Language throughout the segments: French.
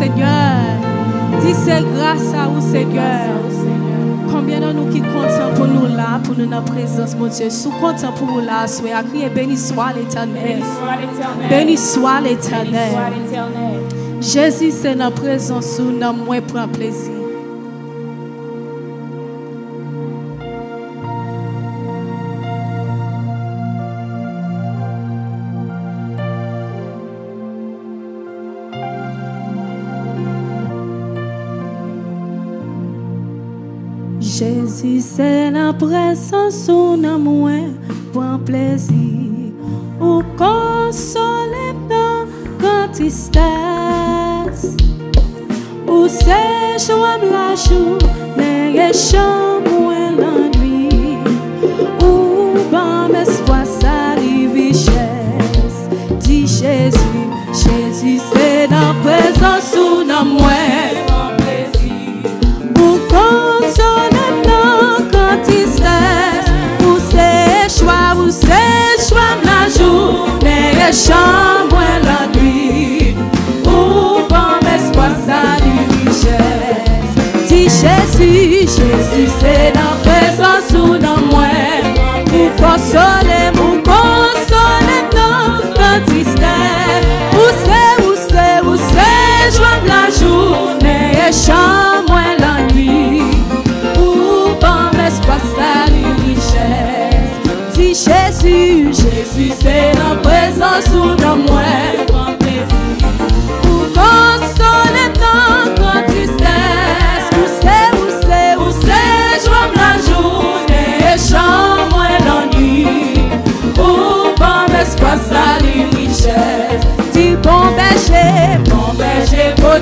Seigneur. Dis c'est grâce à vous, Seigneur. Combien de nous qui comptons pour nous là, pour nous présence, mon Dieu? Sous comptons pour nous là, soyez à crier, béni soit l'éternel. Béni soit l'éternel. Jésus, c'est dans la présence où nous prenons plaisir. Si c'est la présence ou non moins pour un plaisir ou consoler dans la tristesse ou c'est joie de la joue mais les chants moins la nuit ou ban espoir sa richesse dit Jésus Jésus c'est la présence 想。sansou dan mwen Pou konsole bon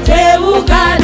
bon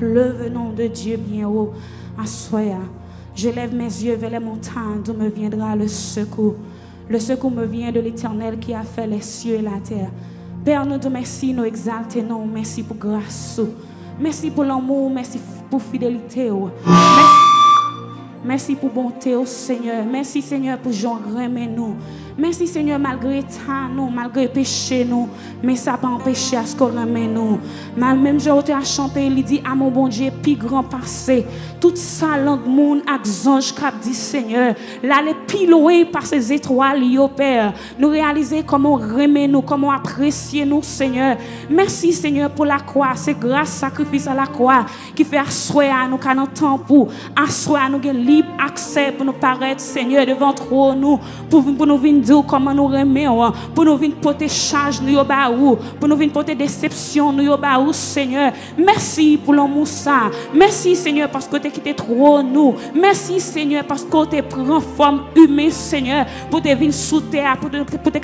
pleuve nom de Dieu bien haut. Assoya. Je lève mes yeux vers les montagnes d'où me viendra le secours. Le secours me vient de l'Éternel qui a fait les cieux et la terre. Père, nous te merci, nous exaltons, nous merci pour grâce. Merci pour l'amour, merci pour fidélité. Merci. Pour bonté, au Seigneur. Merci, Seigneur, pour Jean nous. Merci, Seigneur, malgré tant, nous, malgré péché, nous. Mais ça n'a pas empêché à ce qu'on remet nous. Même j'ai à chanter, il dit à mon bon Dieu, plus grand passé. Tout ça, langue monde, avec ange cap dit Seigneur, là les loin par ces étoiles, yo Père. Nous réaliser comment remet nous, comment apprécier nous, Seigneur. Merci Seigneur pour la croix. C'est grâce sacrifice à la croix qui fait asseoir à nous qu'à notre temps pour asseoir à nous libre pour nous paraître, Seigneur, devant trop nous, pour, nous venir dire comment nous remettre, pour nous venir porter charge nous yo ba ou, pour nous venir porter déception nous yo ba ou, Seigneur. Merci pour l'amour ça. Merci Seigneur parce que tu quitté trop nous. Merci Seigneur parce que tu prends forme humaine, Seigneur, pour te venir sous terre, pour te, pour te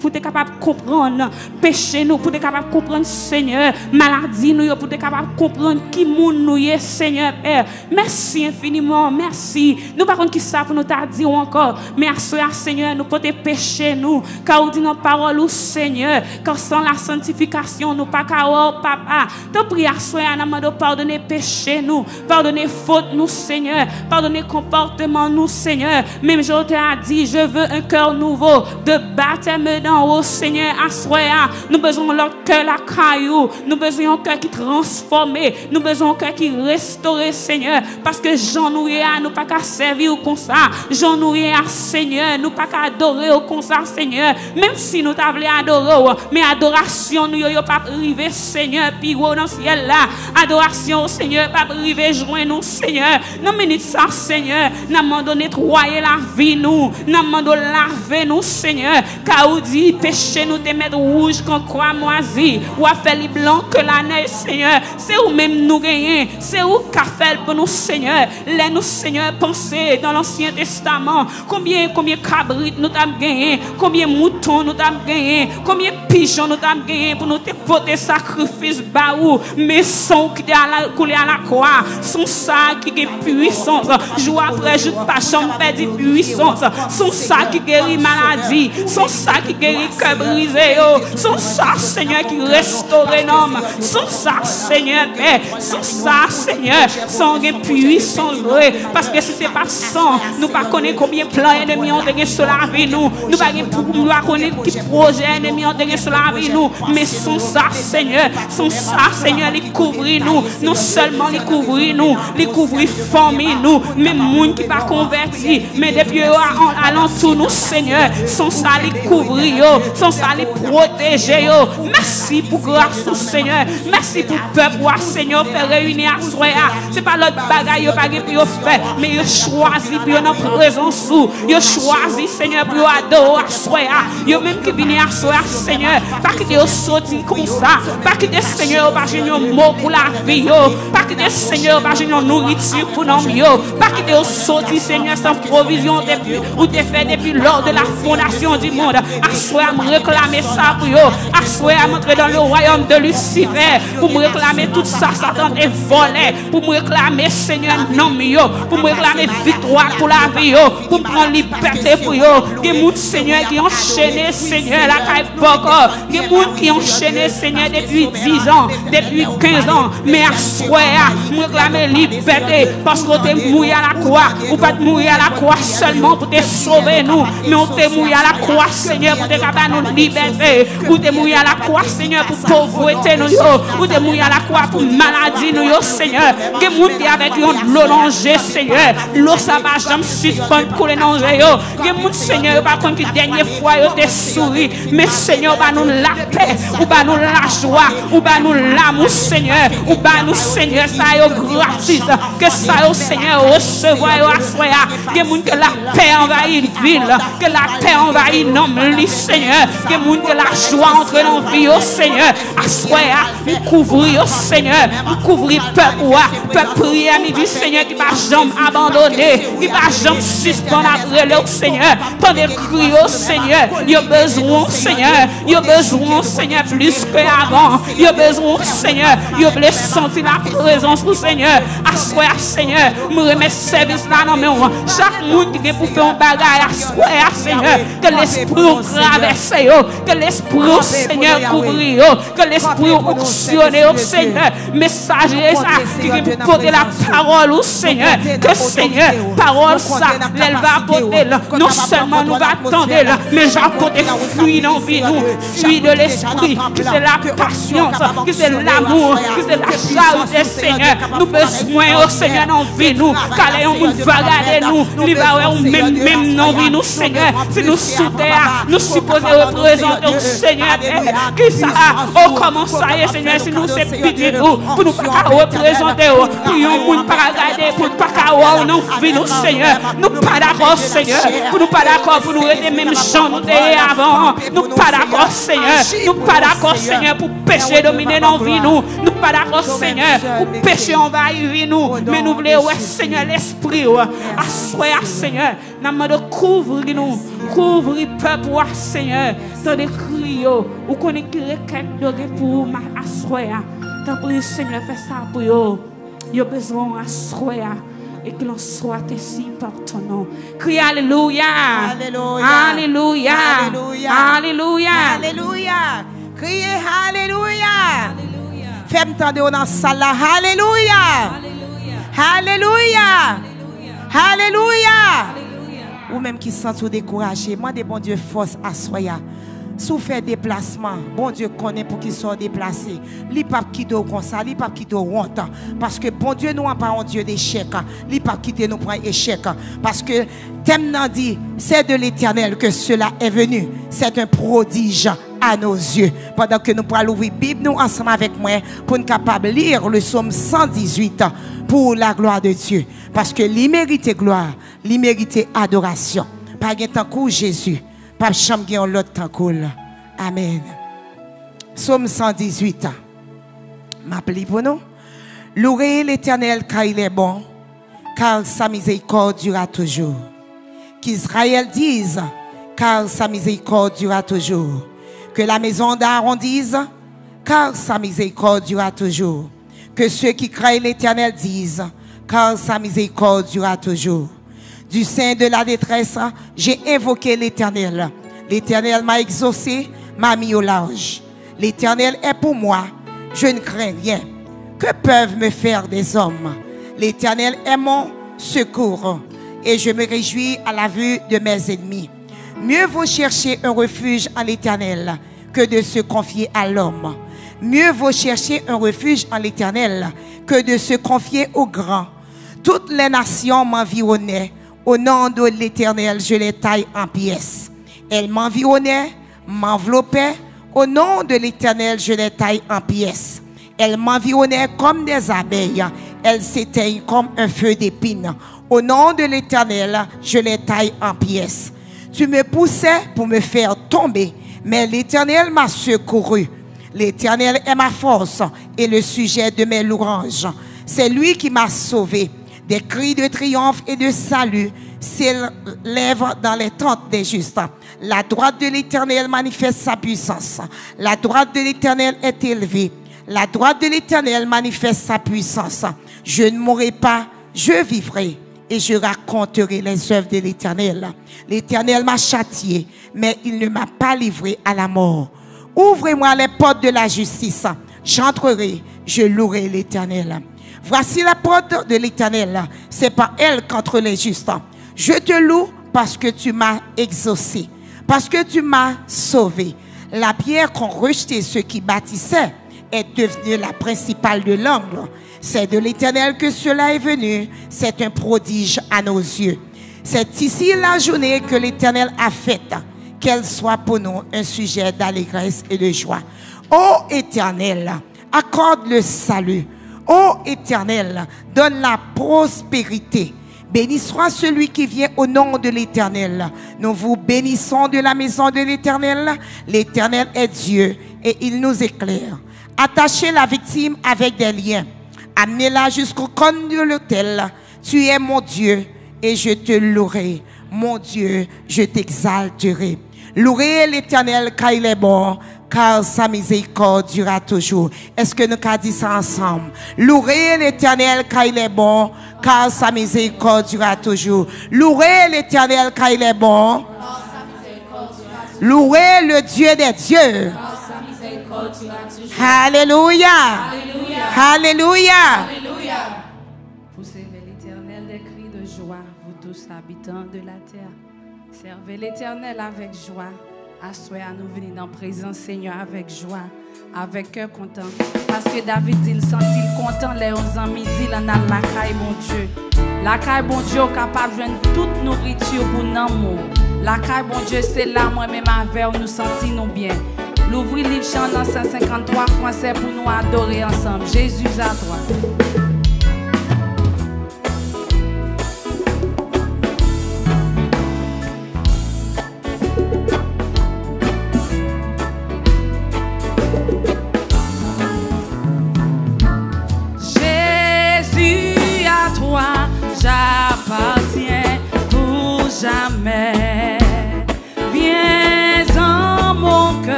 pour être capable de comprendre péché nous, pour être capable de comprendre Seigneur, maladie nous, pour être capable de comprendre qui nous est, Seigneur Père. Merci infiniment, merci. Nous par contre qui ça pour nous t'a dit encore, mais à Seigneur, nous pouvons péché nous, car on dit nos paroles Seigneur, car sans la sanctification, nous pas qu'à papa. Te prie à ce nous pardonner péché nous, pardonner faute nous, Seigneur, pardonner comportement nous, Seigneur. Même je t'ai dit, je veux un cœur nouveau, de baptême haut, Seigneur, à Nous besoin leur cœur la caillou. Nous besoin un cœur qui transformé. Nous besoin un cœur qui restauré, Seigneur. Parce que Jean nous nous pas qu'à servir comme ça. Jean nous Seigneur. Nous pas qu'à adorer comme ça, Seigneur. Même si nous t'avons adorer, mais adoration nous yo pas privé, Seigneur, puis dans le ciel là. Adoration, Seigneur, pas privé, joindre nous, Seigneur. Non, minute ça, Seigneur. Nous demandons nettoyer la vie, nous. Nous laver nous, Seigneur. Car dit dit, péché nous te mettre rouge qu'on croit moisi, ou à faire les blanc que la neige, Seigneur. C'est où même nous gagnons, c'est où qu'a fait pour nous, Seigneur. Laisse nous, Seigneur, penser dans l'Ancien Testament, combien, combien cabrit nous avons gagné, combien moutons nous avons gagné, combien pigeons nous avons gagné pour nous te porter sacrifice, baou, mais son qui est à la, coulé à la croix, son ça qui est puissance, jour après jour, pas chambre, perdit puissance, son ça qui guérit maladie, son ça qui guérit guérit cœur brisé. Son ça, Seigneur, qui restaure l'homme. Son ça, Seigneur. Son ça, Seigneur, sans puissance. Parce que si ce n'est pas sans, nous pas combien de plans ennemis ont gagné sur la vie. Nous connaissons pas qui projet ennemis ont gagné sur la vie. Nous. Mais son ça, Seigneur, son ça, Seigneur, les couvrir nous. Non seulement les couvrir nous, les couvrir famille nous. Même monde qui pas converti. Mais depuis alentour nous, Seigneur, son ça, les couvrir sans les protéger. Merci pour grâce au Seigneur. Merci pour le peuple, Seigneur, faire réunir à soi. Ce n'est pas l'autre bagaille pour faire, mais il choisi pour notre présence. Il choisi, Seigneur, pour adorer à soi. Il même qui vient à soi, Seigneur. Pas que Dieu sorti comme ça. Pas que Dieu, Seigneur, pas un mot pour la vie. Pas que Dieu, Seigneur, pas une nourriture pour nous. Pas que Dieu sorti, Seigneur, sans provision depuis, ou te fait depuis lors de la fondation du monde me réclamer ça pour eux. Assoir à m'entrer dans le royaume de Lucifer. Pour me réclamer tout ça, Satan est volé. Pour me réclamer, Seigneur, non, yo. Pour me réclamer victoire pour la vie, yo. Pour prendre liberté pour eux. Des Seigneur, qui ont enchaîné, Seigneur, la caille a des gens qui ont enchaîné, Seigneur, depuis 10 ans, depuis 15 ans. Mais assoir, me réclamer liberté. Parce qu'on t'est mouillé à la croix. Ou pas mourir à la croix seulement pour te sauver nous. Mais on t'est mouillé à la croix, Seigneur, pour te nous te mouiller à la croix, Seigneur, pour pauvreté, nous, mouiller à la croix, pour maladie, nous, Seigneur. Que avec l'eau langer, Seigneur. L'eau, ça va jamais suspendre Seigneur, nous la paix, ou va nous la joie, ou nous l'amour, Seigneur. Ou nous, Seigneur, ça yo gratis. Que la paix envahit ville, que la paix envahit l'homme, Seigneur. Que monde que la joie entre dans la vie, oh Seigneur. Assoya, nous couvrir, oh Seigneur. Nous couvrir peuple, peuple prier midi, Seigneur, qui va jamais abandonner, qui va jamais suspendre après le Seigneur. Pendant cri, oh Seigneur, il y a besoin, Seigneur. Il y a besoin, Seigneur, plus qu'avant. Il y a besoin, Seigneur. Il y a besoin sentir la présence du Seigneur. Assoya, Seigneur. Me remettre service là dans mes Chaque monde qui est pour faire un bagage, assoya, Seigneur. Que l'esprit traverse yo, que l'esprit, oh Campez Seigneur, Yahweh. yo, que l'esprit Campez pour nous, onctionne, Seigneur oh. Seigneur, messager ça, qui va porter la oh. parole, oh Seigneur, que Seigneur, oh. parole ça, elle va oh. Qu'on non seulement nous va attendre mais j'apporte comptez dans fruit dans vie nous, fruit de l'esprit, que c'est la patience, que c'est l'amour, que c'est la charité, Seigneur, nous besoin, oh extraordinaire. Seigneur, dans vie nous, car Dieu, va regarder de nous, va Nous besoin, même, même non vie nous, Seigneur, si nous terre, nous faut supposons capable de représenter Seigneur au Dieu. Seigneur, Alléluia. qui ça, Puissance, oh comment ça y est, faut Seigneur, si nous capable de c'est Seigneur petit Dieu. nous, pour nous Onction pas représenter, éternelle, oh, pour yon moun pas regarder, pour nous pas voir, non, vie nous, Seigneur, nous pas d'accord, Seigneur, pour nous pas d'accord, pour nous aider même gens nous étaient avant, nous pas d'accord, Seigneur, nous pas d'accord, Seigneur, pour péché dominer nos vies, nous, Seigneur, nous demandons couvrir nous, couvrir peuple, ouais, Seigneur, dans des cris, oh, ou pour m'assoir, t'as pris, Seigneur, fais ça pour eux, ils ont besoin d'assoir et que l'on soit ainsi par ton nom. Crie Alléluia. Alléluia. Alléluia. Alléluia. Alléluia. Alléluia. Criez Alléluia. Fais-moi entendre dans la salle. là. Alléluia. Alléluia. Alléluia. Ou même qui se sentent découragés, demandez bon Dieu force à soya. Sous fait déplacement, bon Dieu connaît pour qu'ils soient déplacés. Li pas quitter comme ça, li pas quitter honte. Parce que bon Dieu nous n'est pas un Dieu d'échec. Li pas quitter nous pour un échec. Parce que thème n'a dit, c'est de l'éternel que cela est venu. C'est un prodige à nos yeux. Pendant que nous pourrons ouvrir la Bible, nous ensemble avec moi, pour nous capables de lire le psaume 118 pour la gloire de Dieu. Parce que l'immérité gloire, l'immérité adoration. Pas de temps Jésus, pas chambre gen l'autre temps. Amen. Psaume 118. M'appelez pour nous. Louez l'éternel car il est bon, car sa miséricorde durera toujours. Qu'Israël dise, car sa miséricorde durera toujours. Que la maison d'Aaron dise, car sa miséricorde durera toujours. Que ceux qui craignent l'Éternel disent, car sa miséricorde durera toujours. Du sein de la détresse, j'ai invoqué l'Éternel. L'Éternel m'a exaucé, m'a mis au large. L'Éternel est pour moi, je ne crains rien. Que peuvent me faire des hommes? L'Éternel est mon secours et je me réjouis à la vue de mes ennemis. Mieux vaut chercher un refuge en l'Éternel que de se confier à l'homme. Mieux vaut chercher un refuge en l'Éternel que de se confier au grand. Toutes les nations m'environnaient. Au nom de l'Éternel, je les taille en pièces. Elles m'environnaient, m'enveloppaient. Au nom de l'Éternel, je les taille en pièces. Elles m'environnaient comme des abeilles. Elles s'éteignent comme un feu d'épines. Au nom de l'Éternel, je les taille en pièces. Tu me poussais pour me faire tomber, mais l'Éternel m'a secouru. L'Éternel est ma force et le sujet de mes louanges. C'est lui qui m'a sauvé. Des cris de triomphe et de salut s'élèvent dans les tentes des justes. La droite de l'Éternel manifeste sa puissance. La droite de l'Éternel est élevée. La droite de l'Éternel manifeste sa puissance. Je ne mourrai pas, je vivrai et je raconterai les œuvres de l'Éternel. L'Éternel m'a châtié, mais il ne m'a pas livré à la mort. Ouvrez-moi les portes de la justice. J'entrerai, je louerai l'Éternel. Voici la porte de l'Éternel. C'est par elle qu'entre les justes. Je te loue parce que tu m'as exaucé, parce que tu m'as sauvé. La pierre qu'ont rejeté ceux qui bâtissaient est devenue la principale de l'angle. C'est de l'Éternel que cela est venu. C'est un prodige à nos yeux. C'est ici la journée que l'Éternel a faite. Qu'elle soit pour nous un sujet d'allégresse et de joie. Ô Éternel, accorde le salut. Ô Éternel, donne la prospérité. Béni soit celui qui vient au nom de l'Éternel. Nous vous bénissons de la maison de l'Éternel. L'Éternel est Dieu et il nous éclaire. Attachez la victime avec des liens. Amenez-la jusqu'au cône de l'autel. Tu es mon Dieu et je te louerai. Mon Dieu, je t'exalterai. Louez l'Éternel car il est bon, car sa miséricorde durera toujours. Est-ce que nous avons dit ça ensemble? Louez l'Éternel car il est bon, car sa miséricorde durera toujours. Louez l'Éternel car il est bon. Louez le Dieu des dieux. Alléluia. Alléluia. Vous servez l'Éternel des cris de joie, vous tous habitants de la l'Éternel avec joie. Assoyez à nous venir dans présence Seigneur avec joie, avec cœur content. Parce que David dit, il sentit content les 11 ans midi, il en a la caille, mon Dieu. La caille, bon Dieu, capable de toute nourriture pour nous. La caille, bon Dieu, c'est là, moi-même avec nous sentir nous bien. L'ouvrir livre chant dans 153 français pour nous adorer ensemble. Jésus à toi.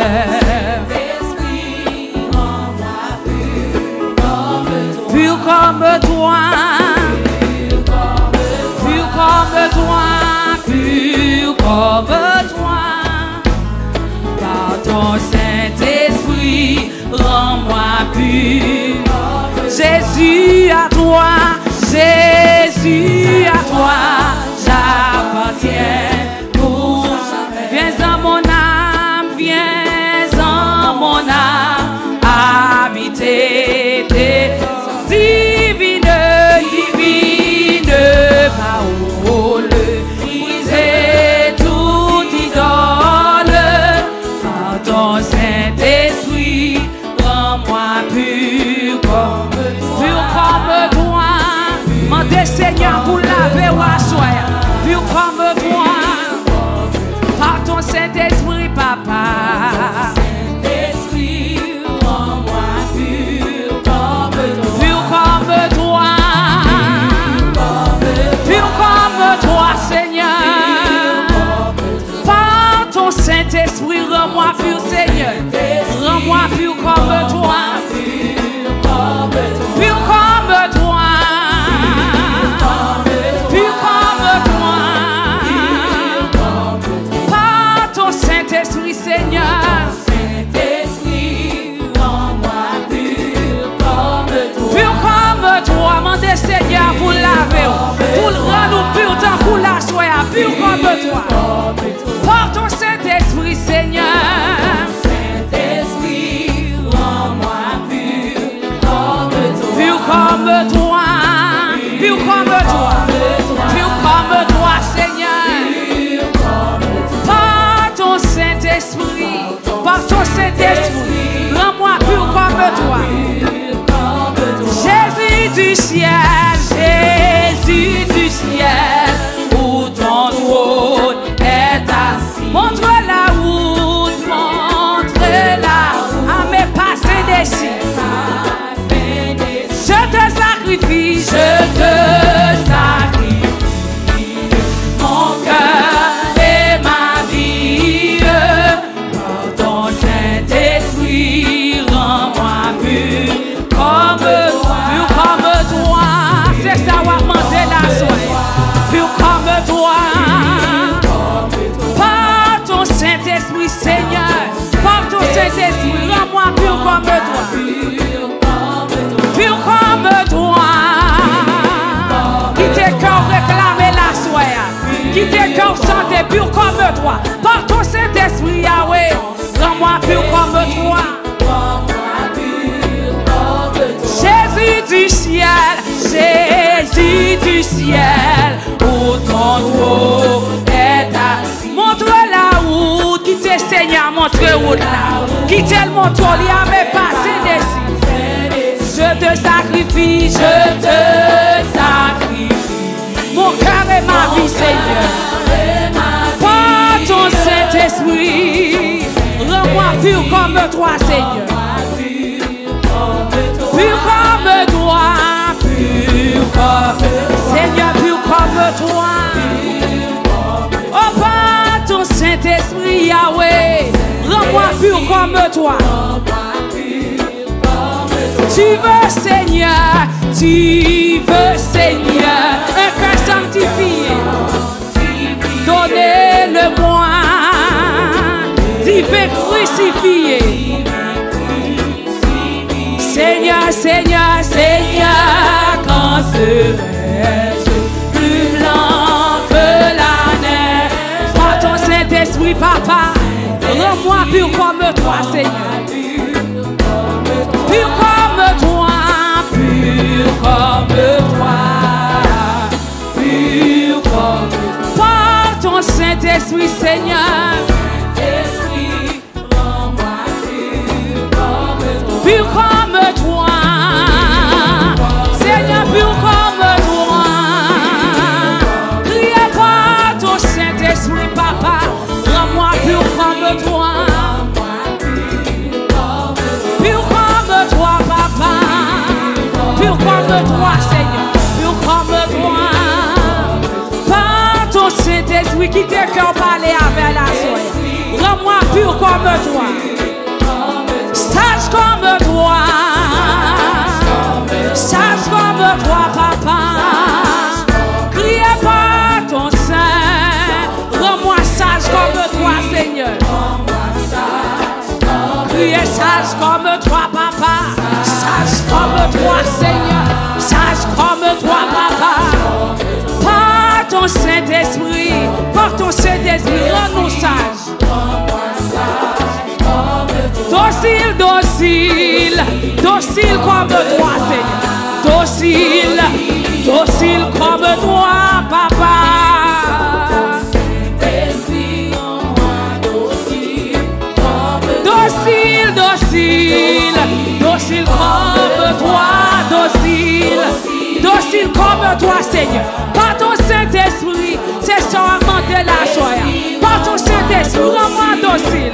Seigneur. Pur comme toi, pur comme toi, pur comme toi. Par ton Saint-Esprit, rends-moi pur. Jésus à toi, Jésus à toi, Rends-moi pur comme par ton Saint-Esprit, rends-moi pur comme toi. Jésus du ciel, Jésus du ciel, où ton trône est assis. Montre la route, montre la à mes passés d'ici. Je te sacrifie, je te Qui tes cœurs réclamer la soirée. Qui tes cœurs chanter pur comme toi. Par ton Saint-Esprit, Yahweh. Rends-moi pur comme toi. Jésus du ciel, Jésus du ciel, Seigneur montre route là. Quittez le montre, il y a mais passé d'ici. Je te sacrifie, je te sacrifie. Mon cœur et ma vie, Seigneur. Par ton Saint-Esprit, rends-moi pur comme toi, Seigneur. Pur comme toi, pur comme Yahweh, rends-moi pur comme toi. Tu veux, Seigneur, tu veux, Seigneur, un cœur sanctifié. Donnez-le-moi, divin crucifié. Seigneur, Seigneur, Seigneur, quand serai-je Papa, rends-moi pur comme toi, Seigneur? Pur comme toi, pur comme toi, pur comme Par ton Saint-Esprit, Seigneur. Saint-Esprit qui te cœur parler avec la soie. Rends-moi pur comme toi. Sage comme toi. Sage comme toi, Papa. Criez par ton sein. Rends-moi sage comme toi, Seigneur. Criez sage comme toi, Papa. Sage comme toi, Seigneur. Sage comme toi, Papa. Par ton Saint-Esprit, rends-nous sages. Docile, docile, docile comme toi, Seigneur. Docile, docile comme toi, Papa. Docile, docile, docile comme toi, docile, docile comme toi, Seigneur. Par ton Saint-Esprit, de la joie. Par ton Saint-Esprit, rends-moi docile.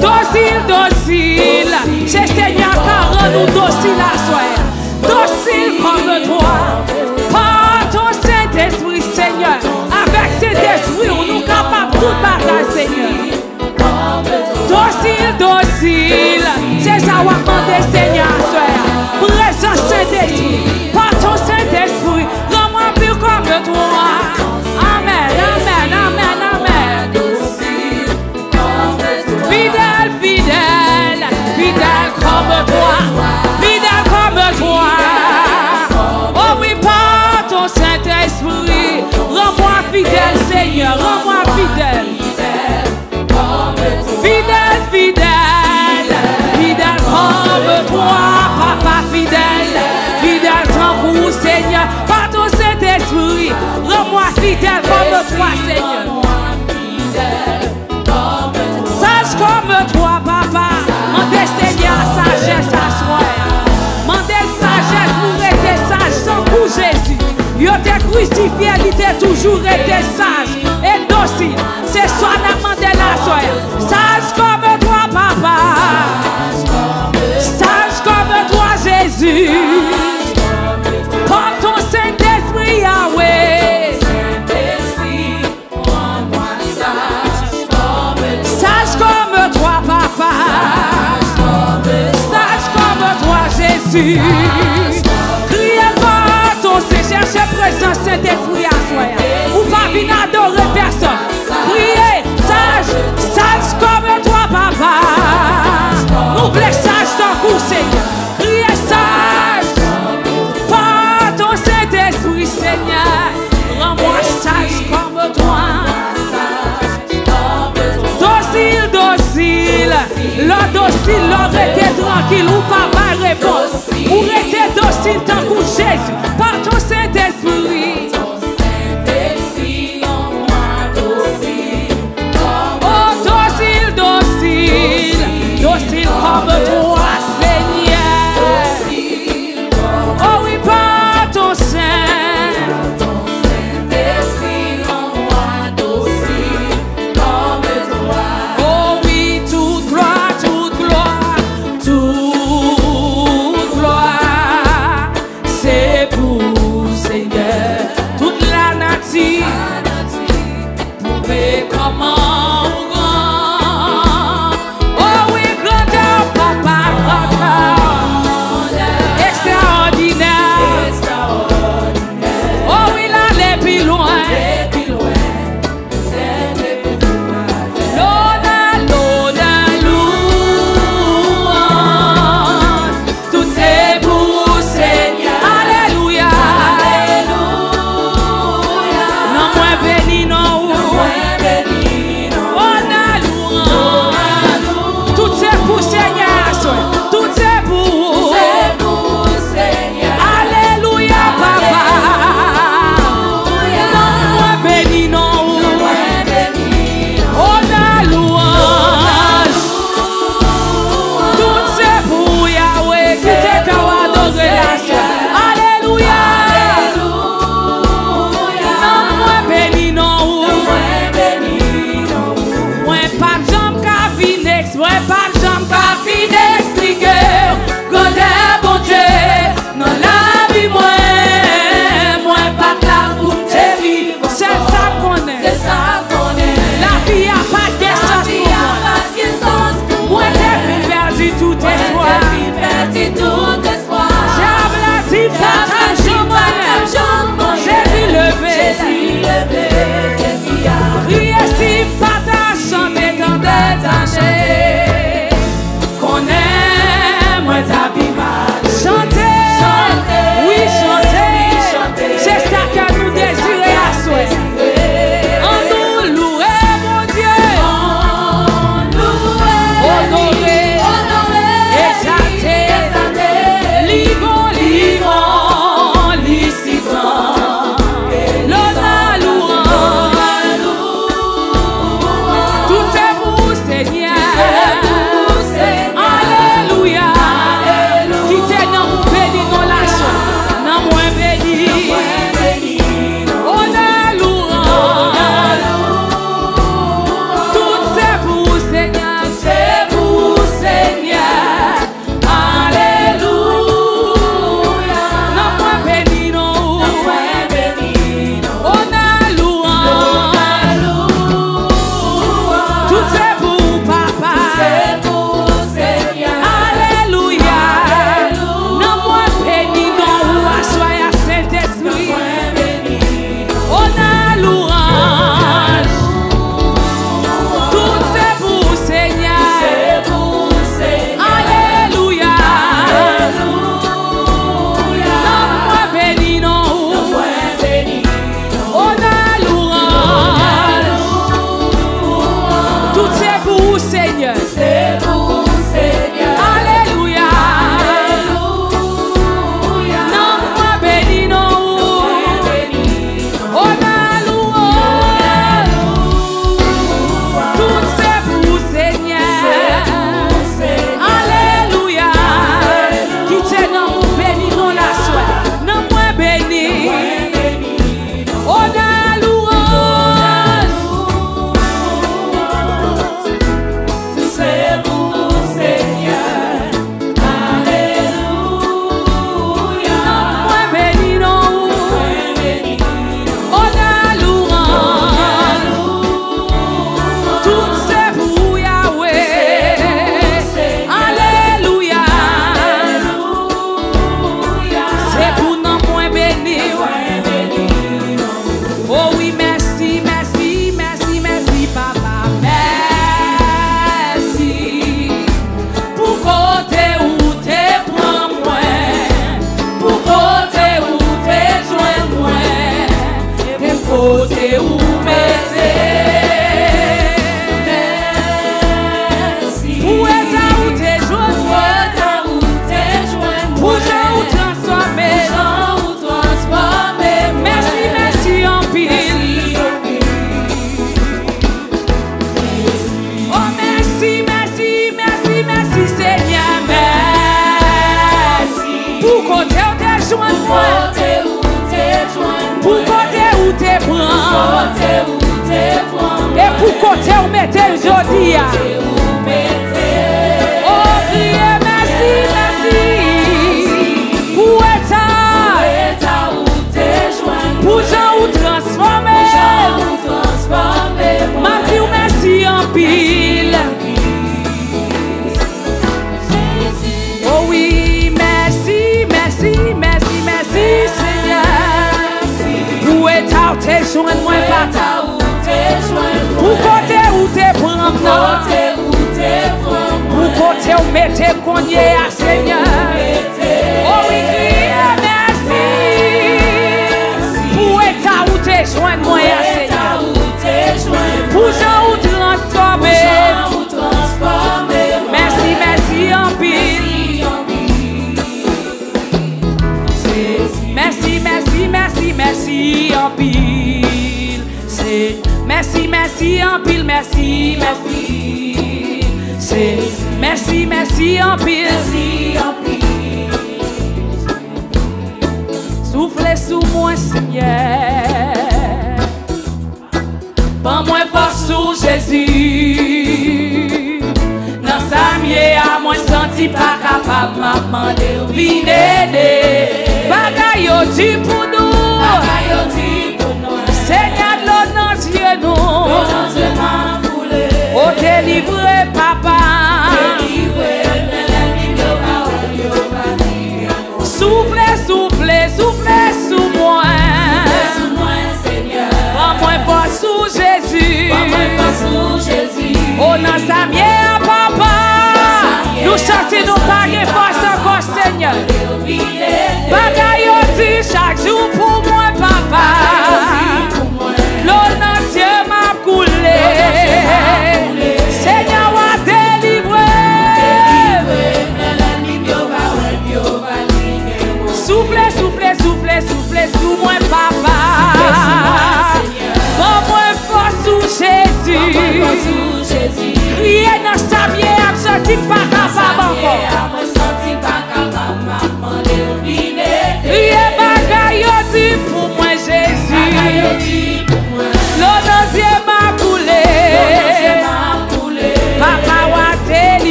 Docile, docile, c'est Seigneur qui rend nous docile à soi. Docile comme toi. Par ton Saint-Esprit, Seigneur. Avec cet esprit, on nous capable tout bagaille, Seigneur. Docile, docile, c'est ça qu'on demande, Seigneur, soeur. Présent Saint-Esprit, par toi. Amen, amen, amen, amen. Fidèle, fidèle, fidèle comme toi, fidèle comme toi. Oh oui, par ton Saint-Esprit, rends-moi fidèle, Seigneur, rends-moi. Fidèle, Seigneur. Sage comme toi, papa, mandez Seigneur sagesse à soi. Mandez sagesse pour être sage sans coup Jésus. Yo te crucifié, il t'a toujours été sage et docile. C'est soit la demandé la soeur. Sage comme Jésus. Kriye vat, on se cherche prezant, se defouye aswayan. Ou pa vin adore person. Kriye, saj, saj kome to a papa. Nou ble saj tan kou seye. Si l'homme était tranquille ou pas ma réponse Ou était docile tant pour Jésus. Par ton Saint-Esprit oh, Docile, docile, docile comme toi.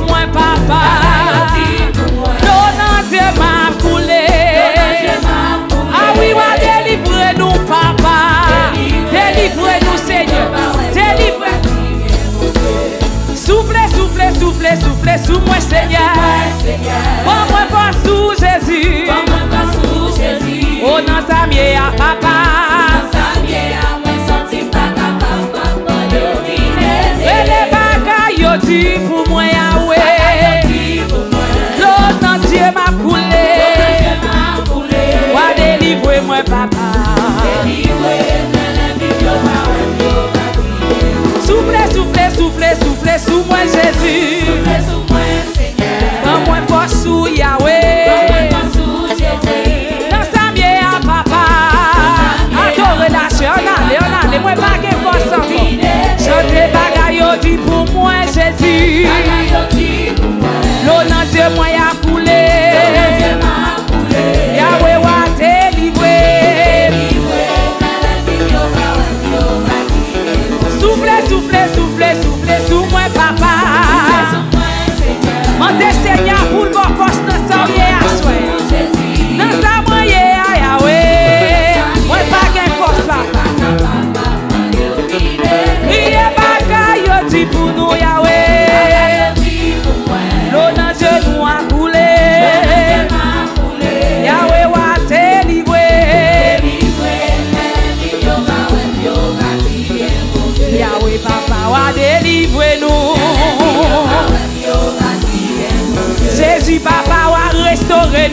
pou mwen papa. Donan zye ma koule A wiwa delivre nou papa. Delivre nou seigneur. Delivre Souple, souple, souple, souple sou mwen seigneur. Pon mwen pasou jesu O nan sa miye a papa. Jesus.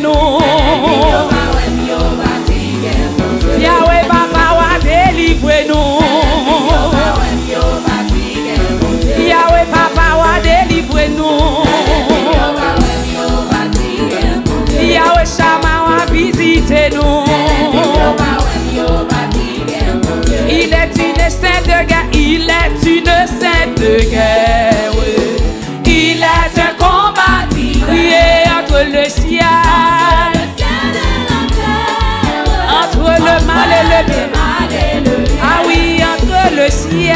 nou Yahweh papa wa delivre nou Yahweh papa wa delivre nou Yahweh Shama wa visite nou Il est innocent de guerre, il est innocent de guerre. Ah oui, entre le ciel et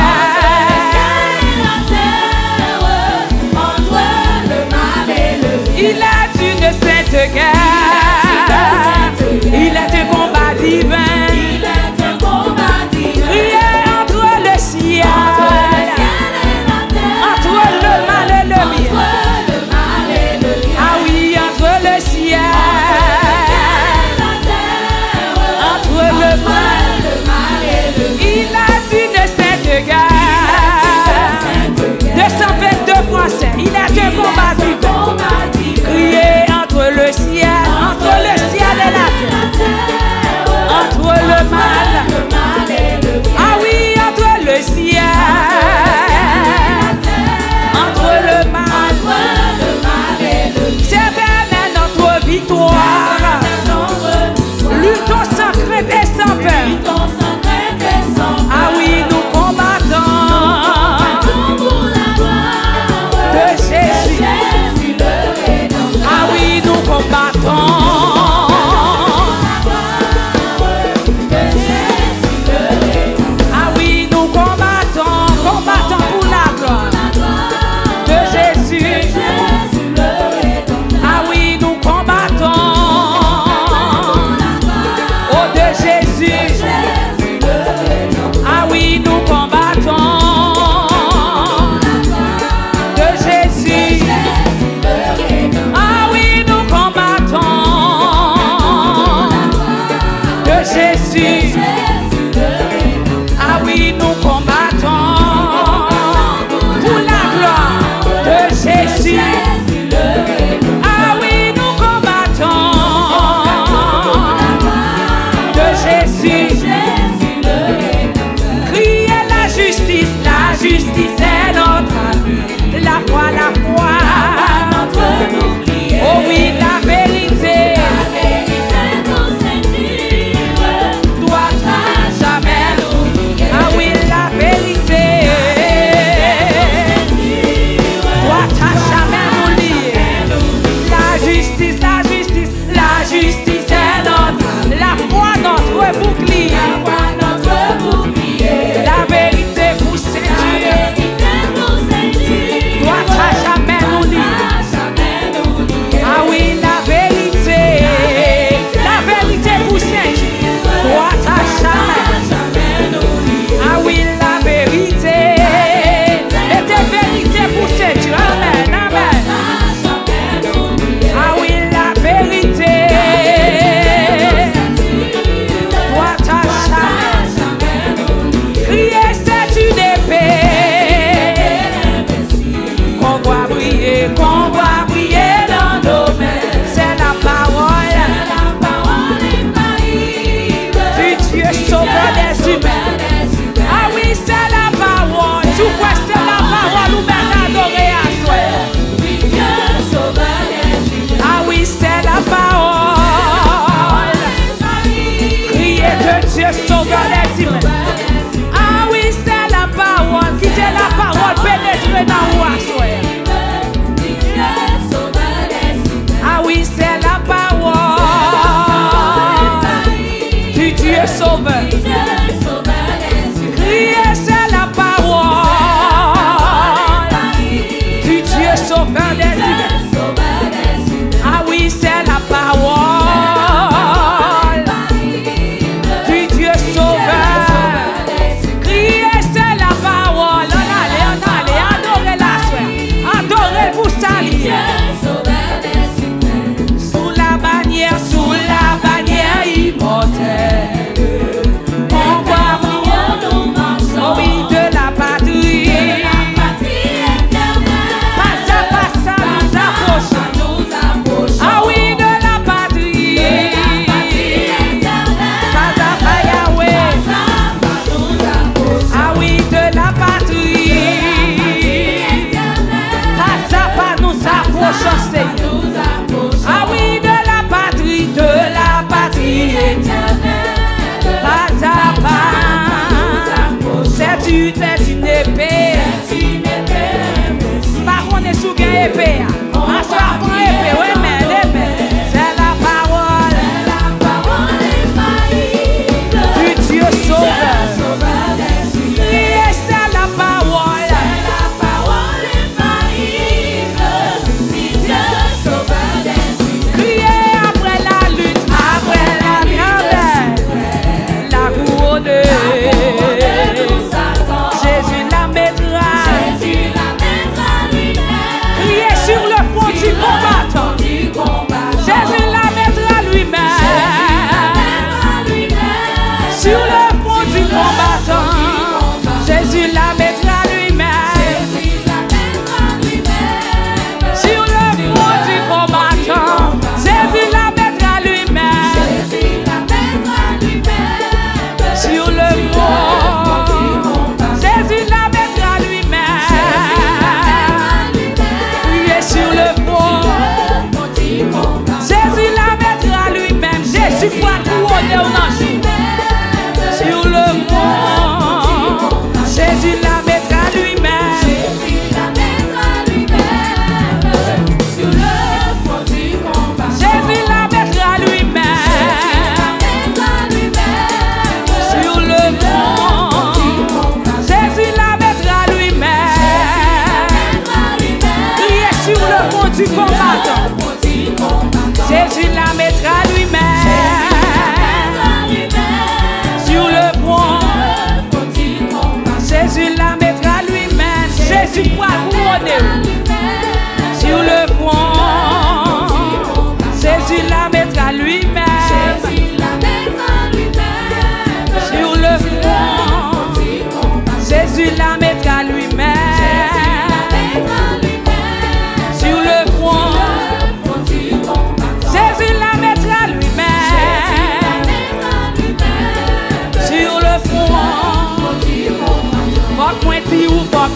la terre, entre le mal et le... Il a une sainte guerre, il a des combats divins.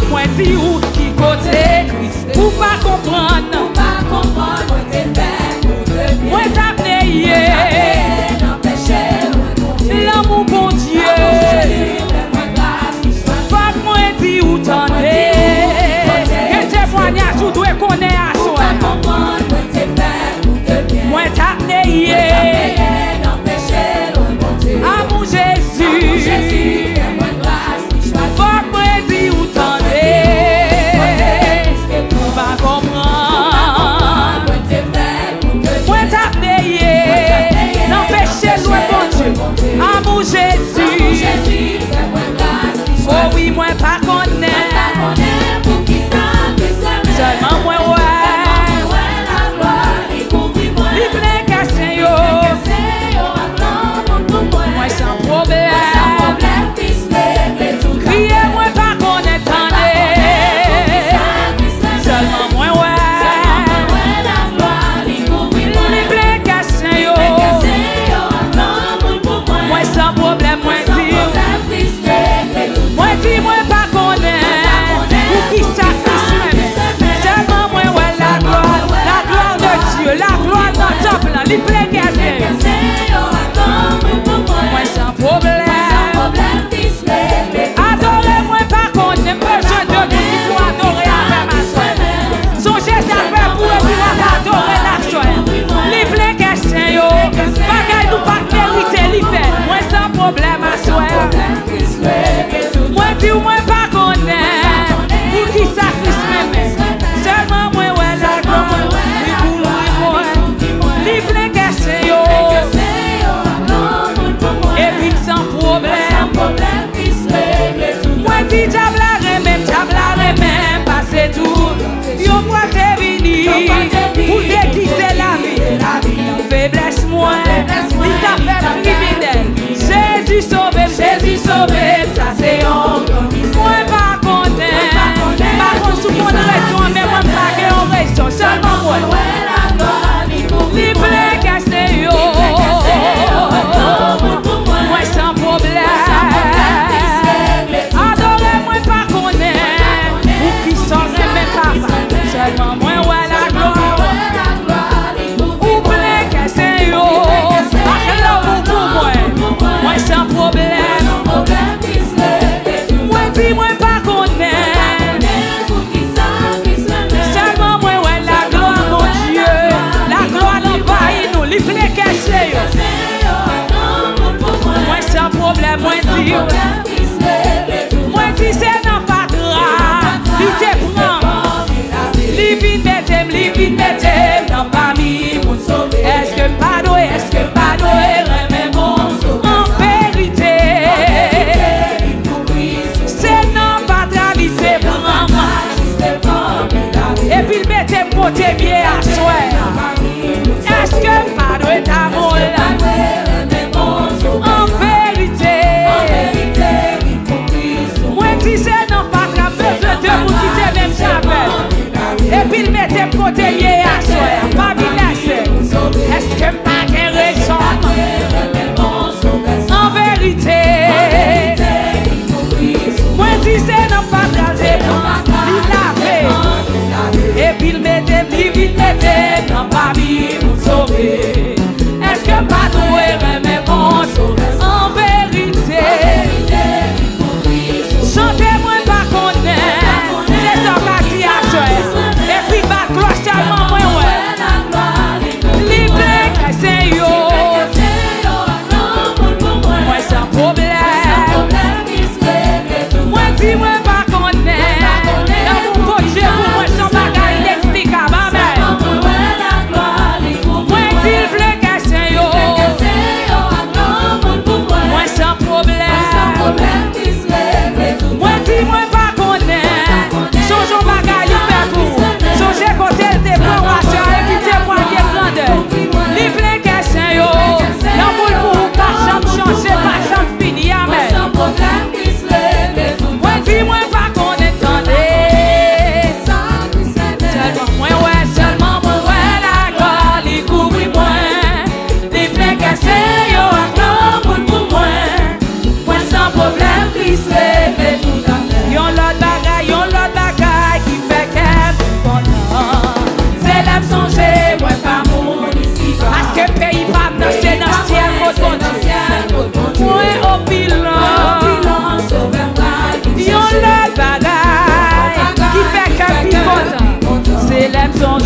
Mwen di ou ki kote kris Ou pa kompran Ou pa kompran Mwen te fè pou te bie Mwen ta pleye Mwen ta pleye nan peche Mwen bon die L'amou bon die Mwen glas ki chwan Fak mwen di ou tan de Gen te fwanya jou dwe kone aswa Ou pa kompran Mwen te fè pou te bie Mwen ta pleye Mwen ta pleye nan peche Mwen bon die Amou Jezu Amou Jezu li prekese yo aton nou pou mwen Mwen san problem. Mwen san problem fis me Adore mwen pa konen Mwen jen de nou ki pou adore apè ma soen Son jes apè pou e pou an adore la soen Li prekese yo. Bagay nou pa merite li fe Mwen san problem a soen Mwen pi ou mwen pa Jésus sauvem, Jésus sauvem, sa se mette nan pa mi moun sove Eske mpado, eske mpado, reme moun sove An perite, se nan patralize moun anman E pil mette mpote bie aswe Eske mpado etamou la An perite, mwen ti se nan patralize moun sove E pil mette mpote bie mette nan babi pou sobe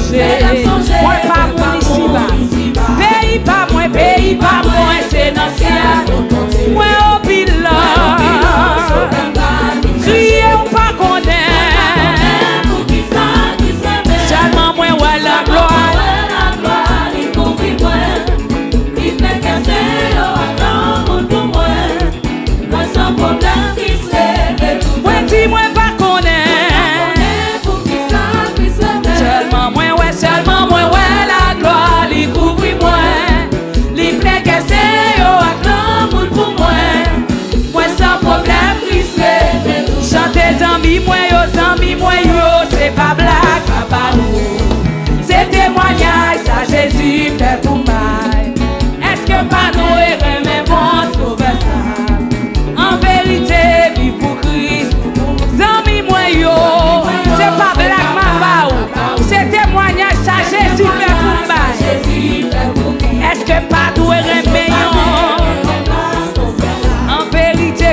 sonje Mwen pa moun isi ba Peyi pa mwen, peyi pa mwen Se nan siya Mwen obi lò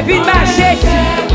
Vida baixar.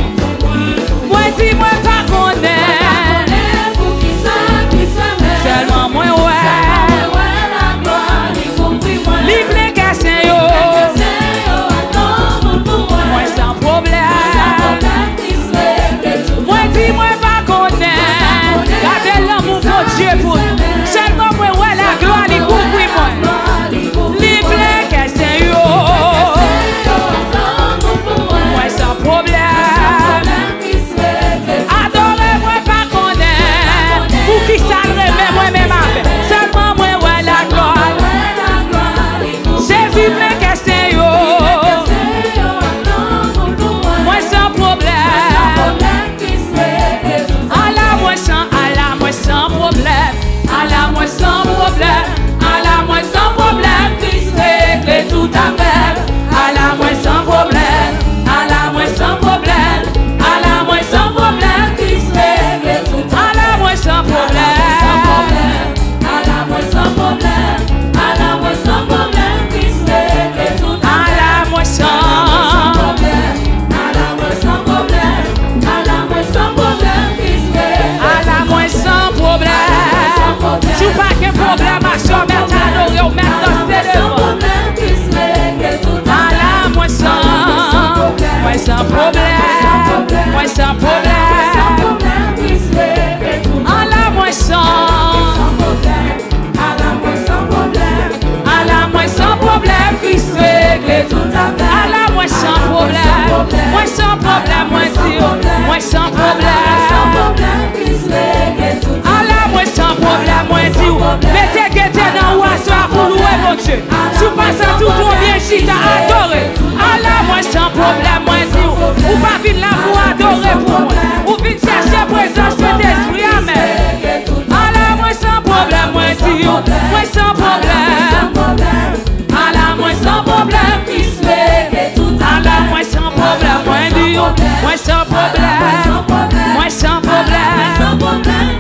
san problem An la mwen san An la mwen san problem An la mwen san problem Mwen san problem mwen diyo Mwen san problem An la mwen san problem mwen diyo Mete gete nan waswa pou lwe mwen che Sou pasan tout ou bien chita adore An la mwen san problem mwen Ou pa vin la pou adore pou mwen Ou vin chache prezons pe despri amen. Ala mwen san problem mwen si yo Mwen san problem Ala mwen san problem Ala mwen san problem mwen di yo Mwen san problem Mwen san problem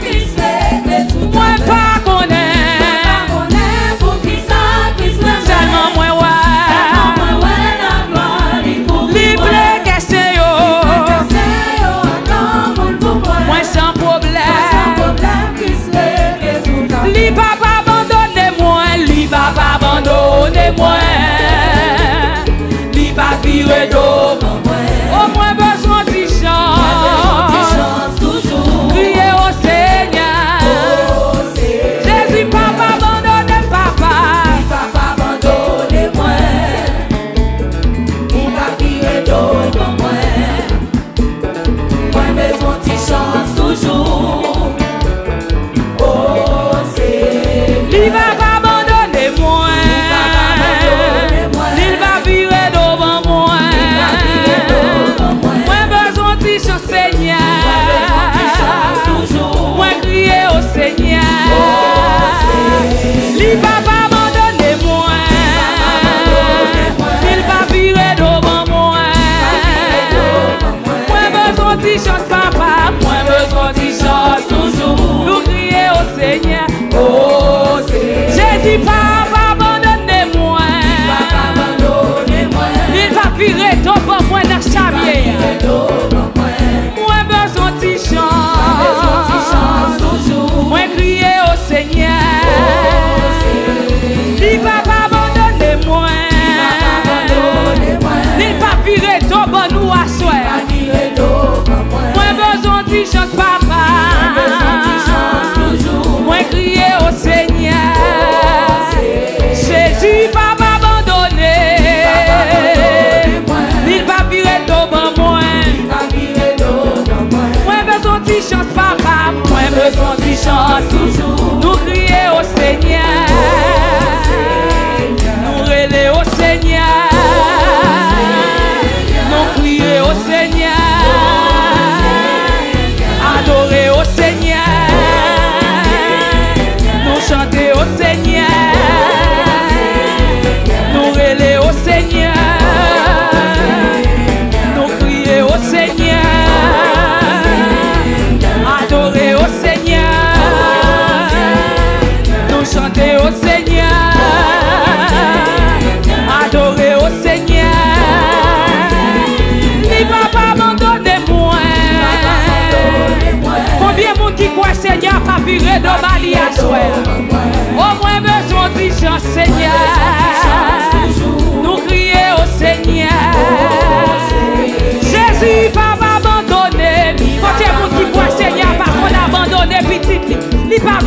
nosso juízo.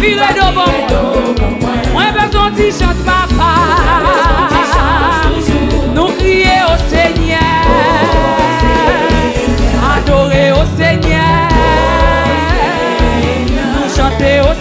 vire do bon. Mwen Mwen bezon ti chans papa. Nou kriye o seigne Adore o seigne Nou chante o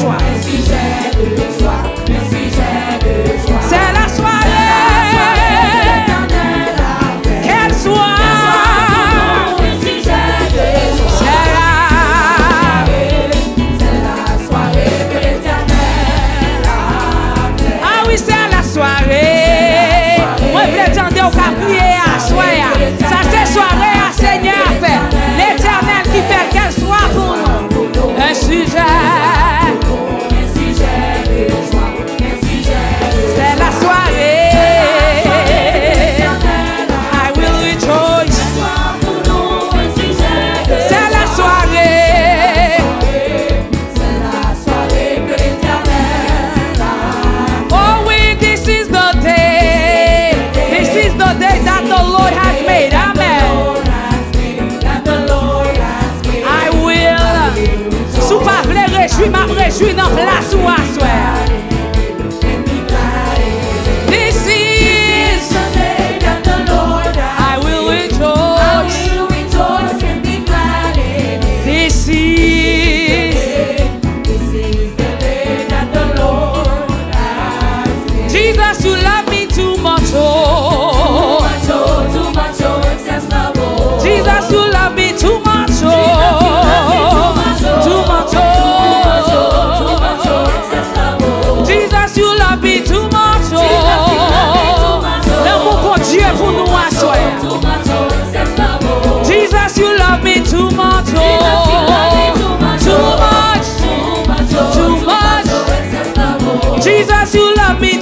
bourgeois.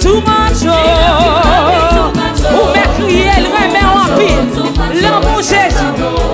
tou manjou oh. oh. Ou mè kriye l remè wampil L'amou Jésus.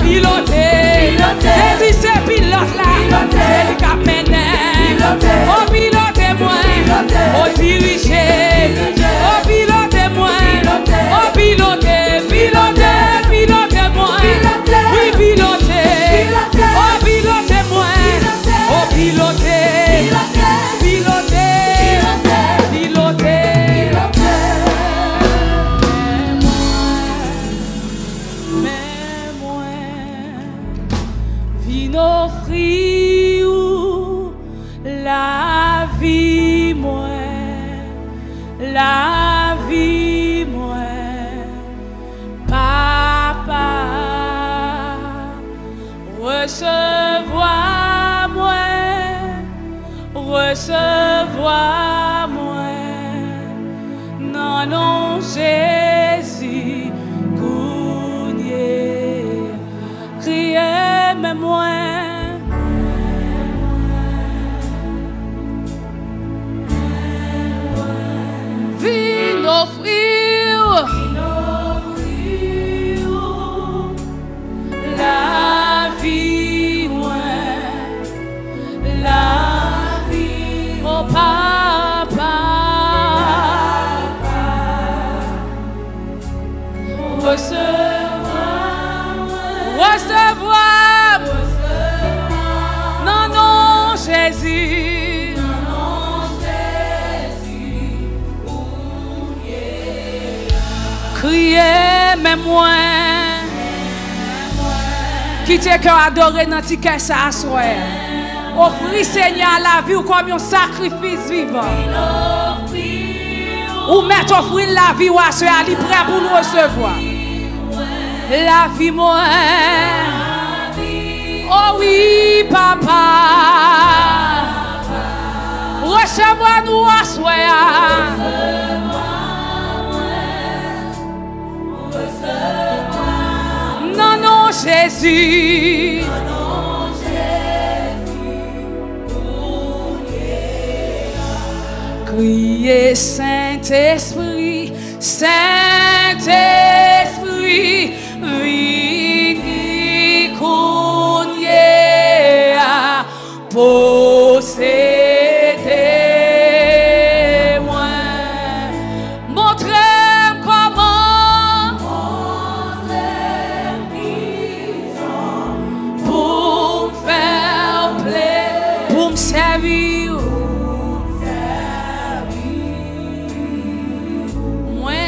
pilote. Pilote. Se di se pilote la. Pilote. Se di ka mene. Pilote. O pilote. Adoré dans tes caisses à soi. Offrir Seigneur la vie ou comme un sacrifice vivant. Ou mettre offrir la vie ou à ce ali prêt pour nous recevoir. La vie moi. Oh oui, papa. Recevoir nous à Non, Jésus. Criez Saint-Esprit, Saint-Esprit,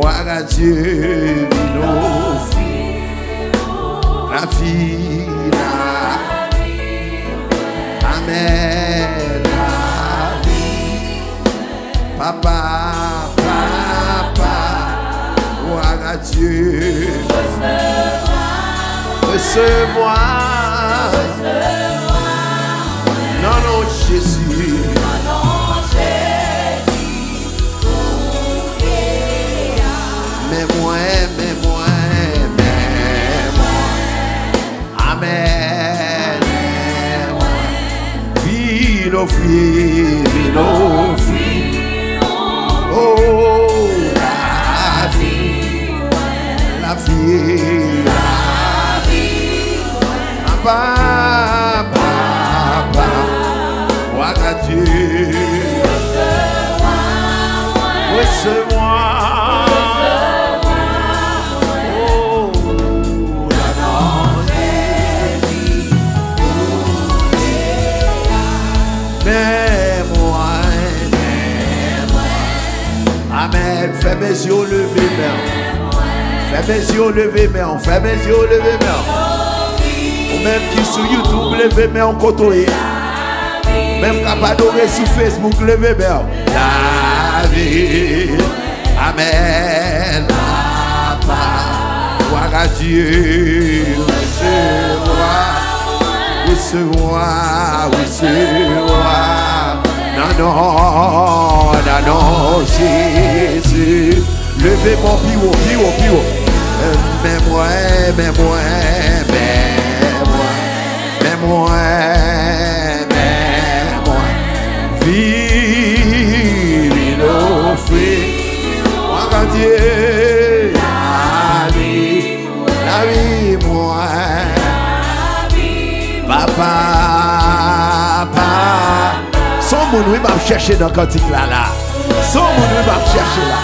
moi, à Dieu, nos la vie, la Amen. La vie. Papa, papa, gloire à Dieu. Recevoir. Non, non, Jésus. Vino offrir, vino offrir. Oh, la vie, la vie, la vie. Mes yeux levés, mère. Fais mes yeux levés, mère. Fais mes yeux levés, mère. Ou même qui sur YouTube, levez, mère, en côté. Même qui pas adoré sur Facebook, levez, mère. La vie. Amen. Gloire à Dieu. recevoir, recevoir. Non, non, non, Jésus. Levez mon plus haut. Euh, Mais moi, mais moi, mais moi, mais moi, mais moi. Vive. Moi, Dieu, la vie, la vie, moi. Papa, moun oui m'a cherché dans le cantique là là. Son moun oui m'a cherché là.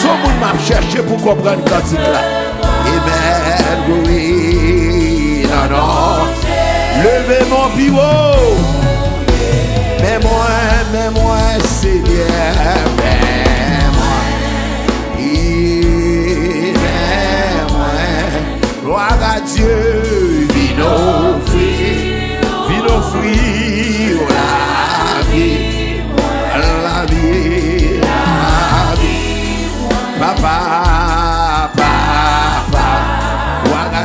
Son moun pour comprendre le cantique là. Amen, oui, non, non. Levez mon pivot. Mais moi, mais moi, Seigneur, mais moi. Il est moi. Gloire à Dieu, vino offrir, vino offrir la vie, la vie, la vie. Papa, papa,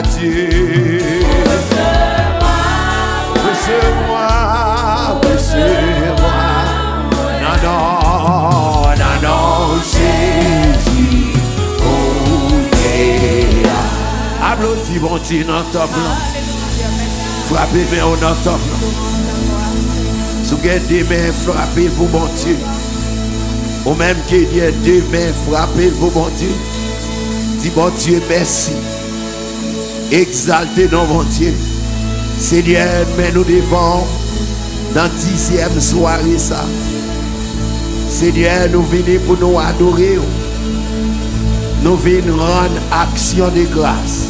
Dieu. Recevez-moi. Non, non, non, non, Jésus. Oh. Applaudis, bon blanc. Frappez, mais on. Si des mains, frappez pour bon Dieu. Ou même y ait deux mains, frappez pour bon Dieu. Dis bon Dieu, merci. Exaltez nos bon Dieu. Seigneur, mais nous devons dans dixième soirée ça. Seigneur, nous venons pour nous adorer. Nous venons rendre action de grâce.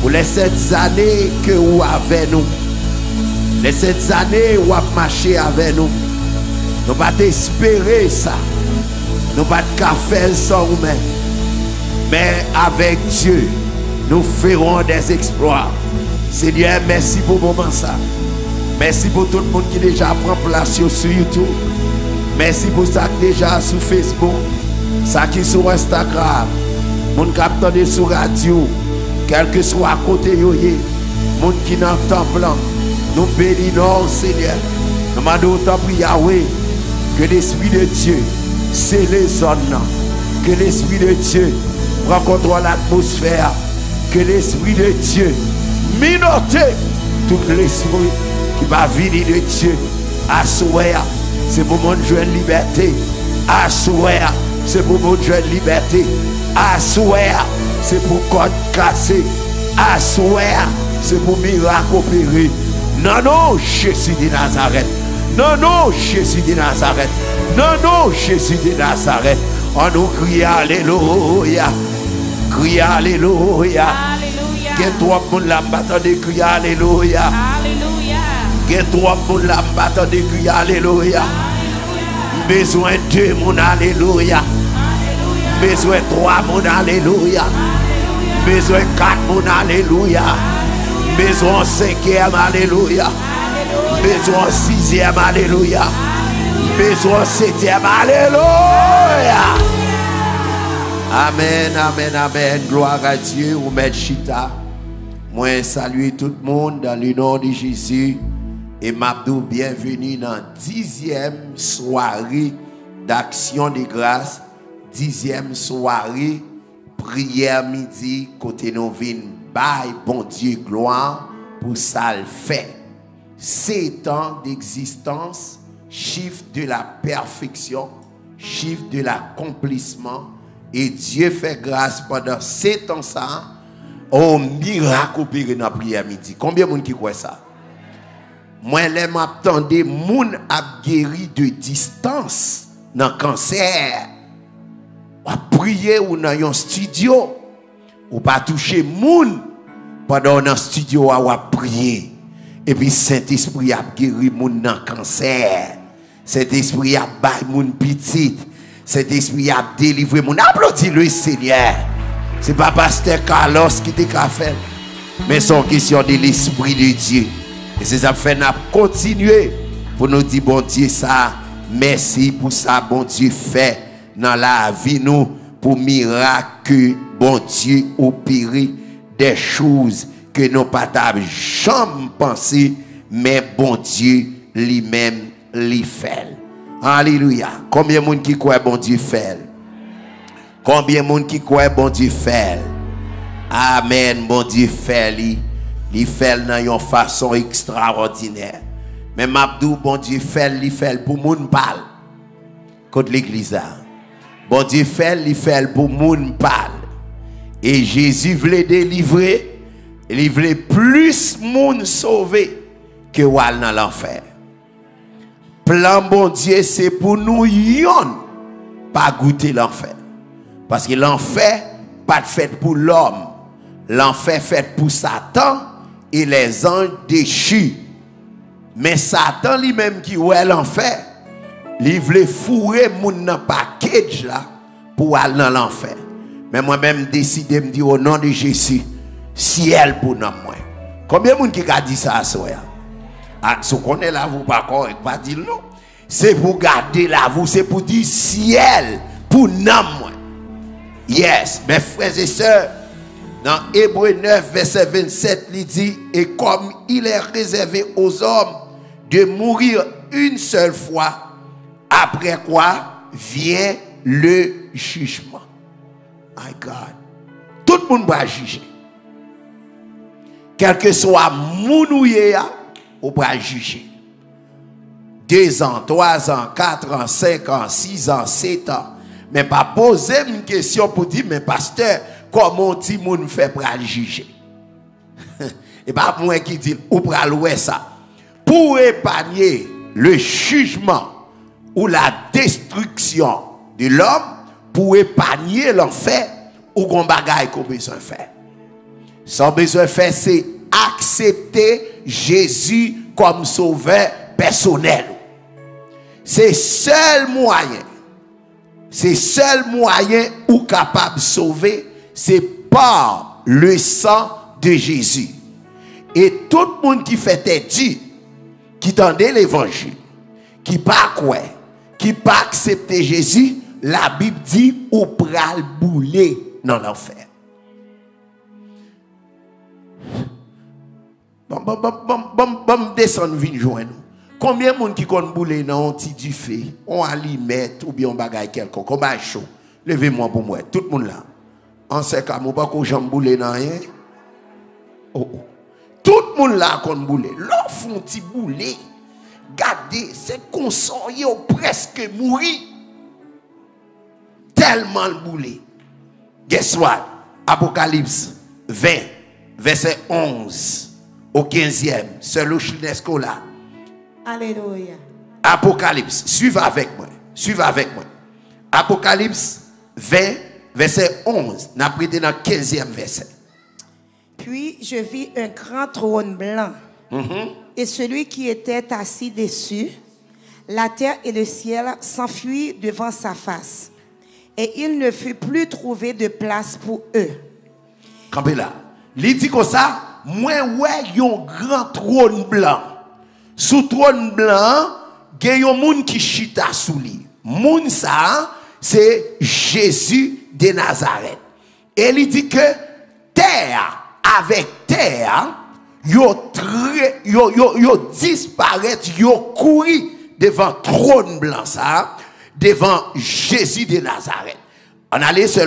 Pour les sept années que vous avez nous. Le set zane wap mache ave nou. Nou bat espere sa. Nou bat ka fel son ou men. Men avek Diyo, nou feron des eksploit. Seigneur, mersi pou mouman sa. Mersi pou tout moun ki deja pran plasyon sou Youtube. Mersi pou sa ki deja sou Facebook. Sa ki sou Instagram. Moun kap tande sou radio. Kelke sou akote yoye. Moun ki nan tan plan. Nous bénissons Seigneur. Nous demandons autant pour Yahweh. Que l'Esprit de Dieu, c'est les zones. Que l'Esprit de Dieu de l'atmosphère. Que l'Esprit de Dieu minote tout l'esprit qui va venir de Dieu. Assoir, c'est pour mon jouer liberté. Assoir, c'est pour mon jouer liberté. Assoir, c'est pour code cassé. Assoir, c'est pour miracle opéré. Non, non, Jésus de Nazareth. Non, non, Jésus de Nazareth. Non, non, Jésus de Nazareth. On nous crie Alléluia. Crie Alléluia. Gen trois moun la m'batan de cri Alléluia. Gen trois moun la m'batan de cri Alléluia. Besoin deux moun Alléluia. Besoin trois moun Alléluia. Besoin quatre moun Alléluia. Besoin cinquième Alléluia. Besoin sixième Alléluia. Besoin septième Alléluia. Amen, amen, amen. Gloire à Dieu. Ou chita. Moi, saluer tout le monde dans le nom de Jésus. Et m'abdou, bienvenue dans la dixième soirée d'action de grâce. Dixième soirée, prière midi, côté nous vin, bye, bon Dieu, gloire, pour ça le fait. Sept ans d'existence, chiffre de la perfection, chiffre de l'accomplissement. Et Dieu fait grâce pendant sept ans ça. Oh, miracle opéré dans la prière midi. Combien de monde qui croit ça? Moi, les m'attendais, moun a guéri de distance dans le cancer. Ou a prié ou dans un studio. Ou pas toucher moun pendant dans studio ou a prié. Et puis Saint-Esprit a guéri moun le cancer. Saint-Esprit a bail moun petit. Saint-Esprit a délivré moun. Applaudis le Seigneur. C'est pas pasteur Carlos qui t'a fait. Mais c'est une question de l'Esprit de Dieu. Et c'est ça fait continuer pour nous dire, bon Dieu, ça, merci pour ça, bon Dieu, fait dans la vie, nous, pour miracle, que bon Dieu opérer des choses que nous pas jamais pensé, mais bon Dieu lui-même l'y fait. Alléluia. Combien de monde qui croit bon Dieu fait? Combien de monde qui croit bon Dieu fait? Amen. Bon Dieu fait lui. Il fait dans une façon extraordinaire. Mais Mabdou, bon Dieu fait, il fait pour moun parle. Contre l'église. là. Bon Dieu fait, il fait pour moun parle. Et Jésus voulait délivrer, il voulait plus moun sauver que dans l'enfer. Plan bon Dieu, c'est pour nous yon pas goûter l'enfer. Parce que l'enfer pas fait pour l'homme. L'enfer fait pour Satan et les anges déchus. Mais Satan lui-même qui ouais l'enfer, il voulait fourrer mon dans package là pour aller dans l'enfer. Mais moi-même décidé de me dire au nom de Jésus, ciel pour nous. Combien de monde qui a dit ça à soi? Ah, si vous est là, vous pas correct, pas dire non. C'est pour garder là, vous, c'est pour dire ciel pour nous. Yes, mes frères et sœurs, dans Hébreu 9, verset 27, il dit, et comme il est réservé aux hommes de mourir une seule fois, après quoi vient le jugement. My God. Tout le monde va juger. Quel que soit mon on va juger. Deux ans, trois ans, quatre ans, cinq ans, six ans, sept ans. Mais pas poser une question pour dire, mais pasteur, comment dit moun fait pour juger? Et pas moi qui dit, ou aller ça. Pour épargner le jugement ou la destruction de l'homme, pour épargner l'enfer, ou qu'on bagaille qu'on besoin faire. Son besoin faire, c'est accepter Jésus comme sauveur personnel. C'est seul moyen. C'est seul moyen ou capable de sauver, c'est par le sang de Jésus. Et tout le monde qui fait tête, qui tendait l'évangile, qui pas quoi, qui pas accepter Jésus, la Bible dit ou pral bouler dans l'enfer. Bon, bon, bon, bon, bon, bon, descendre, vin joindre nous. Combien de monde qui kon boule dans un petit du feu, on allumette ou bien on bagaille quelqu'un, comme un chaud. Levez-moi pour moi, tout le monde là. En ce cas, moi pas qu'on jambe boule dans rien. Oh, oh. Tout le monde là kon boule. L'on font petit boule. Gardez, c'est qu'on presque mourir. Tellement le boule. Guess what? Apocalypse 20, verset 11 au 15e. C'est le chinesco là. Alléluia. Apocalypse, suivez avec moi. Suivez avec moi. Apocalypse 20, verset 11. N'a prêté dans le 15e verset. Puis je vis un grand trône blanc et celui qui était assis dessus. La terre et le ciel s'enfuient devant sa face. Et il ne fut plus trouvé de place pour eux. Campez là. Il dit comme ça, moi, ouais, yon grand trône blanc. Sous trône blanc, il y a un monde qui chita sous lui. Moun ça, c'est Jésus de Nazareth. Et il dit que terre avec terre, yo, yo, yo, yo disparaît, yo couru devant trône blanc ça, devant Jésus de Nazareth. On allait sur.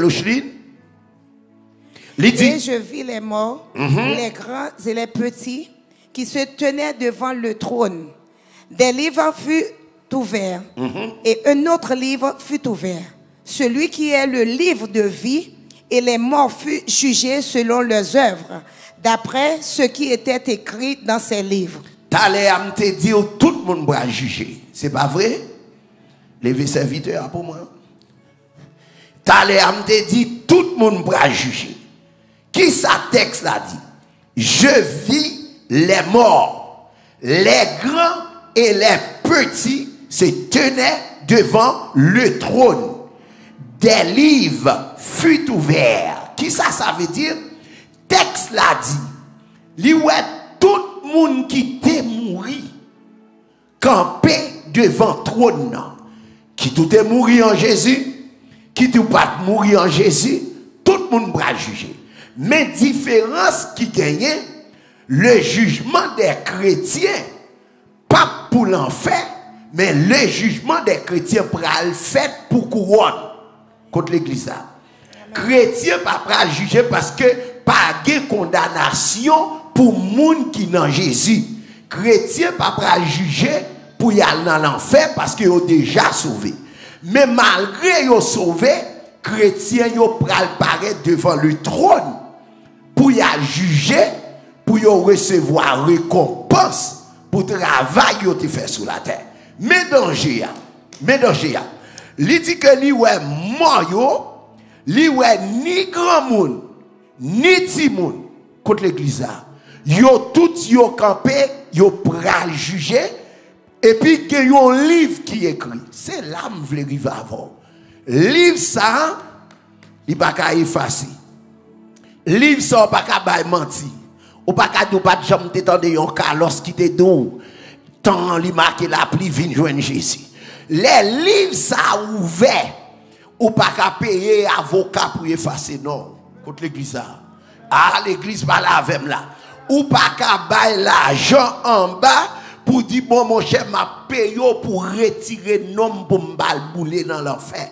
Il Et dit, je vis les morts, les grands et les petits, qui se tenaient devant le trône. Des livres furent ouverts, et un autre livre fut ouvert. Celui qui est le livre de vie, et les morts furent jugés selon leurs œuvres, d'après ce qui était écrit dans ces livres. T'allais à me dire tout le monde va juger. C'est pas vrai? Leve servite a pou mwen. Tale amte di, tout moun pra juje. Ki sa teks la di? Je vi le mor. Le gran e le peti se tene devan le tron. De liv fut ouver. Ki sa sa ve dir? Teks la di. Li wè tout moun ki te mouri. Kampe devan tron nan. Qui tout est mouru en Jésus qui tout pas mouru en Jésus tout le monde va juger mais différence qui gagne le jugement des chrétiens, pas pour l'enfer, mais le jugement des chrétiens le fait pour couronne contre l'église. là. Chrétien pas pour juger parce que pas de condamnation pour monde qui dans Jésus. Chrétien pas pour juger pour y aller dans l'enfer parce qu'ils ont déjà sauvé. Mais malgré qu'ils ont sauvé, chrétien yo pral paraître devant le trône pour y juger, pour y recevoir récompense pour le travail qu'ils ont fait sur la terre. Mais danger, mais danger, li dit que li ouais mort ouais ni grand monde, ni petit monde contre l'église. Yo tout yo campé, yo pral juger et puis que yo un livre qui écrit. C'est je voulais arriver avant. Livre ça, il pas qu'à effacer. Livre ça, pas qu'à bay menti. Ou pas qu'à dou pas jambe t'étendre yon carlos qui te dou. Tant li marqué la pluie vient joindre Jésus. Les livres ça ouvert. Ou pas qu'à payer avocat pour effacer non. Contre l'église là. Ah, l'église pas la avec là. Ou pas qu'à bay l'argent en bas pour dire bon mon cher m'a payé pour retirer nom pour bouler dans l'enfer.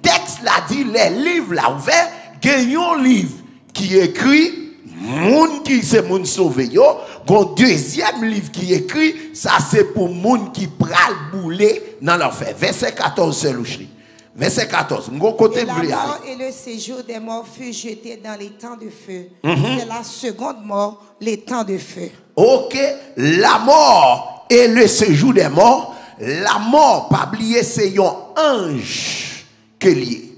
Texte là dit les livres là ouverts, gagnons livre qui écrit moun qui c'est moun sauvé yo, gon deuxième livre qui écrit ça c'est pour moun qui pral bouler dans l'enfer. Verset 14 c'est louchi. Verset 14. M'gon côté Et la mort et le séjour des morts fut jeté dans les temps de feu. Mhm. C'est la seconde mort, les temps de feu. Ok, la mort et le séjour des morts, la mort, pas oublier, c'est un ange que lié.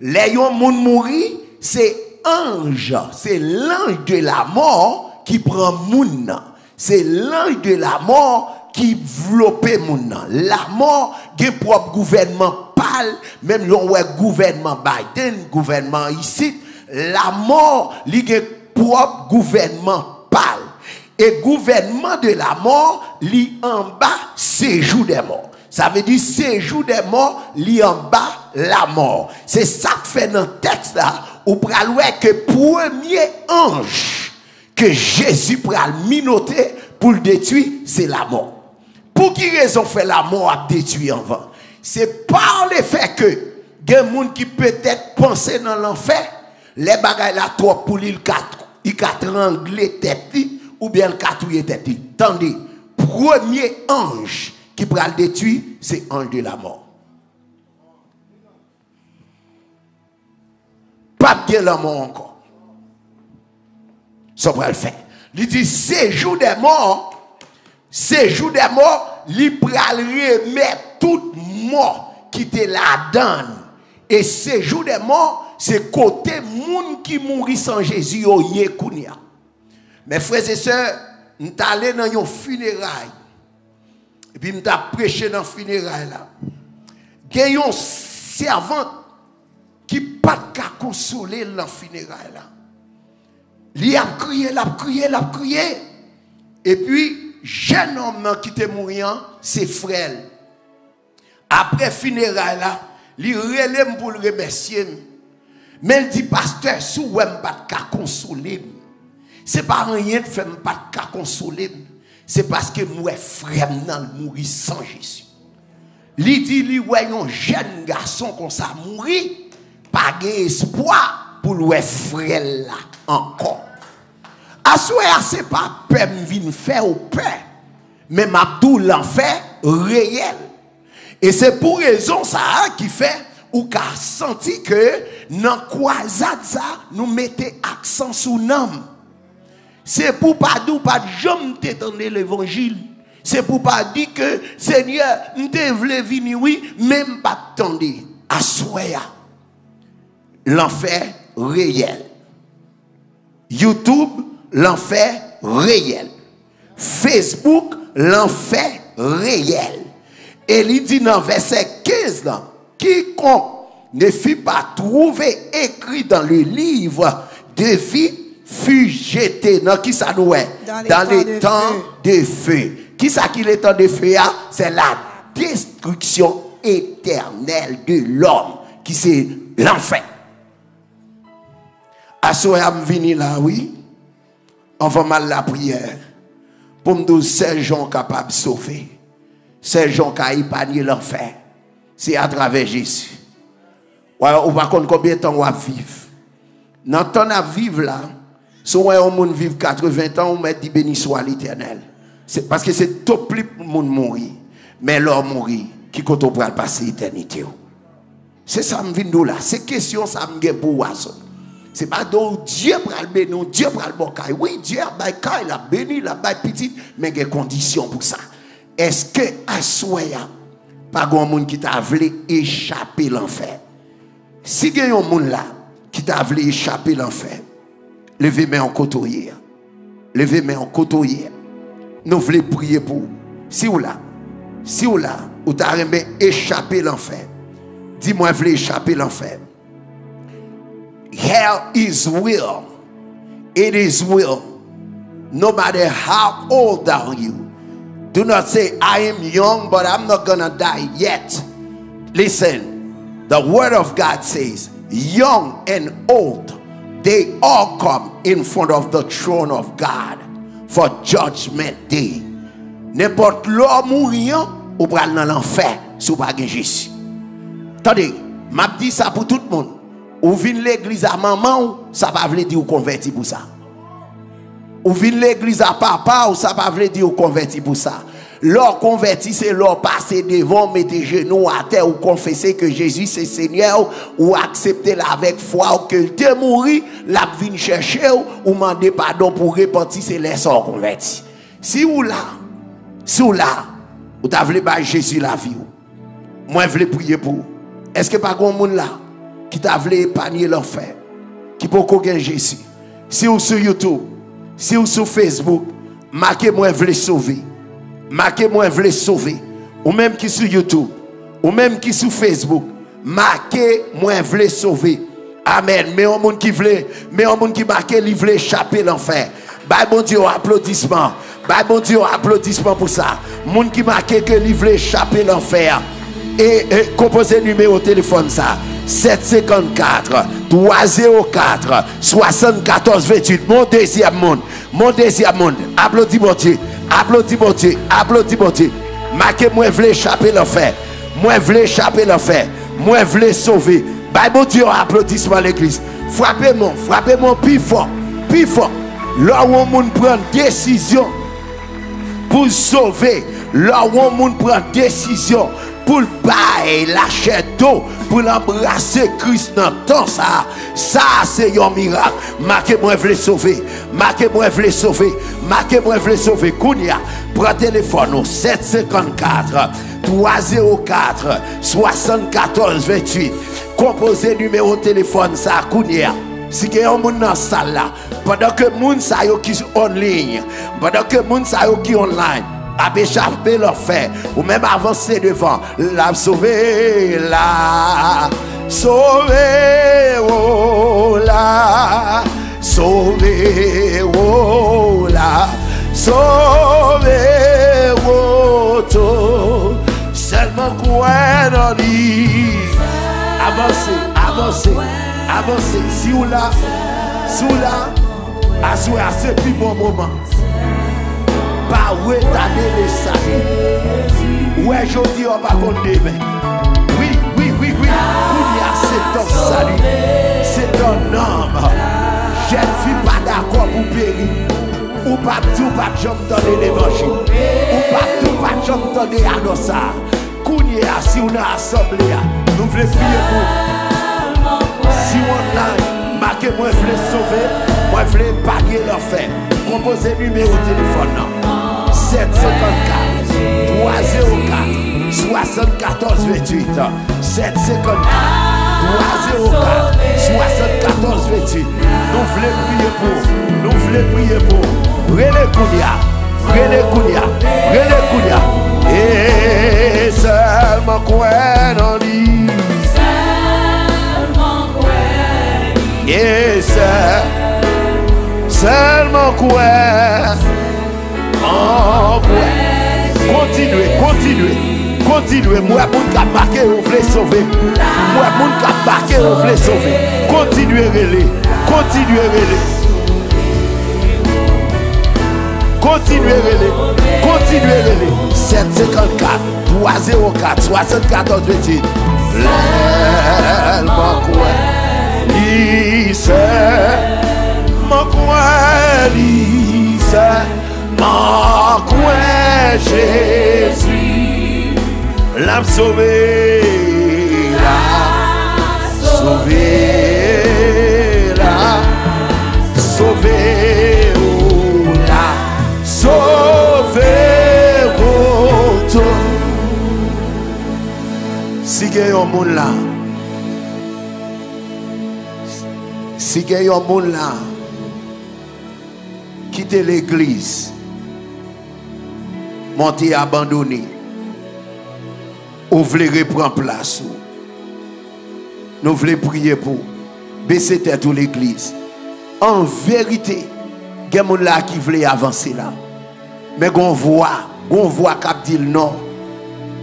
Les yon moun mouri, c'est ange, c'est l'ange de la mort qui prend moun. C'est l'ange de la mort qui enveloppe moun. La mort, gen propre gouvernement pâle, même ouais gouvernement Biden, gouvernement ici, la mort, gen propre gouvernement pâle. Et gouvernement de la mort, li en bas, séjour des morts. Ça veut dire séjour des morts, li en bas, la mort. C'est ça que fait dans le texte là, ou pral ouais que premier ange que Jésus pral minoter pour le détruire, c'est la mort. Pour qui raison fait la mort à détruire en vain? C'est par le fait que, il y a des gens qui peut-être penser dans l'enfer, les bagailles là trop pour lui, il a trangler tête ou bien le catouiller tête. Tandis, premier ange qui pourra le détruire, c'est ange de la mort. Pas bien la mort encore. Ça pourra le faire. Il dit, séjour des morts, séjour des morts, il pral remettre toute mort qui te la donne. Et séjour des morts, c'est côté moun qui mourit sans Jésus, yo yé kounia. Mes frères et sœurs, nous allé dans yon funérailles. Et puis nous prêché dans funérailles là. Gen yon servante qui pas qu'à consoler dans funérailles là. Li a crié, il a crié, il a crié. Et puis, jeune homme qui était mourant, c'est frère. Après funérailles là, il relève pour le remercier. Mais il dit, pasteur, si vous n'avez pas de Se pa ranyen fèm pat ka konsole m. Se paske mwen frem nan mouri san Jezu. Li di li wè yon jen gason kon sa mouri, pa gen espoi pou lwe frel la ankon. Aswe a se pa pem vin fè ou pè, men mabdou l'enfer reyel. E se pou rezon sa a ki fè, ou ka santi ke nan kwa zat za nou mette aksan sou nanm. C'est pour pas dire pas jamais t'étendre l'évangile. C'est pour pas dire que Seigneur, te voulons venir oui, même pas attendre. Assoya. L'enfer réel. YouTube, l'enfer réel. Facebook, l'enfer réel. Et il dit dans verset 15, là, quiconque ne fut pas trouvé écrit dans le livre de vie fut jeté dans qui ça nous est? Dans les les temps temps de feu. Qui ça qui les temps de feu? C'est la destruction éternelle de l'homme qui c'est l'enfer. Asoya vini là oui. Avant mal la prière. Pour me dire, ces gens capables de sauver. Ces gens qui épargné l'enfer. C'est à travers Jésus. Ouais, ou par contre, combien de temps on va vivre? Dans le temps à vivre là, si on monde vivre 80 ans, on met dit béni soit l'éternel. C'est parce que c'est tout plus pour monde mourir. Mais l'homme mourir, qui compte pour passer l'éternité. C'est ça me vient là. C'est question ça me pour oiseau. C'est pas donc Dieu pour le bénir, Dieu pour le bon Oui, Dieu a la béni, la petit, mais il y a des conditions pour ça. Est-ce que à pas grand monde qui t'a voulu échapper l'enfer? Si il y a un monde là qui t'a voulu échapper l'enfer, levez-moi en côtoyer. Levez-moi en côtoyer. Nous voulons prier pour Si vous là, si vous là, ou échapper l'enfer, dis-moi, vous voulez échapper l'enfer. Hell is will. It is will. No matter how old are you. Do not say, I am young, but I'm not to die yet. Listen, the word of God says, young and old, They all come in front of the throne of God for judgment day. Nepot lor mouriyan ou pral nan l'enfer sou bagen jis. Tande, map di sa pou tout moun. Ou vin l'eglise a maman ou, sa pa vle di ou konverti pou sa. Ou vin l'eglise a papa ou, sa pa vle di ou konverti pou sa. Leur converti, c'est leur passer devant, mettre genoux à terre ou confesser que Jésus c'est Seigneur ou accepter avec foi ou que te mourir, la vin chercher ou demander pardon pour repentir, c'est sort converti. Si ou là, si ou là, ou t'avez Jésus la vie, moi je voulais prier pour. Est-ce que pas grand monde là? qui t'a voulu épargner l'enfer, qui peut gagner Jésus? Si vous sur YouTube, si vous sur Facebook, marquez-moi voulez sauver. Marquez-moi voulez sauver. Ou même qui sur YouTube, ou même qui sur Facebook, marquez-moi voulez sauver. Amen. Mais un monde qui voulait, mais un monde qui marquait, il voulait l'enfer. Bye bon Dieu, applaudissement. Bye bon Dieu, applaudissement pour ça. Monde qui marquait que il voulait l'enfer. Et, et composez numéro téléphone ça. 754 304 74 28. Mon deuxième monde. Mon deuxième monde. Applaudis mon Dieu. Applaudis mon Dieu, applaudis mon Dieu. Marquez, moi, je veux échapper l'enfer. Moi, je veux échapper l'enfer. Moi, je veux sauver. Bah, mon Dieu, applaudissement à l'église. Frappez-moi, frappez-moi plus fort, plus fort. Là où on prend décision pour sauver, là où on prend décision pour le bail, lâcher d'eau, pour l'embrasser Christ dans temps ça. Ça, c'est un miracle. Marquez-moi, vous sauver. Marquez-moi, vous sauver. Marquez-moi, vous sauver. Kounia, prends téléphone 754 304 74 28. Composez numéro de téléphone ça, Kounia. Si il y a un monde dans la salle pendant que les gens en ligne, pendant que les gens qui sont online, ap échappé leur fer, ou même avancer devant, l'a sauvé, l'a sauvé, oh, l'a sauvé, oh, l'a sauvé, oh, tout. Seulement quoi dans Avancez, avancez, avancez, si ou là, si ou là, à ce plus bon moment. we tade le sali Ouè jodi ou pa kon demen Oui, oui, oui, oui. Kounia se ton sali Se ton nom Jen fi pa d'akwa pou peri. Ou pa tou pa jom tande levanshi Ou pa tou pa jom tande anosa. Kounia si ou nan asoblea Nou vle fye pou. Si ou online Make mwen vle sove Mwen vle page l'ofen Kompose numero telefon nan. 754 304 74 28 754 304 74 28 Nou vle priye pou Nou vle priye pou Rene kounia Rene kounia Rene kounia E selman kwen an li Selman kwen E selman kwen Kontinue, kontinue, kontinue Mwen moun ka make ou vle sove Mwen moun ka make ou vle sove Kontinue rele, kontinue rele Kontinue rele, kontinue rele 754, 304, 74 vetit Lèl mwen kwen lise Mwen kwen lise Mon quoi? Jésus. La. La sauvée. oh, La toi. Si moun la Si moun la Kite l'eglise Monte abandonné Ou vle repren plas ou. Nou vle priye pou. Bese tèt ou l'eglise En verite Gen moun la ki vle avanse la. Men gon vwa Gon vwa kap dil non.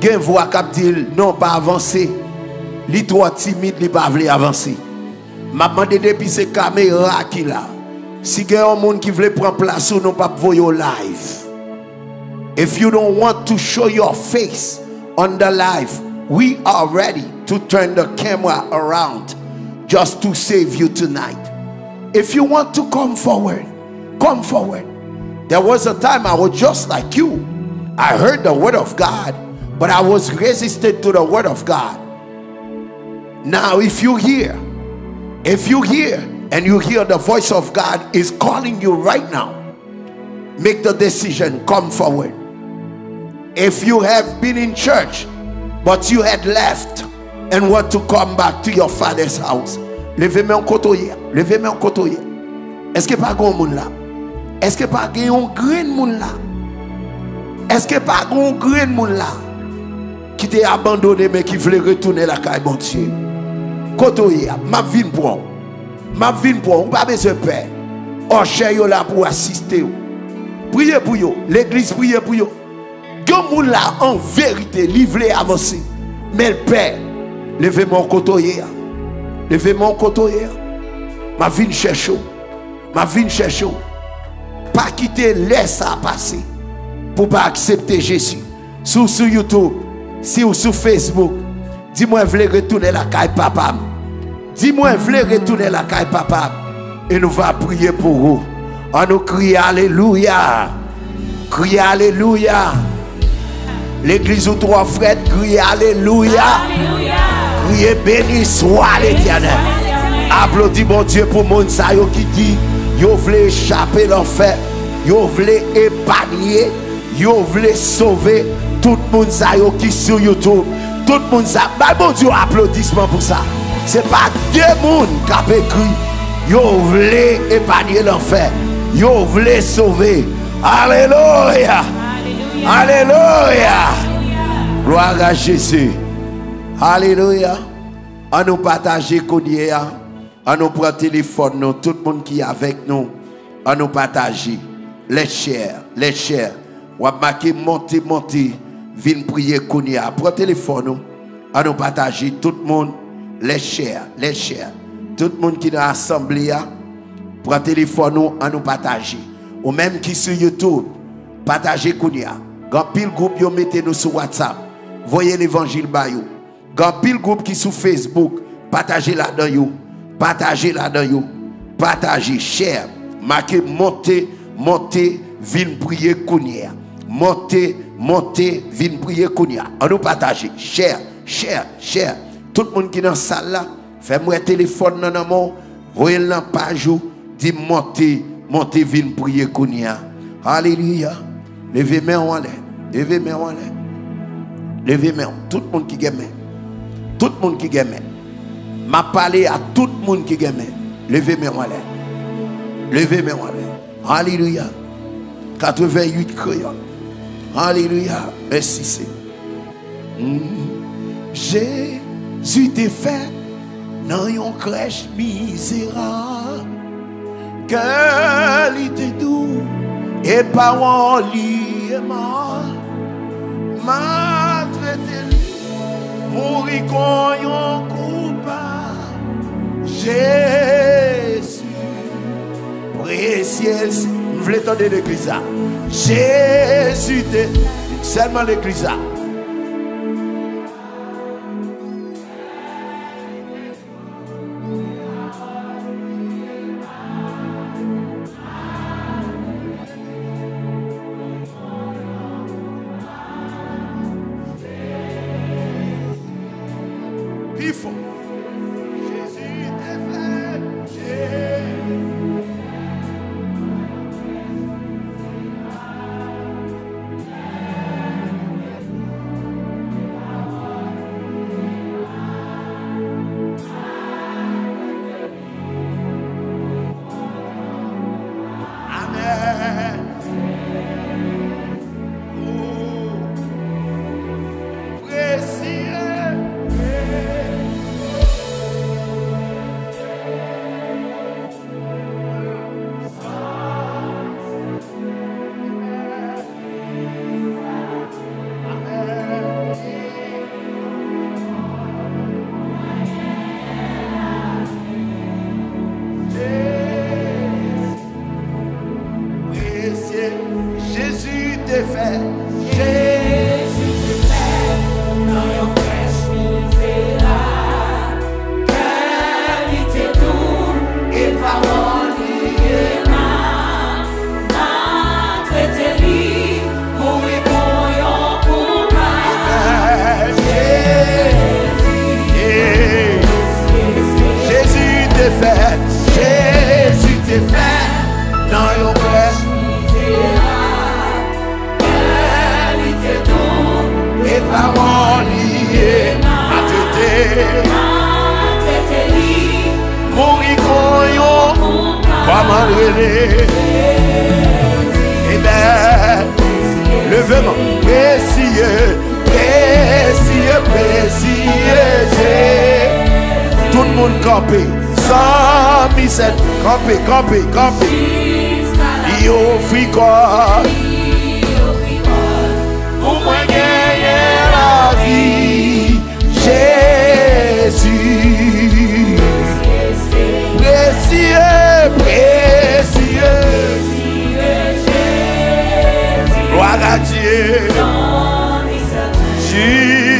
Gen vwa kap dil non pa avanse. Li tro timide li pa vle avanse. Ma mande depi se kamera ki la. Si gen yon moun ki vle pran plas ou non pa voyo live If you don't want to show your face on the live, we are ready to turn the camera around just to save you tonight. If you want to come forward, come forward. There was a time I was just like you. I heard the word of God, but I was resistant to the word of God. Now, if you hear, if you hear and you hear the voice of God is calling you right now, make the decision, come forward. If you have been in church, but you had left and want to come back to your father's house, levez-moi en kotoye, levez-moi en kotoye. Est-ce que pas grand monde là? Est-ce que pas un grand monde là? Est-ce que pas un grand monde là? Qui t'a abandonné mais qui voulait retourner la caille bon Dieu? Kotoye, m'a vin pour. M'a vin pour, ou pas besoin peur. Oh, yo là pour assister. Priez pour yo, l'église priez pour yo. Gen moun la en vérité livré avancé. Mais le père, levez mon kotoye. Levez mon kotoye. Ma vie cherche. Ma vie cherche. Pas quitter laisse à passer pour pas accepter Jésus. Sur, sur YouTube, si ou sur Facebook, dis-moi voulez retourner la caille papa? Dis-moi voulez retourner la caille papa? Et nous va prier pour vous. On nous crie Alléluia. Crie Alléluia. L'église ou trois frères crie Alléluia. Criez béni soit l'éternel. Applaudis mon Dieu pour mon qui dit yo voulez échapper l'enfer, yo voulez épargner, yo voulez sauver tout le monde qui sur YouTube. Tout le monde ça. Bah bon Dieu applaudissement pour ça. C'est pas deux monde qui a écrit yo voulez épargner l'enfer, yo voulez sauver. Alléluia. Alléluia. Gloire à Jésus. Alléluia. À nous partager connaît, à nous prendre téléphone, tout le monde qui est avec nous, à nous partager les chers, les chers. Ou à marquer monter, monter, viens prier connaît. Prends téléphone, à nous partager tout le monde, les chers, les chers. Tout le monde qui est dans l'assemblée, prends téléphone, nous, à nous partager. Ou même qui sur YouTube, partagez Kounia. Quand pile groupe yo mettez nous sur WhatsApp. Voyez l'évangile ba yo. Quand pile groupe qui sur Facebook, partagez là-dedans yo. Partagez là-dedans yo. Partagez, cher. Marquez montez, montez, viens prier Kounia. Montez, montez, viens prier Kounia. On nous partager, cher, cher, cher. Tout le monde qui dans la salle là, fais-moi un téléphone dans monde. Voyez la page dis montez, montez, viens prier Kounia. Alléluia. Levez main en l'air. Levez main en l'air. Levez main. Tout le monde qui gagne. Tout le monde qui gagne. M'a parlé à tout le monde qui gagne. Levez main en l'air. Levez main en l'air. Alléluia. 88 crayons. Alléluia. Merci Seigneur. Mm. Jésus t'est fait dans une crèche misérable. Qualité doux et parole liément m'a traité mourir comme un coupable. Jésus précieux voulez tendre l'église là. Jésus seulement l'église Tout le monde campé, 117, campé, campé, campé. Il offre quoi Pour moi gagner la vie, Jésus. Précieux, précieux. Gloire à Dieu. Jésus.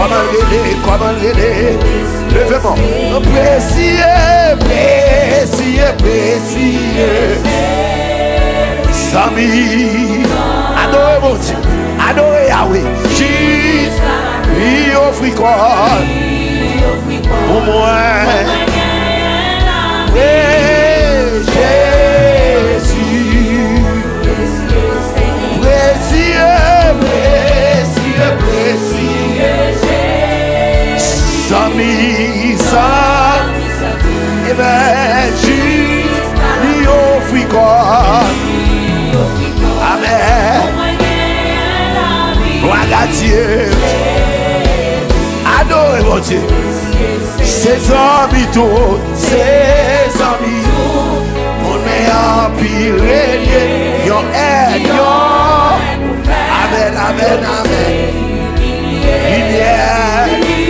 Koman rele, koman rele. Leveman Presye, presye, presye Sami Adore mouti Adore Yahweh. Jis Li ofri kon O mwen E Sami sa Evenji Li ofri kon Amen. Mwaga diye Adore bon diye Se zami tou Se zami Moun me api renye Yon ed yon Amen, amen, amen. Linye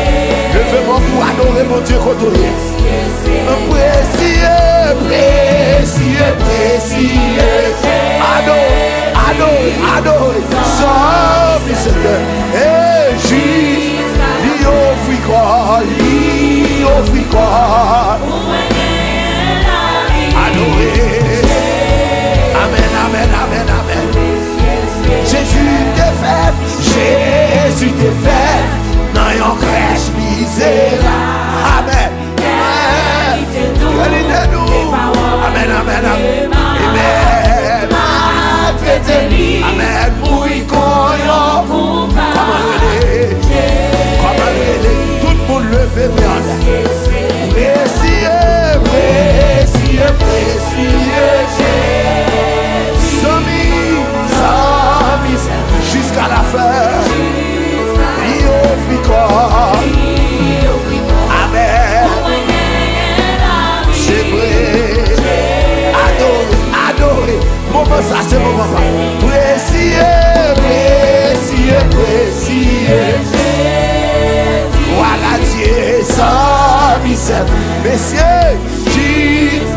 Bon pou adore mon Dieu kotoye Presye, presye, presye Adore, adore, adore. Son bisete E jis Li ofri kor, li ofri kor Adore. Amen, amen, amen, amen. Jésus te fèm, Jésus te fèm une crèche misérable. Amen. Qualité nous. Amen, amen, amen. Amen. Amen. Mouille koyon. Comment relais? Comment relais? Tout le monde levé vers Précieux, précieux, précieux Jésus. Sami, sami, jusqu'à la fin. Sa se mou mou mou Presye, presye, presye Wala diye sa misep Mesye, jit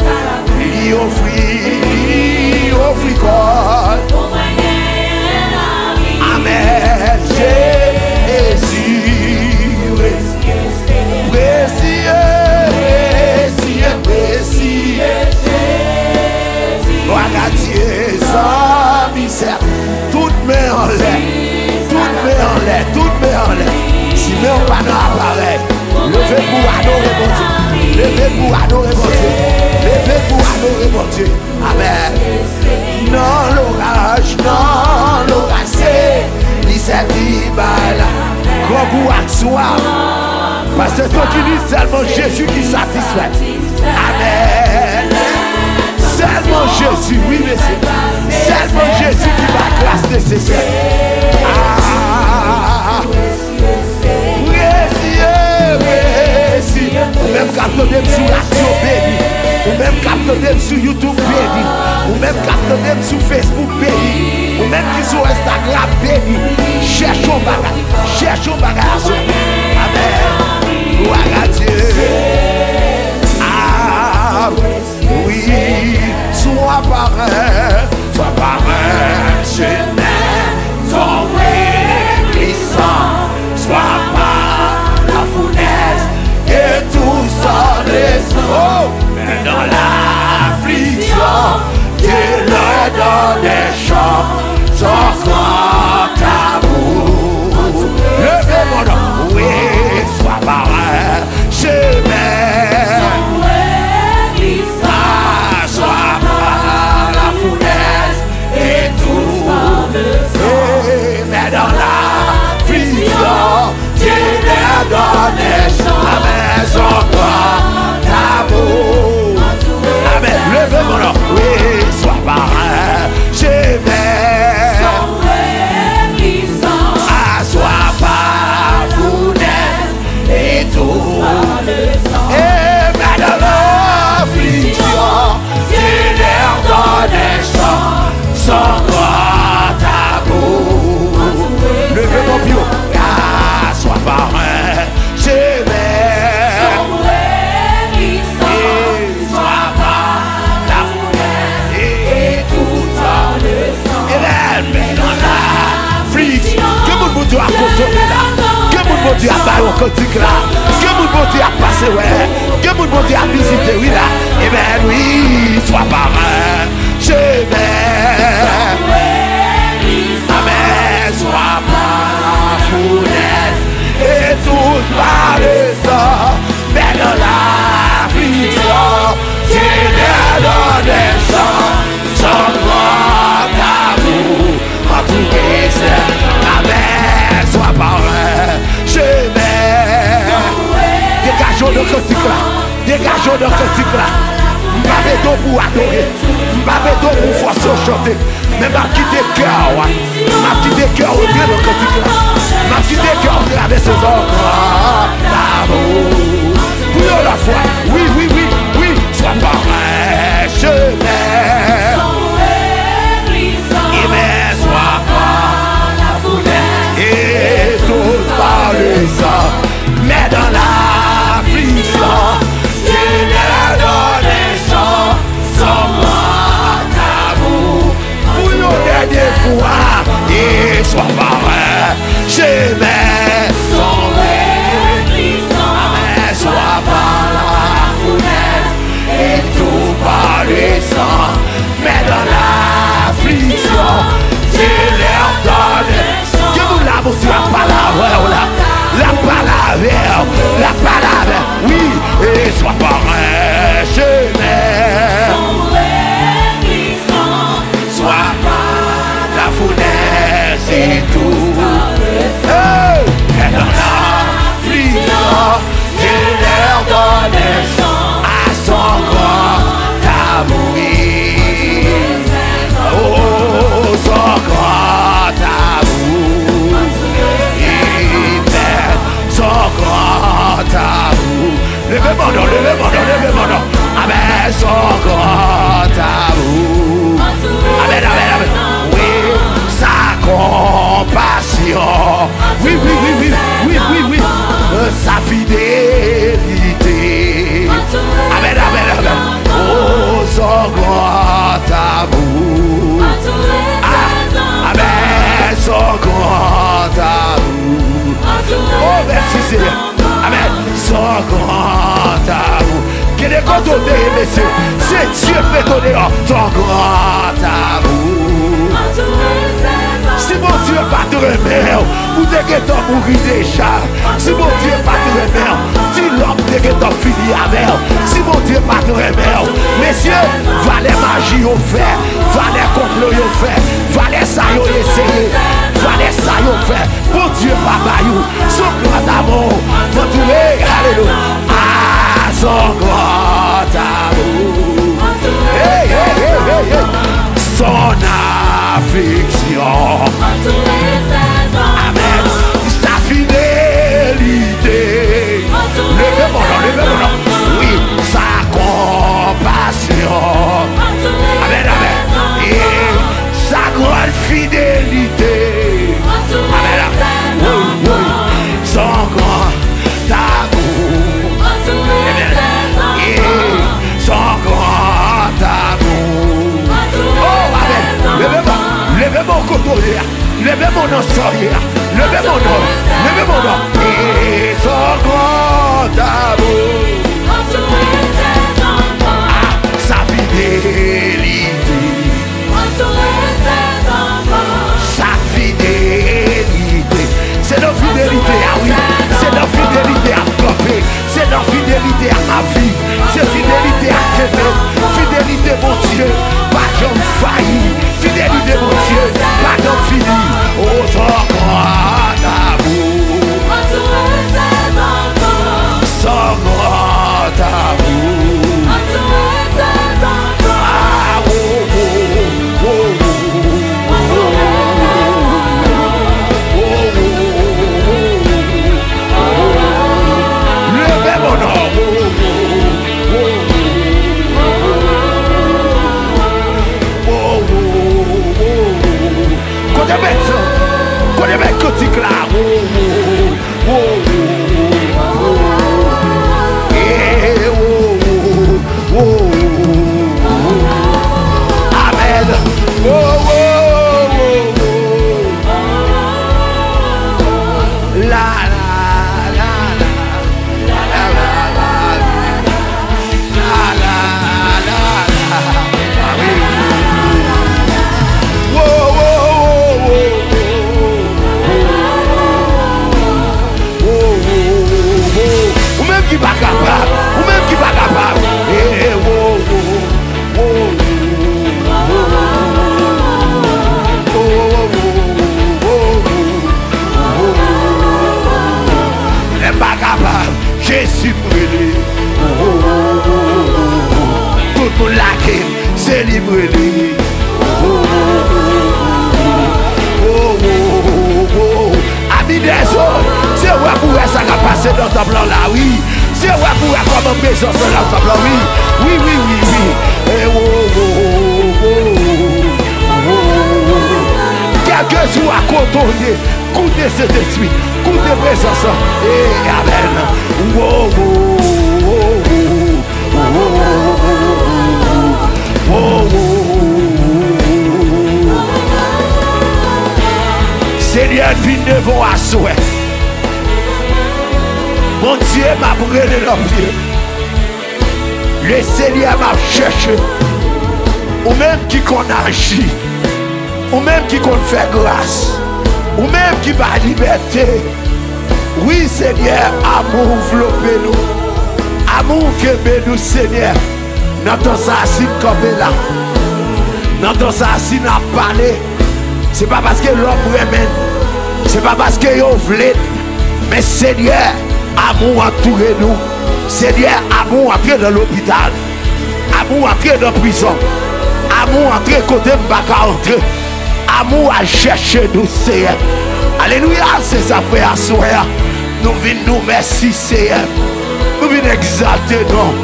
Li ofri, li ofri kon en l'air, toutes mes en l'air, toutes mes en l'air. Si en pas dans l'appareil, levez pour adorer mon Dieu. Levez pour adorer mon Dieu. Levez pour adorer mon Dieu. Amen. Non l'orage, non l'orage, c'est qui là. Grand goût soif. Parce que toi qui dis seulement Jésus qui satisfait. Amen. Seulement Jésus, oui monsieur. Selman Jezi ki ba klas nesesè Presye, presye Ou menm kapte dem sou radio baby Ou menm kapte dem sou Youtube baby Ou menm kapte dem sou Facebook baby Ou menm ki sou Instagram baby Chèchon bagay, chèchon bagay asou Amen, gloire a Dieu Ah, oui, sou apare dans l'affliction, tu leur donnes des chants, leur di a bayo kontik la. Gen moun bon di a pase we. Gen moun bon di a vizite we la. Eh e men oui, swa pa men Je men A men swa pa Founes Et tout pa le son Men nan la friksyon Ti men nan le son Son mwen tabou An tou kese A men swa pa men Dégageons de cantique là. Dégageons de cantique là. M'avez donc pour adorer. M'avez donc pour forcer au chanter. Mais m'a quitté cœur. M'a quitté cœur au Dieu de cantique là. M'a quitté cœur au travers ses ongles. L'amour. Pour la foi. Oui, oui, oui, oui. Sois parrain. Je Mais son réquisition, soit par la foule et tout par lui sangs, mais dans la fiction, tu leur donnes. Que vous l'abonnez à la parole, la parole, la parole, la parole, oui, et soit par elle. Levez-moi, levez-moi, levez-moi. Amen, son grand. Amen, amen, amen. Oui, sa compassion. Oui, oui, oui, oui, oui, oui, oui. Sa fidélité. La Seigneur. Amen. Son grand amour. Quel est quand on est, messieurs? C'est Dieu qui donner son grand amour. Si bon Diyo pa te remèw, ou deke ton mouri deja. Si bon Diyo pa te remèw, ti lom deke ton fini amèw. Si bon Diyo pa te remèw, mesye, valè magi yo fè, valè komplo yo fè, valè sa yo eseye, valè sa yo fè. Bon Diyo pa bayou, son grand amou, bon Diyo le galèlou, a son grand amou. Hey, hey, hey, hey, hey, son amou. Amen. Sa fidélité. Levez mon nom, levez mon nom. Oui, sa compassion. Amen, amen. Et sa grande fidélité. Mon côté. Levez mon nom, soyez. Levez mon nom. Levez mon nom. Et son grand amour. Sa fidélité. Sa fidélité. C'est notre fidélité, ah oui. C'est fidélité à. C'est fidélité à ma vie. C'est fidélité à Kevin. Fidélité, mon Dieu. Pas. fidélité, mon Dieu, pas d'en fini, aux encore. Tu rele Ami de zon Se wè pou wè sa ka pase nan tablan la wè Se wè pou wè kwa mè mè zon se nan tablan wè Wè wè wè wè E wè wè wè wè Kèkè sou akotonye Koute se deswi Koute mè zon sa E amen. Wè wè wè Seigneur, vin devant à souhait. Mon Dieu m'a brûlé dans le Le Seigneur m'a cherché. Ou même qui qu'on agit. Ou même qui qu'on fait grâce. Ou même qui va liberté. Oui, Seigneur, amour enveloppé nous. Amour que nous, Seigneur. N'entends ça si comme là. N'entends ça si n'a parlé. C'est pas parce que l'homme remène. C'est pas parce que vous voulez. Mais Seigneur, amour entouré nous. Seigneur, amour entré dans l'hôpital. Amour entré dans la prison. Amour entré côté Mbaka entré. Amour à chercher nous, Seigneur. Alléluia, c'est ça, frère, soir. Nous venons nous merci, Seigneur. Nous venons exalter, non.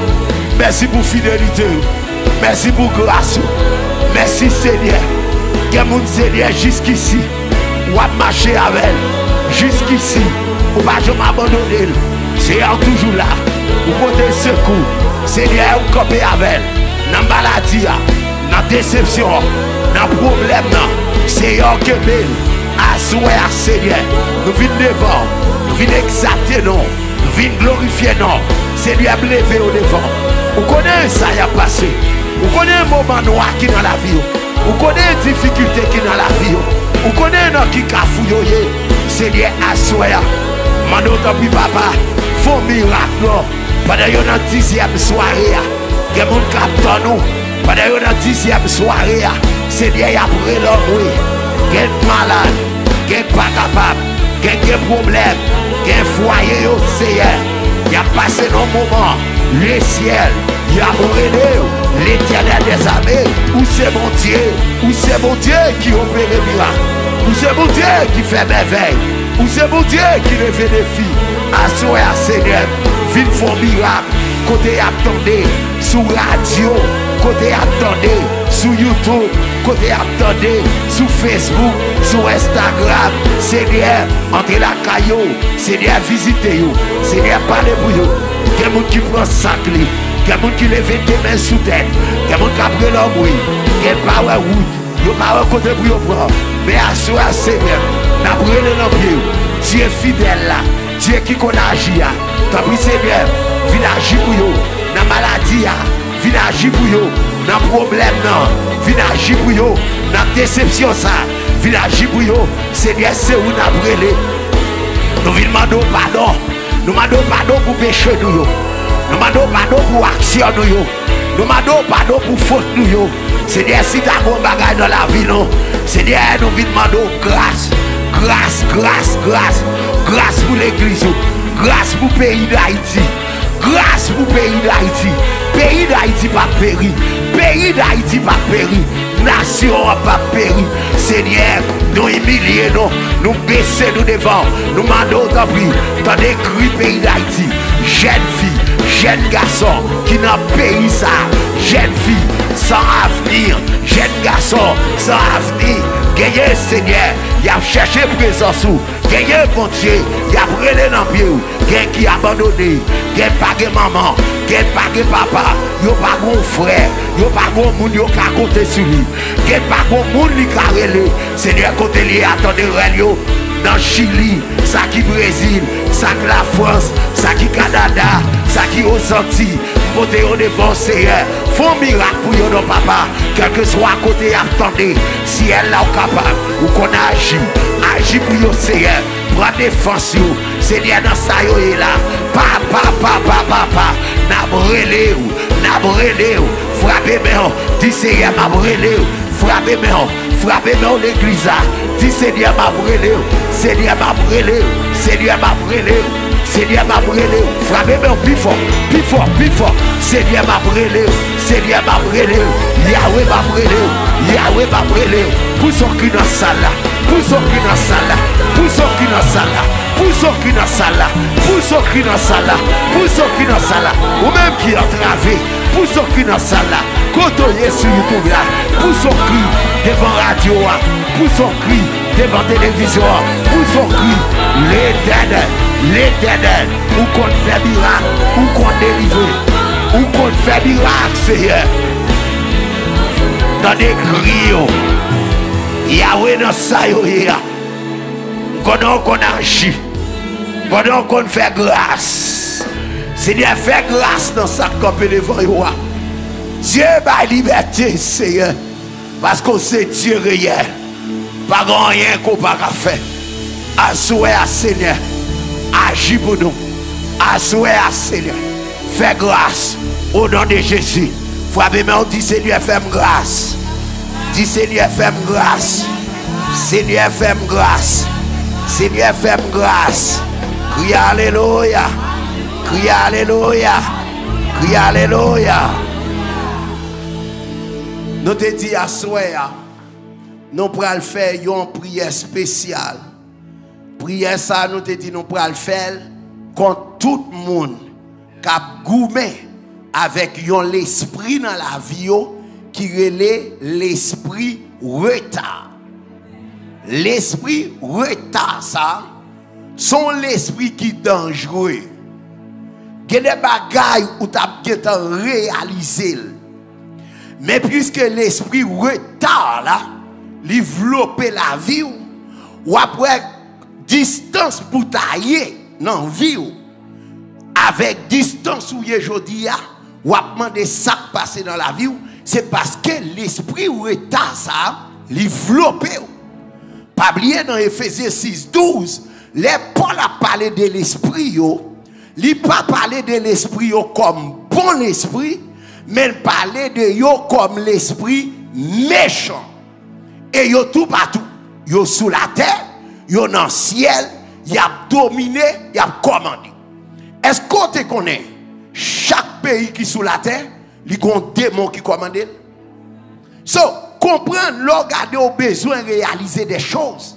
Merci pour fidélité. Merci pour grâce. Merci, Seigneur. Gen moun selye jiskisi Wap mache avel. Jiskisi Ou pa jom abandonel Se yon toujou la Ou kote sekou. Selye ou kope avel. Nan maladi ya Nan decepsyon Nan problem nan. Se yon kebel Aswe a selye Nou vin devan Nou vin exakte non Nou vin glorifye non Selye bleve ou devan. Ou konen sa ya pase? Ou konen mouman noa ki nan la vi ou noir qui dans la vie. Vous connaissez une difficulté qui dans la vie. Vous connaissez un qui cafouille. C'est lui assoya. Mano tant papa. Font miracle. non. Pendant une dixième soirée. Il y a mon capteur nous. Pendant une dixième soirée. C'est lui après l'homme. oui. Gen malade, gen pas capable, gen gen problème, gen foyer au Seigneur. Il a passé nos moments, le ciel, il a brûlé l'éternel des armées, où c'est mon Dieu, où c'est mon Dieu qui opère les miracles, où c'est mon Dieu qui fait merveille, où c'est mon Dieu qui lève les filles, à son et à Seigneur, vite font miracle, côté attendez, sous radio, côté attendez, sous YouTube, côté attendez, sous Facebook, sous Instagram, Seigneur, entrez la caillou, Seigneur, visitez-vous, Seigneur, parlez-vous, il y qui prend sac Gen moun ki leve temen sou ten Gen moun kapre lom wè Gen pa wè wè Yo pa wè kote pou yo pran. Me aso a se men Na brele nan pye ou. Diye fidel la. Diye ki kon aji ya Tabri se men Vin aji pou yo. Nan maladi ya Vin aji pou yo. Nan problem nan. Vin aji pou yo. Nan decepsyon sa. Vin aji pou yo. Se gen se ou na brele Nou vin mando padon Nou mando padon pou peche nou yo. Nous demandons pardon pour l'action nous. Nous demandons pardon pour faute nous. Seigneur, si tu as un bagage dans la vie, non. Seigneur, nous demandons grâce. Grâce, grâce, grâce. Grâce pour l'église. Grâce pour le pays d'Haïti. Grâce pour le pays d'Haïti. Pays d'Haïti pas péri. Pays d'Haïti pas péri. Nation pas péri. Seigneur, nous humilier, non. Nous baisser nous devant. Nous demandons ta vie. T'en écrit pays d'Haïti. Jeune fille. Jeune garçon qui n'a pays ça. Jeune fille sans avenir. Jeune garçon sans avenir. Gagnez Seigneur, il a cherché présence ou. Gagnez bon Dieu, il a brûlé dans pied ou. Qui abandonné. Gagnez pas de maman. Gagnez pas de papa. Yo pas de frère. Yo pas de monde yo ka compter sur lui. Gagnez pas de monde qui ka relé. Seigneur côté li attendez yo dans Chili, ça qui Brésil, ça qui la France, sa ki Kanada, sa ki Osanti, pote yo devon seye, eh. fon mirak pou yo nan papa, kelke swa kote ap tande, si el la ou kapab, ou kon aji, aji pou yo seye, eh. pran defans yo, seye nan sa yo e la, pa pa pa pa pa pa, nan brele ou, nan brele ou, frape men, di seye eh, nan brele ou, frape men, frape men ou l'eglisa, ah. di seye nan brele ou, seye nan brele ou, seye nan brele ou, Seigneur m'a brûlé, frappez-moi plus fort, plus fort, plus fort. Seigneur m'a brûlé, Seigneur m'a brûlé, Yahweh m'a brûlé, Yahweh m'a brûlé. Pousse au cul dans salle là, pousse au cul dans salle là, pousse au cul dans salle là, pousse au cul dans salle là, pousse au cul dans salle là, pousse au cul dans salle là. Ou même qui entravé, pousse au cul dans salle là. Quand on est sur YouTube là, pousse au cul devant radio, pousse au cul devant télévision, pousse au cul l'éternel. l'Eternel, ou kon fè mirak, ou kon delive, ou kon fè mirak, seye. Nan de griyo, Yahweh nan sayo ya, konon kon anji, konon kon fè glas, seye fè glas nan sak kapè devan yo a. Dieu m'a liberté, Seigneur. Parce qu'on sait Dieu réel. Pas grand rien qu'on pas faire. À souhait à Seigneur. Agis pour nous. Assoyez à Seigneur. Fais grâce au nom de Jésus. Frappez moi dit Seigneur, fais grâce. Dis Seigneur, fais grâce. Seigneur, fais grâce. Seigneur, fais grâce. Crie Alléluia. Crie Alléluia. Crie Alléluia. Nous te dit à soir, nous pourrons faire une prière spéciale. Prière ça, nous te dit nous pourrons faire contre tout le monde qui a gourmé avec l'esprit dans la vie qui relait l'esprit retard. L'esprit retard ça, son l'esprit qui est dangereux. Il y a des bagailles où tu as réalisé. Mais puisque l'esprit retard là, développer la vie, ou après distance pour tailler, dans la vie, avec distance où il jodi a, ou demandé ça qui passe dans la vie, c'est parce que l'esprit ou état ça, développé. Pas oublier dans Ephésiens 6, 12, les Paul a parlé de l'esprit, il pas parlé de l'esprit comme bon esprit, mais il parlait de yo comme l'esprit méchant. Et yo tout partout. Yo sous la terre, yo dans le ciel, y a dominé, y a commandé. Est-ce qu'on te connaît? Chaque pays qui est sous la terre, il y a un démon qui commande. So, comprendre, regarder au besoin de réaliser des choses.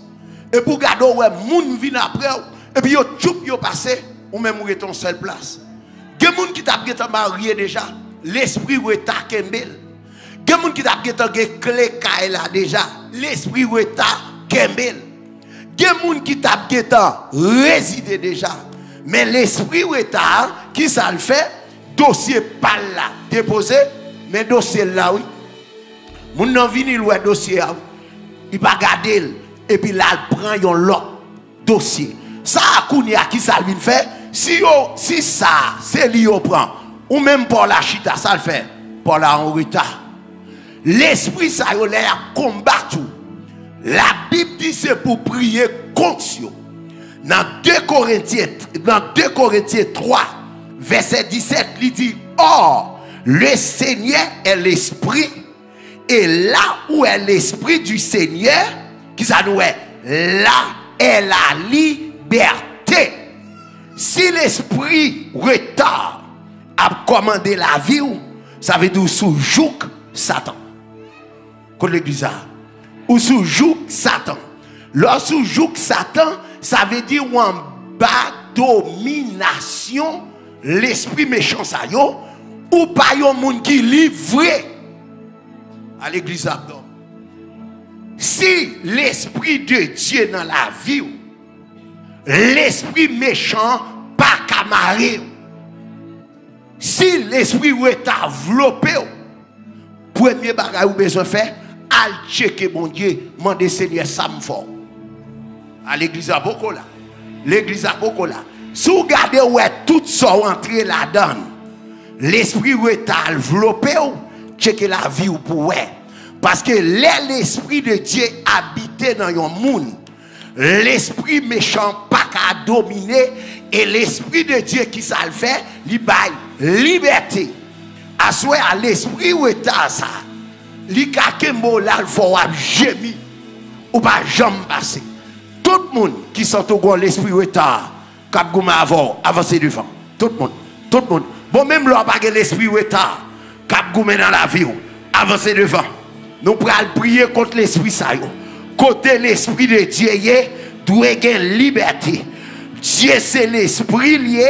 Et pour garder ouais, moun vient après, et puis yo tchoup yo passé, ou même ou ton seule place. Il des gens qui t'a marié déjà, l'esprit ou est kembel. Il des gens qui t'a clé là déjà, l'esprit ou est kembel. Gens qui t'a résidé déjà, mais l'esprit ou est qui ça le fait, dossier pas là, déposé, mais dossier là oui. Moun nan vini loué dossier, il va garder et puis là il prend yon lot dossier. Ça a qui ça vient faire si si ça c'est lui au prend ou même pour la chita ça le fait pour la en. L'esprit ça yo l'air combattre. La Bible dit c'est pour prier eux. Dans 2 Corinthiens dans 2 Corinthiens 3 verset 17 il dit or le Seigneur est l'esprit et là où est l'esprit du Seigneur, qui ça nous est, là est la liberté. Si l'esprit retard a commandé la vie, ça veut dire sous joug Satan. Quand l'église Ou sous Satan. Lorsque joug Satan, ça veut dire ou en bas domination l'esprit méchant ça yo ou pas yon monde qui livré à l'église. Si l'esprit de Dieu dans la vie, l'esprit méchant pas camaré. Si l'esprit est développé, premier bagage ou besoin faire, al checker mon Dieu, demander Seigneur ça me fort. À l'église à là. L'église à là. Si vous regardez où est tout ça entré là-dedans, l'esprit est développé, checker la vie ou pour Parce que l'esprit de Dieu habite dans un monde. L'esprit méchant pas qu'à dominer et l'esprit de Dieu qui ça le fait, il liberté. Assoyer à l'esprit où est ça. Li kakembo là il faut gémir ou pas jamais passer. Tout le monde qui sont au l'esprit où est cap gouma avant avancer devant. Tout le monde, tout le monde. Bon même là pas l'esprit où est cap gouma dans la vie avancer devant. Nous prenons prier contre l'esprit ça Côté l'esprit de Dieu doit avoir liberté. Dieu c'est l'esprit lié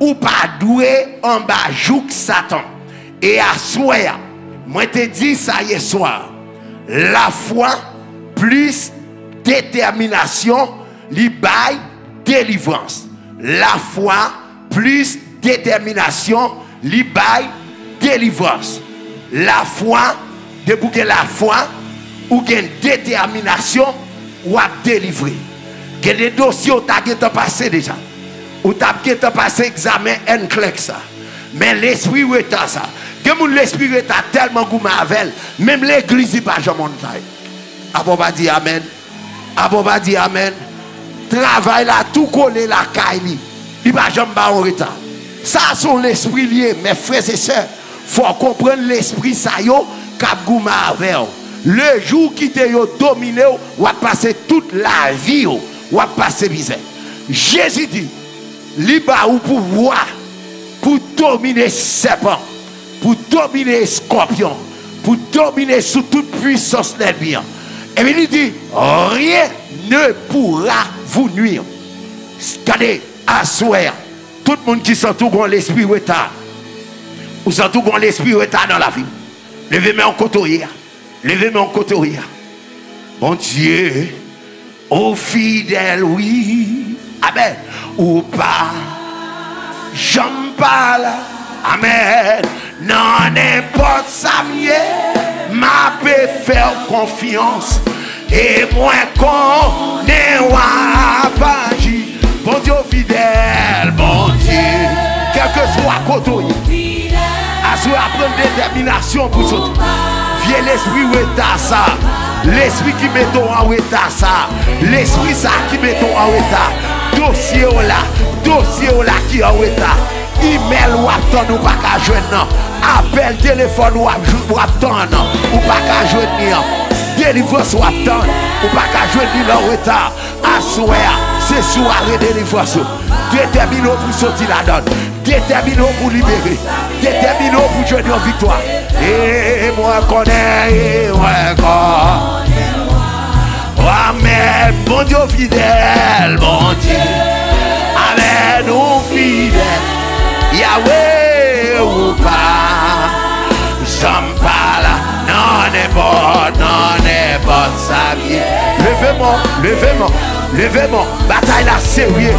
ou pas doué en bas jouk Satan. Et à soir, moi te dis ça hier soir, la foi plus détermination, li délivrance. La foi plus détermination, li délivrance. La foi, que la foi, ou une détermination, ou à délivrer. Que des dossiers où tu as passé déjà. Ou tu as passé examen en ça. Mais l'esprit est ça? Que mon l'esprit est tellement goûté même l'église n'est pas jamais Abo va dire amen. Abo va amen. Travail là, tout collé la caille. Il va jamais en retard. Ça, sont l'esprit lié, mes frères et sœurs. faut comprendre l'esprit ça yo, kap gouma avec. Le jour qui te yo dominé, ou va passer toute la vie, ou va passer misère. Jésus dit, liba ou pouvoir pour dominer serpent, pour dominer scorpion, pour dominer sous toute puissance l'ennemi. Et bien il dit, rien ne pourra vous nuire. Regardez, à tout le monde qui sent tout l'esprit retard, ou sent tout l'esprit retard dans la vie. Levez-moi en côté. Levez-moi en côté. Mon Dieu, ô fidèle, oui. Amen. Ou pas. J'en parle. Amen. Nan import sa mye, ma pe fèw konfiyans, e mwen kon ne wavanji. Bon Diyo fidèl, bon Diyo, kelke swa koto yi, aswe apren determinasyon pou sote. Vye l'esprit weta sa, l'esprit ki meton an weta sa, l'esprit sa ki meton an weta, dosye ou la, dosye ou la ki an weta. Email wap ton ou pa ka jwen nan. Apel, telefon wap ton nan. Ou pa ka jwen ni an. Delivos wap ton Ou pa ka jwen ni nan weta Aswe a, se sou a redelivos Determino pou soti la don Determino pou libere Determino pou jwen yon vitwa E eh, eh, eh, mwen konen, e mwen konen Amen, bon Dieu fidèle, bon Dieu, Amen, nous fidèle. Yahweh ou pas. J'en parle, non n'est bon, non n'est bon, ça vient. Levez-moi, levez-moi, levez-moi. Bataille là sérieux,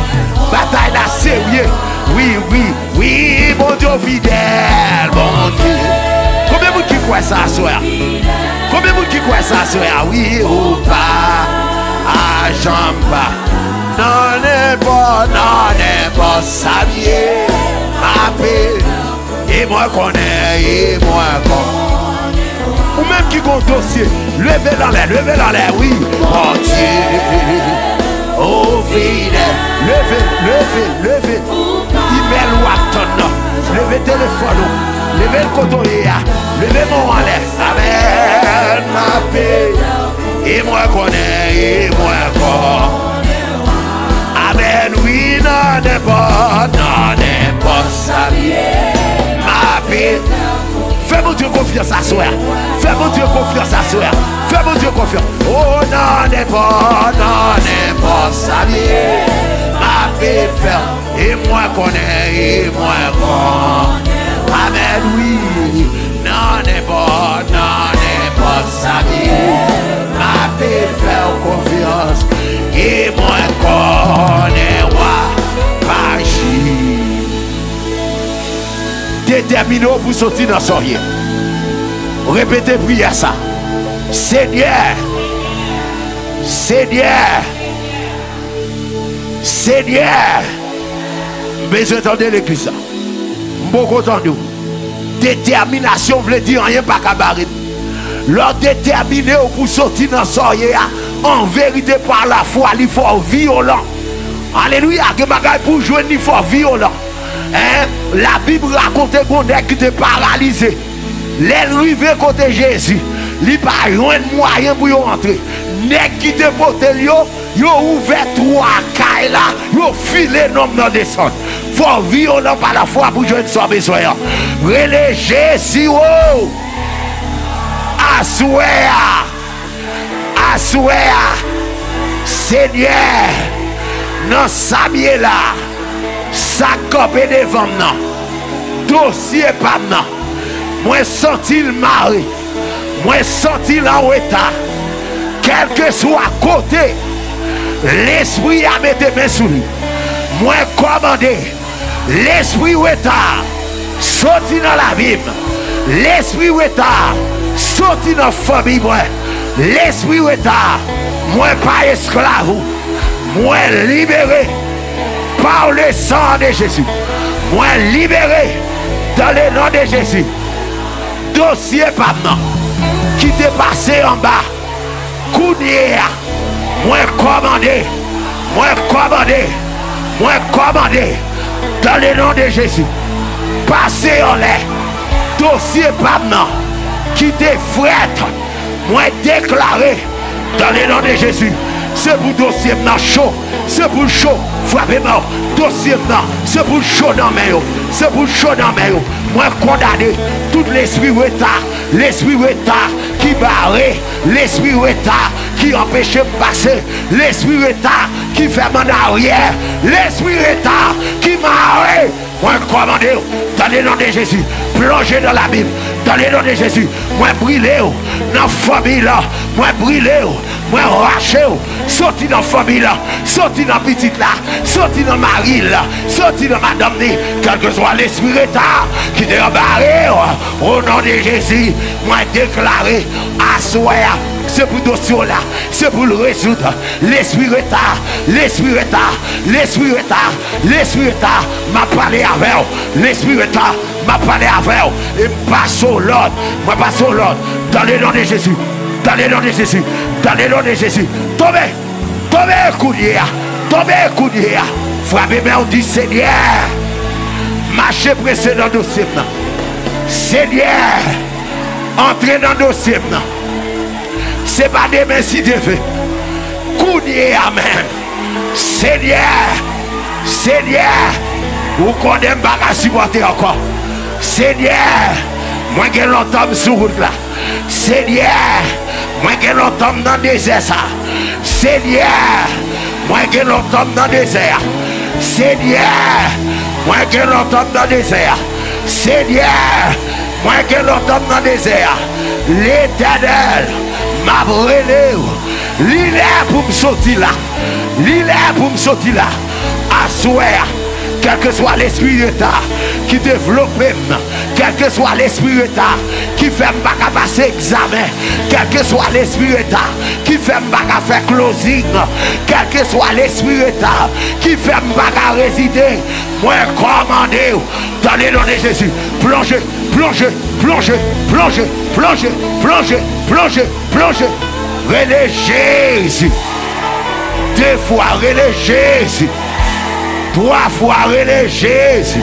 bataille là sérieux. Oui, oui, oui, mon Dieu fidèle, mon Dieu. Combien vous qui croient ça, soeur? Combien vous qui croient ça, soeur? Oui ou pas? Ah, j'en pas. Non, n'est pas, non, n'est pas, ça vient. frape E mwen konen, e mwen konen Ou menm ki kon dosye Leve lan lè, leve lan lè, oui Antye Ou fine Leve, leve, leve. Imel waton nan Leve telefon nou Leve l kotoye ya Leve moun an lè Amen, ma pe E mwen konen, e mwen konen men wii nan epot. Nan epot salye Mapi Fè moun diyo konfiyans aswe Fè moun diyo konfiyans aswe Fè moun diyo konfiyans Oh nan epot. Nan epot salye Mapi fè. E mwen konen E mwen konen Amen wii Nan epot. Nan epot salye Mapi fè konfiyans E mwen konen wakaji Determino pou soti nan sorye. Repete priye sa. Senye Senye Senye Bezwen tande l'eklisa Mboko tande ou Determinasyon vle di anyen pa kabarim Lò determine ou pou soti nan sorye a En vérité par la foi, il faut violent. Alléluia, que bagaille pour jouer, il faut violent. Hein? La Bible raconte qu'on est qui était paralysé. Les rivés côté Jésus. Il n'y a pas de moyen pour y rentrer. Nèg qui te porté yo, yo ouvert trois cailles là, yo filé nom dans descente. Faut violent par la foi pour jouer son besoin. Relé Jésus oh. Assoya. Assoya. Seigneur. Dans sa là. Sa copé devant moi. Dossier pas moi. Moi senti le mari. Moi senti en état. Quel que soit côté. L'esprit a mis mes sous lui. Moi commandé. L'esprit ou. Sorti dans la vie. L'esprit ou. Sorti dans la famille. L'esprit état. Moi pas esclave. Moi libéré par le sang de Jésus. Moi libéré dans le nom de Jésus. Dossier pas qui t'est passé en bas. Kounia. Moi commandé. Moi commandé. Moi commandé. Dans le nom de Jésus. Passez en l'air. Dossier pas qui t'est frère. Moi déclaré dans le nom de Jésus. C'est pour dossier chaud. C'est pour chaud. Frappez-moi. Dossier C'est pour chaud dans mes C'est pour chaud dans mes Moi condamné tout l'esprit retard. L'esprit retard qui barre. L'esprit retard qui empêche de passer. L'esprit retard qui fait mon arrière. L'esprit retard qui m'a moi commandé dans le nom de Jésus. Plongez dans la Bible. Dans le nom de Jésus. Moi brûlé dans la famille là. Moi brûlé. Moi raché. Sorti dans la famille là. Sorti dans la petite là. Sorti dans mari là. Sorti dans madame là. Quel que soit l'esprit retard qui te barré. Au nom de Jésus. Moi déclaré. Assoya c'est pour dossier là, c'est pour le résoudre. L'esprit retard, l'esprit retard, l'esprit retard, l'esprit retard, m'a parlé avec vous. L'esprit retard, m'a parlé avec vous. Et passe au l'ordre, m'a passe au l'ordre, dans le nom de Jésus, dans le nom de Jésus, dans le nom de Jésus. Tombez, tombez, coudier, tombez, coudier. Frappez, mais on dit Seigneur, marchez précédent dossier Seigneur, entrez dans le dossier Se pa demen si te fe Kounye amen. Senye Senye Ou konen baga supporte ankon Senye Mwen gen lontan sou vout la Senye Mwen gen lontan nan dese sa Senye Mwen gen lontan nan dese ya Senye Mwen gen lontan nan dese ya Senye Mwen gen lontan nan dese ya L'Eternel Mabrele ou, li lè pou m soti la, li lè pou m soti la, aswe, kelke swa l'esprit de ta, qui développe, quel que soit l'esprit d'État qui fait pas passer examen, quel que soit l'esprit d'État qui fait pas faire closing, quel que soit l'esprit d'État qui fait pas résider, moi commandez dans le nom de Jésus, plongez, plongez, plongez, plongez, plongez, plongez, plongez, plongez, relais Jésus, deux fois relais Jésus. Trois fois relais Jésus.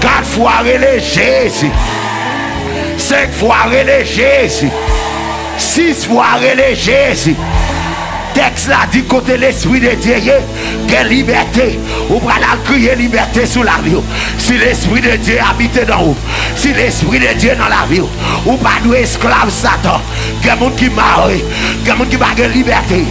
4 fois relé Jésus. 5 fois relé Jésus. 6 fois relé Jésus. Texte là dit côté l'esprit de Dieu, quelle liberté. Ou va la crier liberté sous la vie. Si l'esprit de Dieu habite dans vous, si l'esprit de Dieu dans la vie, ou pas de esclave Satan, que monde qui marre, que monde qui de liberté.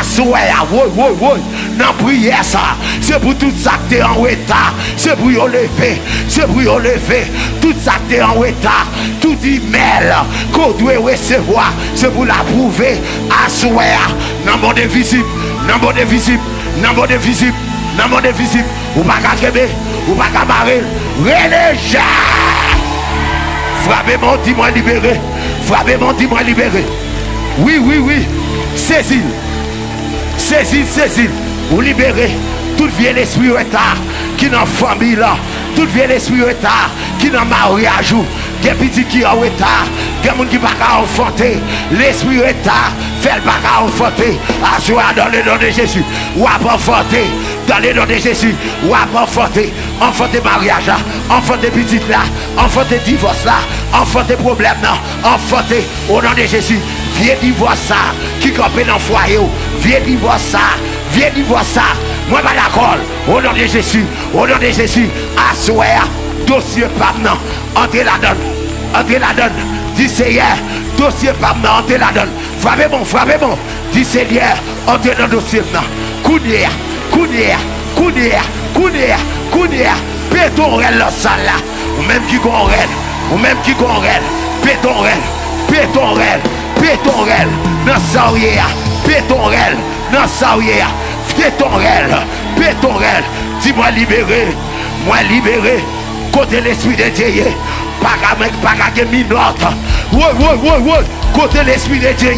Assoya, oui, oui, oui. Dans prière ça, c'est pour tout ça que tu es en retard, c'est pour lever, c'est pour lever. Tout ça que tu es en retard, tout email qu'on doit recevoir, c'est pour l'approuver. Assoya, Nanbo de vizip, nanbo de vizip, nanbo de vizip, nanbo de vizip. Ou pa kakebe, ou pa kabarel, reneja! Frape mon di mwen libere, frape mon di mwen libere. Oui, oui, oui, sezil, sezil, sezil, ou libere. Tout vie l'esprit ou etat, ki nan fami la, tout vie l'esprit ou etat, ki nan mariage ou. Gen pitit ki an weta, gen moun ki baka an fote, l'esprit weta, fel baka an fote, aswa dan le don de Jesu, wap an fote, dan le don de Jesu, wap an fote, an fote mariage la, an fote pitit la, an fote divos la, an fote problem nan, an fote, o don de Jesu, vie divos sa, ki kope nan fwaye ou, vie divos sa, vie divos sa, mwen ba la kol, o don de Jesu, o don de Jesu, aswa ya, Dossier pas maintenant. Entrez la donne. Entrez la donne. Dis Seigneur. Dossier pas maintenant. Entrez la donne. Frappez bon. Frappez bon. Dis Seigneur. Entrez dans le dossier maintenant. Coudière. Coudière. Coudière. Coudière. Coudière. Péton rel la salle là. Ou même qui gon rel. Ou même qui gon rel. Péton rel. Péton rel. Péton rel. Dans sa Péton rel. Dans sa Péton rel. Péton rel. Dis-moi libéré. Moi libéré. Kote l'esprit de Dieu. Paramek, parage minote. Ouais, ouais, ouais, ouais. Kote l'esprit de Dieu.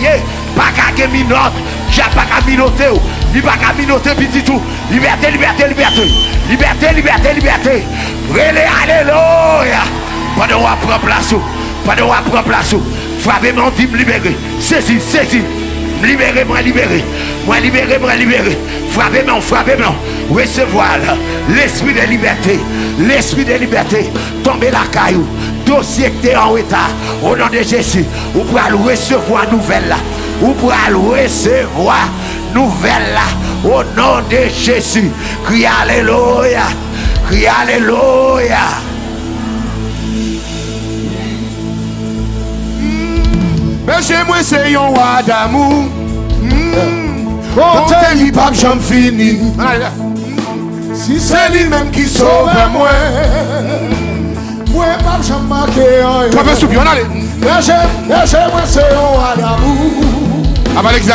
Parage minote. J'ai pas minoter. Il va minoter petit tout. Liberté, liberté, liberté. Liberté, liberté, liberté. Rélé, alléluia. Pendant qu'on prend place. Pendant qu'on prend place. Frappez mon type libéré. Saisi, saisi. Saisis. Me libérer, moi libérer. Moi libérer, moi libérer. Frappez-moi, frappez-moi. Recevoir l'esprit de liberté. L'esprit de liberté. Tomber la caillou. Dossier que tu es en retard. Au nom de Jésus. Ou pour aller recevoir nouvelle là. Ou pour aller recevoir nouvelle. Au nom de Jésus. Crie Alléluia. Crie Alléluia. Mè jè mwen se yon wad amou Bontè li pap jom fini Se li mèm ki sove mwen Mwen pap jom make yon Mè jè mwen se yon wad amou Abalek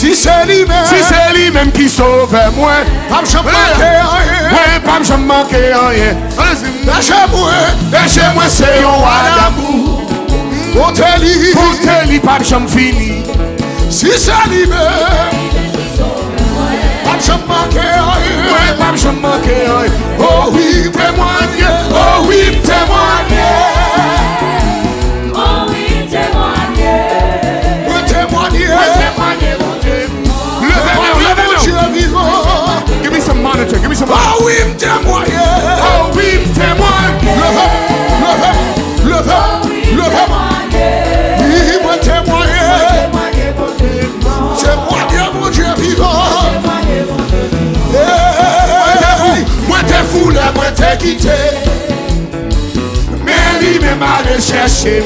si c'est lui-même Si c'est lui-même qui sauve moi Pas me manquer rien. Ouais, pas me manquer rien. Lâchez-moi Lâchez-moi c'est un roi d'amour. Pour te lui Pour te pas me fini Si c'est lui-même Pas me manquer rien. Ouais, pas me manquer rien. Oh oui, témoigne. Oh oui, témoigne. Me Ah oui, me témoigne Oh oui, témoigne Levez, levez, levez, levez Oui, moi témoigne Témoigne mon Dieu vivant Eh, Mwen te foule, mwen te kite Men li men ma de cherche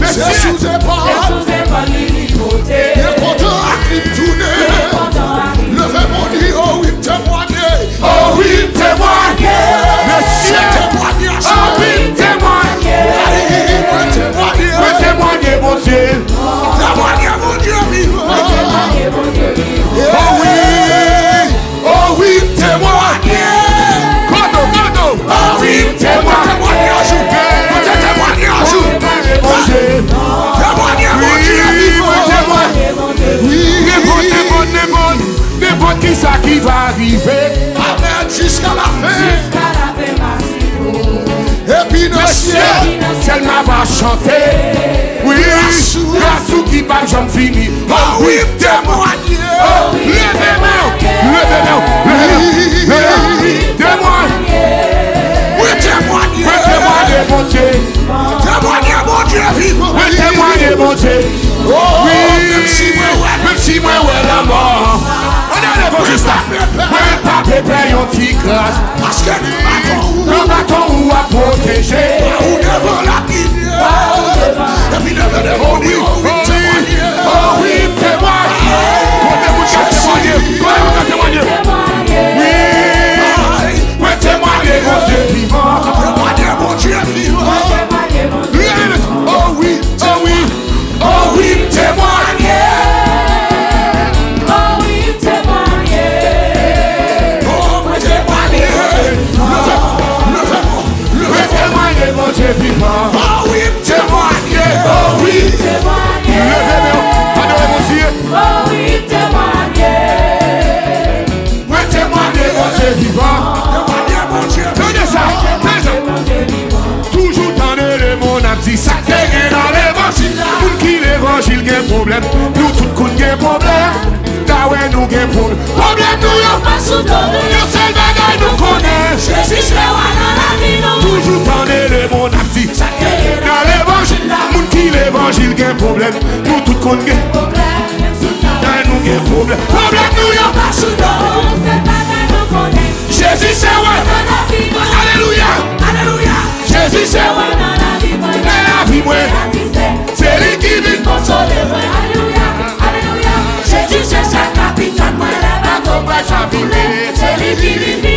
Men C'est sous épaule Sous épaule, il côté. Il est content à clip tourner Levez mon Dieu, oh oui, me témoigne Oh oui, témoigne si Témoigne Oh oui, témoigne Moi témoigne témoigne mon Dieu Témoigne mon Dieu Oh oui Oh oui, Oh oui, témoigne Témoigne Dieu Oui, témoigne Oui, qui ça qui va Jiska la fe Epi nosye Selman va chante Rasou ki pa jom fini Ou im temwanye Leve men Leve men Temwanye Ou temwanye Ou temwanye bon Dje Temwanye bon Dje Ou temwanye bon Dje Ou mèm si mwen wè la mò konjista Mwen pa pepe yon ti kras Paske nan baton ou a proteje Ou devan la pide Epi devan devan di Ou i temanye Kote mou ka temanye Kote mou ka temanye voulais. C'est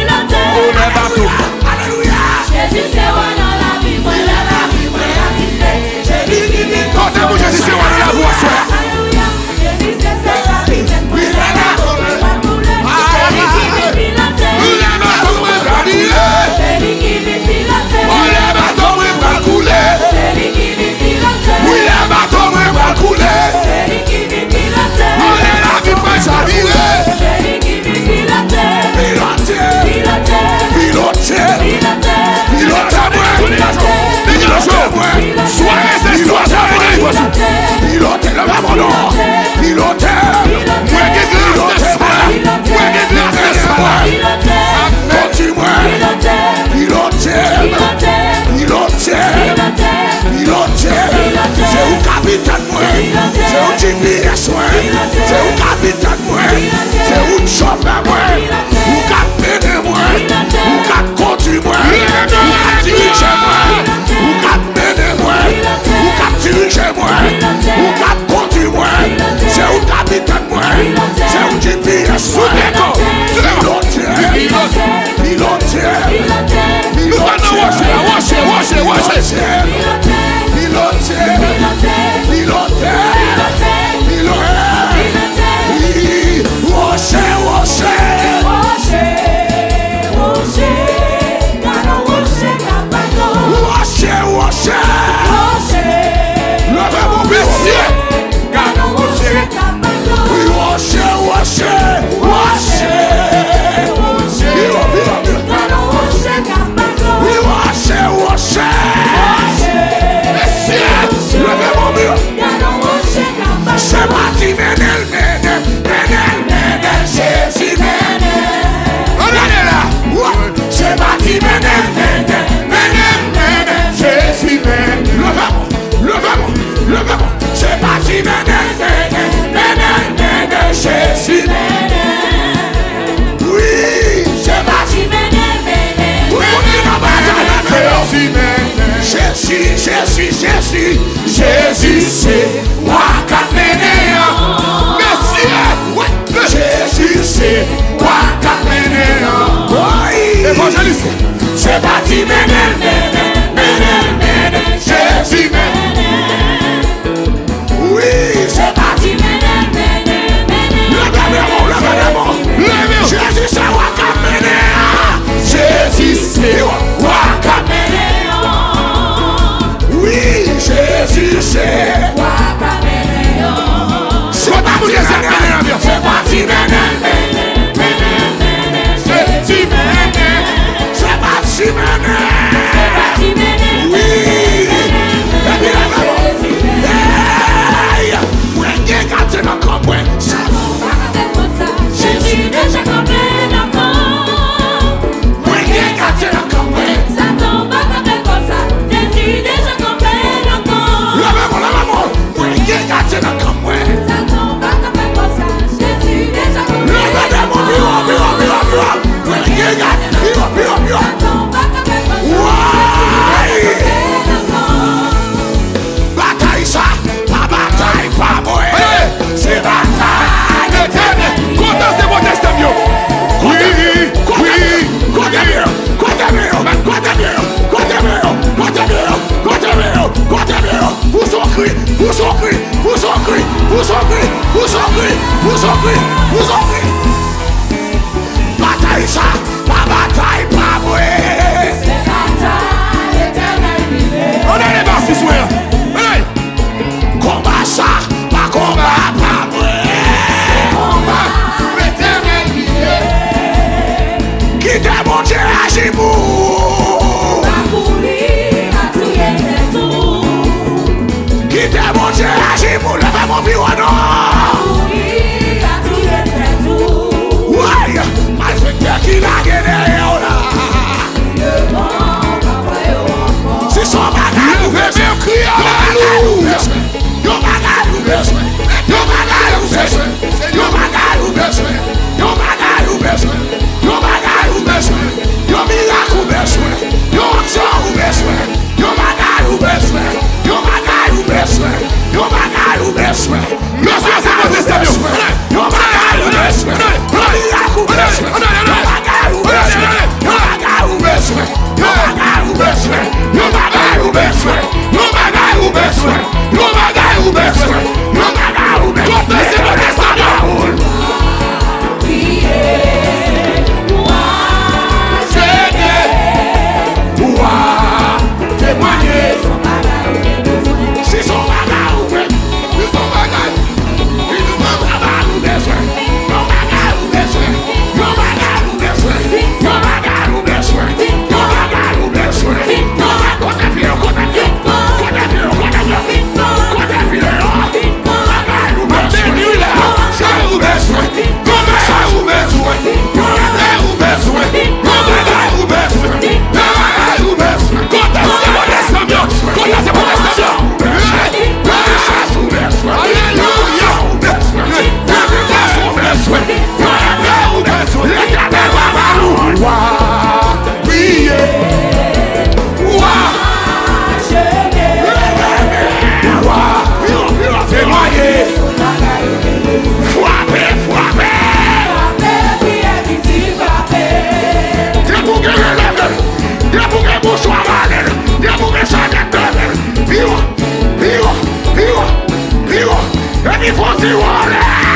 Pilote, pilote le vabandon Pilote, mwen gen pilote Mwen gen pilote Konti mwen Pilote, pilote Pilote, se ou kapitan mwen Se ou GPS mwen Se ou kapitan mwen Se ou chofè mwen Ou ka pene mwen Ou ka konti mwen Ou ka dirije mwen Pilote, pilote, pilote, pilote, Jésus, c'est parti, ménel, ménel, ménel, ménel, Jésus, ménel. Oui, c'est parti, ménel, ménel, ménel. Levez-moi, levez-moi, levez-moi. Jésus, c'est Wakam, ménel. Jésus, c'est Wakam, ménel. Oui, Jésus, c'est Vous en prie, vous en prie, vous en prie Bataille ça si swen Komba sa, pa komba pa mwen Se komba, mette men liye Ki te moun che aji pou Pa pou li, a touye te tou Ki te moun che aji pou, le fe moun pi wano Pa pou li, a touye te tou Woy, mal fek te ki la gen beswen, yon bagay ou beswen, yon mirak ou beswen, yon aksyon ou beswen, yon bagay ou beswen, yon bagay ou beswen, yon bagay ou beswen, yon bagay ou beswen, yon bagay ou beswen, yon mirak ou beswen, yon bagay ou beswen, yon bagay ou beswen, yon bagay ou beswen, yon bagay ou beswen, yon bagay ou beswen, yon bagay ou beswen, yon bagay ou beswen, yon bagay ou beswen, Yeah. you want it!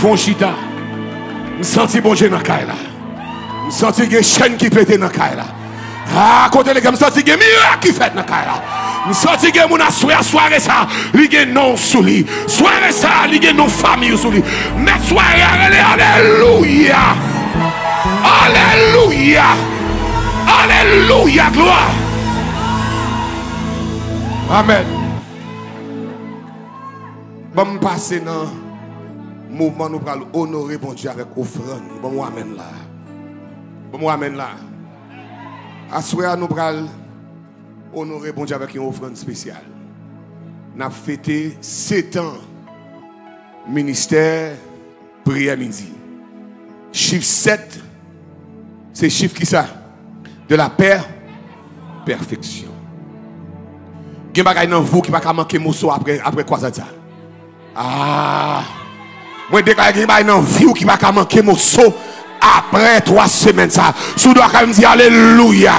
Fond chita. Je sens bon Dieu dans la caille. Je sens une chaîne qui pète dans la caille. Ah, côté les gars, je sens un miracle qui fait dans la caille. Je un soirée, ça, il y nom sous lui. Soirée ça, il une famille sous lui. Mais soirée, alléluia. Alléluia. Alléluia, gloire. Amen. Bon, passer mouvement, nous allons honorer bon Dieu avec offrande. Bon, moi, amen là. Bon, moi, amen là. Ce nous allons honorer bon Dieu avec une offrande spéciale. Nous avons fêté 7 ans ministère prière midi. Chiffre 7, c'est chiffre qui ça? De la paix, perfection. Il y a des qui ne pas manquer après, après quoi ça? Ah! Moi, déclare qu'il y a dans vie qui ne pas manquer mosso après trois semaines. Ça. Sous doit quand même dire Alléluia.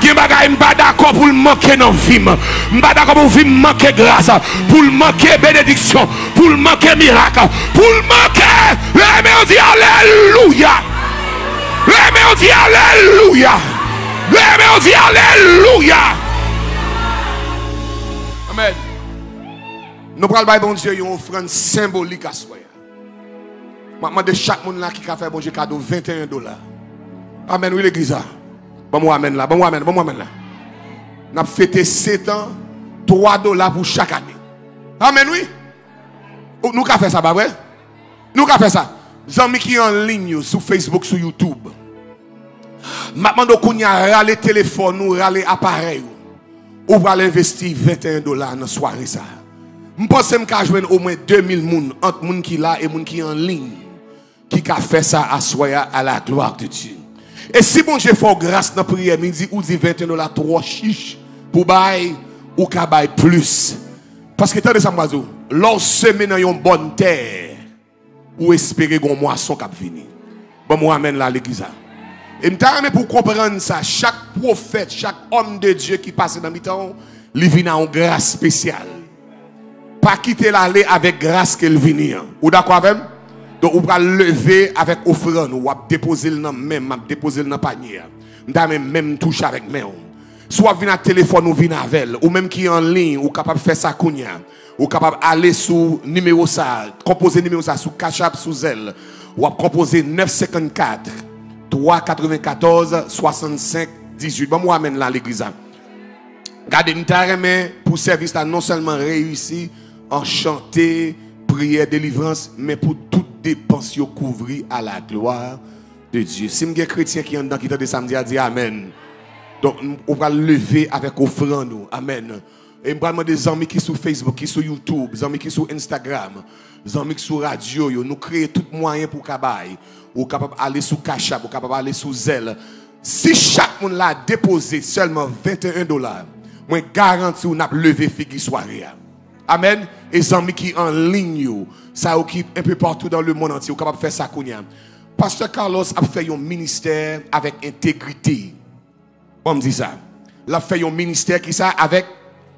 Qui bagay pas d'accord pour manquer dans vie. Pas d'accord pour manquer grâce, pour manquer bénédiction, pour manquer miracle, pour manquer. Mais on dit Alléluia. Mais on dit Alléluia. Mais on dit Alléluia. Nous prenons bon Dieu une offrande symbolique à soi. Je demande chaque monde qui a fait bon Dieu cadeau 21 dollars. Amen, oui l'église. Bon moi amen là, bon moi amen, bon moi amen là. Nous avons fêté 7 ans, 3 dollars pour chaque année. Amen, oui. Nous avons fait ça, pas vrai? Nous avons fait ça. Zami qui en ligne sur Facebook, sur YouTube. Maintenant, qu'on y a râlé téléphone, ou râlé appareil. Ou va investir 21 dollars dans la soirée. Je pense que je vais au moins 2000 personnes entre les gens qui là et les gens qui en ligne. Qui a fait ça à soi à la gloire de Dieu. Et si bon Dieu fait grâce dans la prière, midi ou dit 21 dollars, 3 chiches pour bail ou qu'à bail plus. Parce que attendez ça. Lorsque dans une bonne terre, ou espérer qu'on moisson cap venir. Bon, moi amène là l'église. Et je pour comprendre ça, chaque prophète, chaque homme de Dieu qui passe dans mi temps, il vient en grâce spéciale. Pas quitter l'aller avec grâce qu'elle vient. Ou d'accord avec Donc, on va lever avec offrande, ou déposer le nom même, déposer le nom panier. Même même toucher avec main. Soit venir à téléphone ou venir avec ou même qui est en ligne, ou capable de faire ça ou capable d'aller sous numéro ça, composer numéro ça sous Cachap sous elle, ou composer 954 394 65 18. Bon, moi, amène là l'église. Gardez nous pour service non seulement réussi, enchanté, prière, délivrance, mais pour toute dépense couvrir à la gloire de Dieu. Si je chrétien qui est dans qui de samedi, a dit Amen. Donc, on va lever avec offrande. Amen. Et je vais des amis qui sont sur Facebook, qui sont sur YouTube, des amis qui sont sur Instagram, des amis qui sont sur radio. Nous créons tout moyen pour Kabaï. Ou capable d'aller sous Kachab, ou capable d'aller sous Zelle. Si chaque monde l'a déposé seulement 21 dollars, moi garantis qu'on a levé figi soirée. Amen. Et amis qui en ligne, ça occupe un peu partout dans le monde entier, ou capable de faire ça. Pasteur Carlos a fait un ministère avec intégrité. On me dit ça. Il a fait un ministère qui ça avec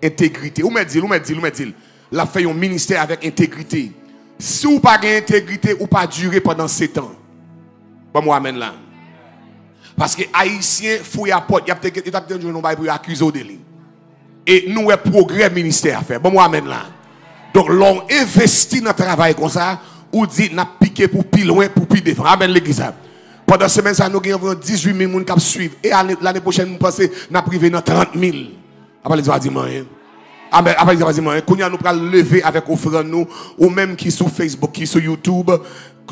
intégrité. Où me dit, où me dit, où me dit. Il a fait un ministère avec intégrité. Si vous pas intégrité, ou pas durer pendant 7 ans. Bon, moi, amène là. Parce que Haïtien fouille à porte, il y a peut-être un jour pour accuser de lui. Et nous, avons progrès ministère à faire. Bon, moi, amène là. Donc, l'on investit dans le travail comme ça, ou dit, n'a piqué pour plus loin, pour plus défendre. Amen l'église. Pendant la semaine, nous avons 18 000 personnes qui suivent. Et l'année prochaine, nous pensons, nous privé dans 30 000. Après, les Amen. Après, les nous allons lever avec offrande nous, ou même qui sur Facebook, qui sur YouTube,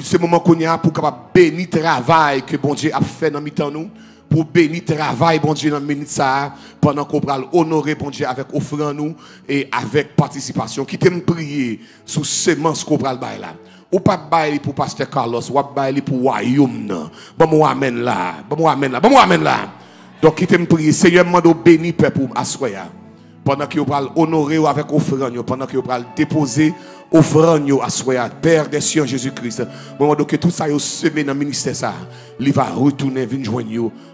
c'est le moment qu'on a pour bénir le travail que bon Dieu a fait dans le nous pour bénir le travail, bon Dieu, dans le minute ça, pendant qu'on va honorer, bon Dieu, avec offrande nous et avec participation. Qui t'aime prier sous semence qu'on va là. Ou pas bailler pour pasteur Carlos, ou pas bailler pour royaume. Bon, moi amène là. Bon, moi amène là. Bon, moi amène là. Donc, qui t'aime prier, Seigneur, m'a béni peuple pour assoya. Pendant qu'il va honorer avec offrande, pendant qu'il va déposer offrande à soi, Père des cieux Jésus-Christ. Moment que tout ça est semé dans le ministère, ça, il va retourner, venir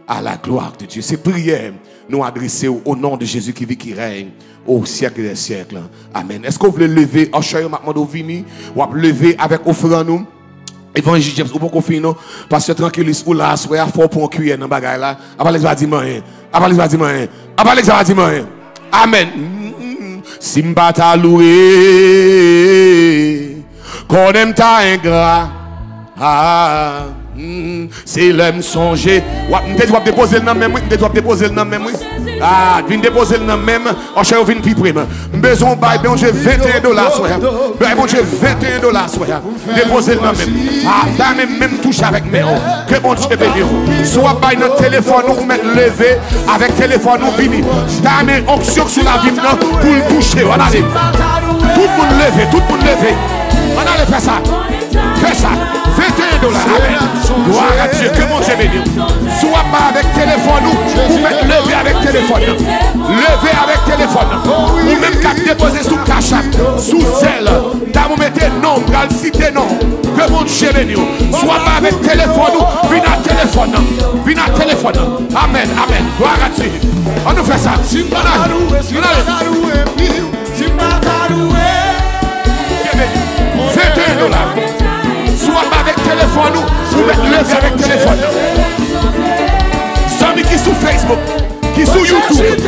à la gloire de Dieu. C'est prière nous adresser au nom de Jésus qui vit, qui règne au siècle des siècles. Amen. Est-ce vous voulez lever, Ochayo Makmando Vini, ou lever avec offrande nous? Évangile James, ou pas qu'on non? Parce que tranquillis, ou là, à fort pour un cuillère dans bagaille là. Après les va dire. Après les va dire. Après les va dire rien. Amen. Simba t'a loué, qu'on ta ingrat. Ah, Se lèm sonje Mwen te di wap depose l nan mèm Mwen te di wap depose l nan mèm ah, Vin depose l nan mèm Oche yo vin pi prim Mbezon bay be onje 21 dola soya Be onje 21 dola soya Depose l nan mèm ah, Dame mèm touche avèk mè yo oh. Ke bon chebe yo Sou wap bay nan telefon nou ou mèt leve Avèk telefon nou vini. Dame onksyon sou la vim nan Pou l touche yo Tout moun leve Tout moun leve. An ale fè sa Fais ça. 21 dollars. Amen. Gloire à Dieu. Que mon Dieu bénisse. Soit pas avec téléphone ou, ou même lever avec téléphone. Lever avec téléphone. Ou même qu'à déposer sous cachap, Sous zèle. T'as vous mettez nom. gal cité nom. Que mon Dieu bénisse. Soit pas avec téléphone ou, viens à téléphone. Viens à téléphone. Amen. Amen. Gloire à Dieu. On nous fait ça. On 21 dollars. Sou ap avèk telefon nou, ou mèk lèv avèk telefon nou Sami ki sou Facebook, ki sou Youtube.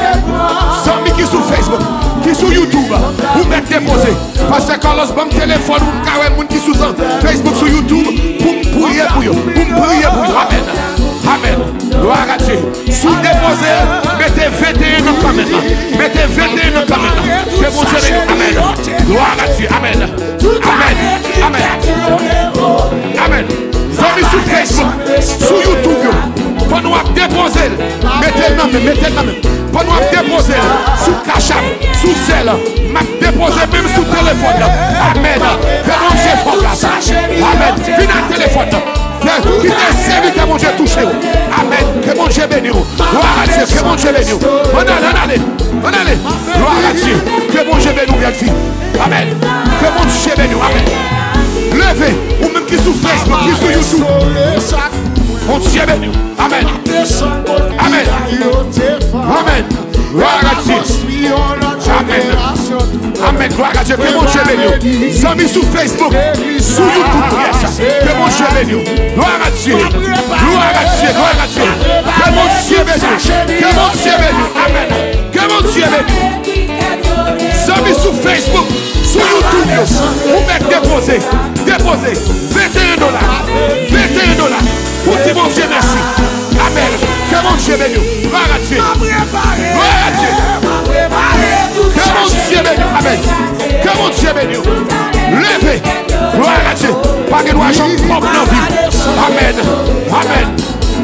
Sami ki sou Facebook, ki sou Youtube. Ou mèk depose Pase kalos bèm telefon ou mkawè moun ki sou zan Facebook sou Youtube Pou mpriye pou yo, pou mpriye pou yo, amen. Amen. Gloire à Dieu. Sous déposé, mettez 21 dans la même. Mettez 21 dans la même. Que vous Dieu Amen. Gloire à Dieu. Amen. Amen. Amen. Amen. Zombie sur Facebook, sur YouTube, pour nous déposer, mettez nom, mettez nom. Pour nous déposer, sous cachap, sous celle. m'a déposé même sous téléphone. Amen. Que nous Amen. Venez téléphone. serviteurs qui te servent que mon Dieu touche. Amen. Que mon Dieu bénisse. Gloire à Dieu. Que mon Dieu bénisse. On allez, on allez. On allez. Gloire à Dieu. Que mon Dieu bénisse notre vie. Amen. Que mon Dieu bénisse. Amen. Levez. Ou même qui sous Facebook, qui sur YouTube. Mon Dieu bénisse. Amen. Amen. Amen. Gloire à Dieu. Amen. Amen. Gloire à Dieu. Que mon Dieu bénisse. Zami sur Facebook, sur YouTube, presse. Que mon Dieu bénisse. Gloire à Dieu. Gloire à Dieu. Gloire à Dieu. Que mon Dieu bénisse. Que mon Dieu bénisse. Amen. Que mon Dieu bénisse. Zami sur Facebook, sur YouTube, vous mettez déposer. Déposer. 21 dollars. 21 dollars. Pour dire mon Dieu merci. Amen. Que mon Dieu bénisse. Gloire à Dieu. Gloire à Dieu. Que mon Dieu béni. Amen. Que mon Dieu béni. Levez. Gloire à Dieu. Pas que nous agents propres dans vie. Amen. Amen.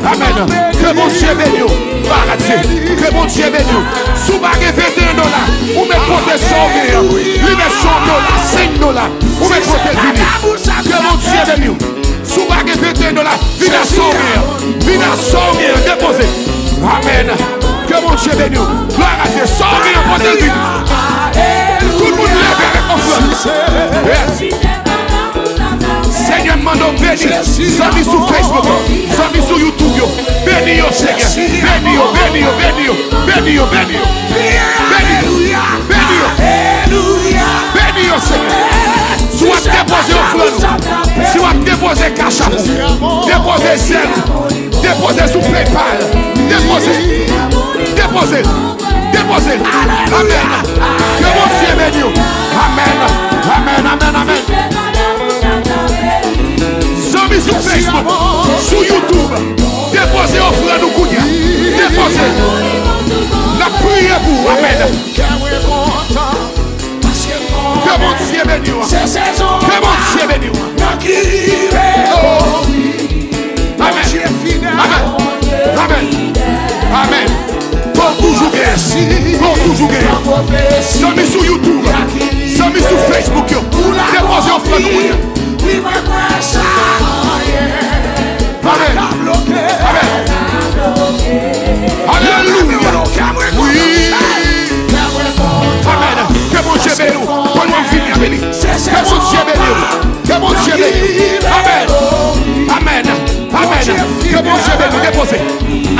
Amen. Que mon Dieu béni. Gloire à Dieu. Que mon Dieu béni. Sous baguette 21 dollars. Ou me portez 100 dollars. Lui met 100 dollars. 5 dollars. Ou me portez 10 Que mon Dieu béni. Sous baguette 21 dollars. Vine à 100 000. Vine à 100 Déposez. Amen. mon Dieu béni. Gloire à Dieu. Sortez le pote de Tout le monde lève avec offrande. Seigneur, demande béni. Zami sur Facebook, zami sur YouTube. Béni yo, Seigneur. Béni yo, béni yo, béni yo. Béni yo, béni yo. Béni yo. Béni yo. Béni yo, Seigneur. Si wap depoze ofran, si wap depoze kachapou, depoze zel, depoze sou paypal, depoze... déposez, déposez. Amen. Que mon Dieu bénisse. Amen. Amen, amen, amen. Zami sur Facebook, sur YouTube, déposez offrande ou kounya. Déposez. La prière pour. Amen. Que mon Dieu bénisse. Que mon Dieu. Oh. Amen. Amen. Amen. Amen. Pour toujours gagner. Pour toujours gagner. Zami sur YouTube. Zami sur Facebook. yo. Déposez offrande ou kounya. Amen. Amen. Alléluia. Oui. Amen. Que mon Dieu bénisse. Donne-moi finir béni. Que mon Dieu bénisse. Que mon Dieu bénisse. Amen. Amen. Que mon Dieu bénisse. Déposez.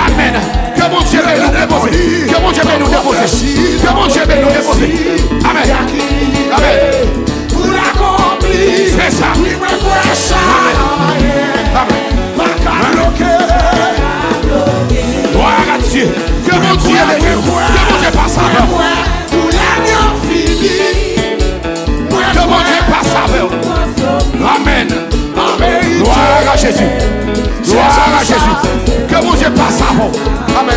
Amen. Que mon Dieu bénisse. Déposez. Que mon Dieu bénisse. Déposez. Que mon Dieu bénisse. Déposez. Amen. Amen. C'est ça. Gloire à Dieu. Que mon Dieu bénisse. Que mon Dieu passe avec. Que mon Dieu passe avec. Amen. Gloire à Jésus. Gloire à Jésus. Que mon Dieu passe avant. Amen.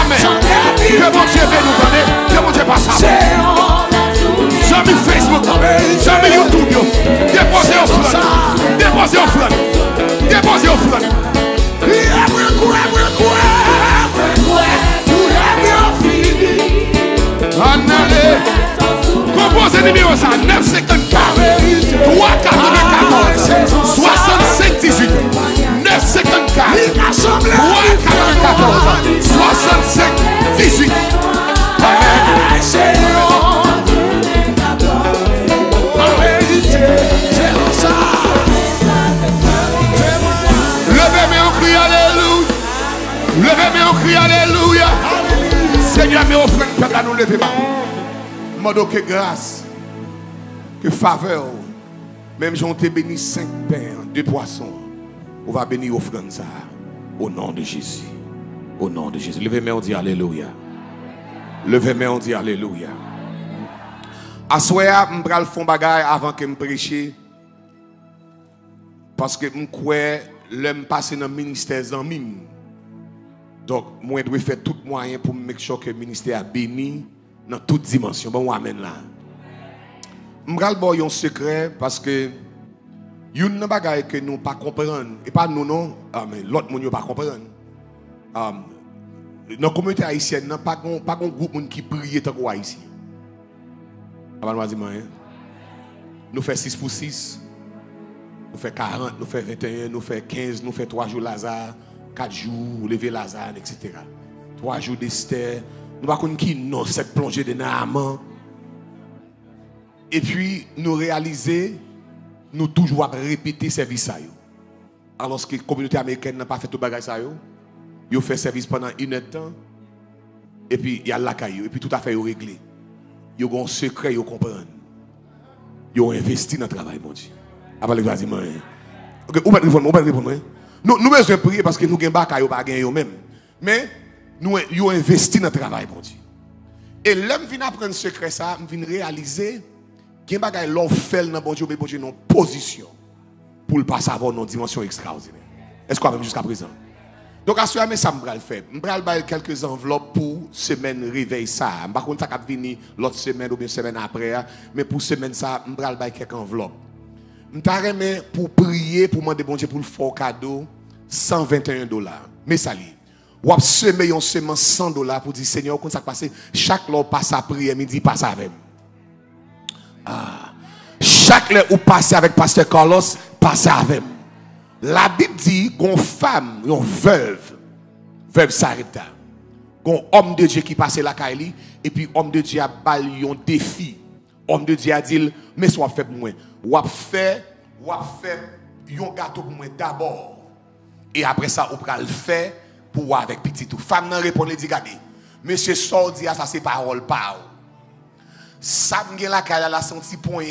Amen. Que mon Dieu vienne nous donner. Que mon Dieu passe avant. Jamais Facebook, jamais YouTube. Déposez au front. Déposez au front. Déposez au front. Annale. Composez numéro ça, 954, 394, 65 18, 954, 394, 65 18. Levez mes en cri Alléluia. Levez mes en cri Alléluia. Seigneur, mes offrandes, peuple à nous lever. Mando que grâce, que faveur, même j'en t'ai béni cinq pains, deux poissons. On va bénir offrande ça. Au nom de Jésus. Au nom de Jésus. Levez mes on dit Alléluia. Levez mes on dit Alléluia. Assoya, je vais faire bagay avant que je prêche. Parce que je crois l'homme passer dans le ministère mime. Donc, moi, je dois faire tout moyen pour me sure que le ministère est béni dans toute dimension. Bon, amen là. Je vais un secret parce que y a que nous ne pas comprendre. Et pas nous, non, ah, mais l'autre monde ne pas dans la communauté haïtienne, il n'y a pas pas un groupe qui prie tant que ici. Nous faisons 6 pour 6. Nous faisons 40, nous faisons 21, nous faisons 15, nous faisons 3 jours Lazare, 4 jours, lever Lazare, etc. 3 jours d'Esther. Nous ne savons pas qui non, cette plongée de Naaman. Et puis, nous réaliser, nous toujours répéter service. Alors que la communauté américaine n'a pas fait tout bagage ça. Ils ont fait service pendant une heure de temps. Et puis, il y a la caillou. Et puis, tout à fait, ils réglé. Ils ont un secret, ils comprennent. Ils ont investi dans le travail, mon Dieu. Après, les vas-y. Ok, ou pas répondre, ou pas répondre. Nous, nous parce que nous avons pas pas gagner même. Mais, nous, ont investi dans le travail, mon Dieu. Et là, je viens apprendre ce secret, ça, je viens réaliser qu'il y a des choses fait dans bon Dieu, mais bon Dieu, une position pour le passer avoir une dimension extraordinaire. Est-ce qu'on même jusqu'à présent? Donc, à ce moment ça me le faire. Je vais quelques enveloppes pour semaine réveil ça. Par contre, ça va venir l'autre semaine ou bien semaine après. hein. Mais pour semaine ça, je vais quelques enveloppes. Je vais pour prier, pour demander bon Dieu pour le fort cadeau, 121 dollars. Mais ça lit. Ou ap semer yon semence 100 dollars pour dire Seigneur, quand ça passe, chaque lors passe à prier, midi passe avec. Ah. Chaque lors ou passe avec Pasteur Carlos, passe avec. La Bible dit qu'on femme, une veuve, veuve Sarita, qu'on homme de Dieu qui passe la Kaili, et puis homme de Dieu a bal un défi. Homme de Dieu a dit, mais soit fait pour moi. Ou a fait, ou a fait un gâteau pour moi d'abord. Et après ça, va le faire pour voir avec petit tout. Femme nan répond, elle dit, regardez, monsieur Sol dit, ah, ça c'est parole pas. Ça me la kaya la senti point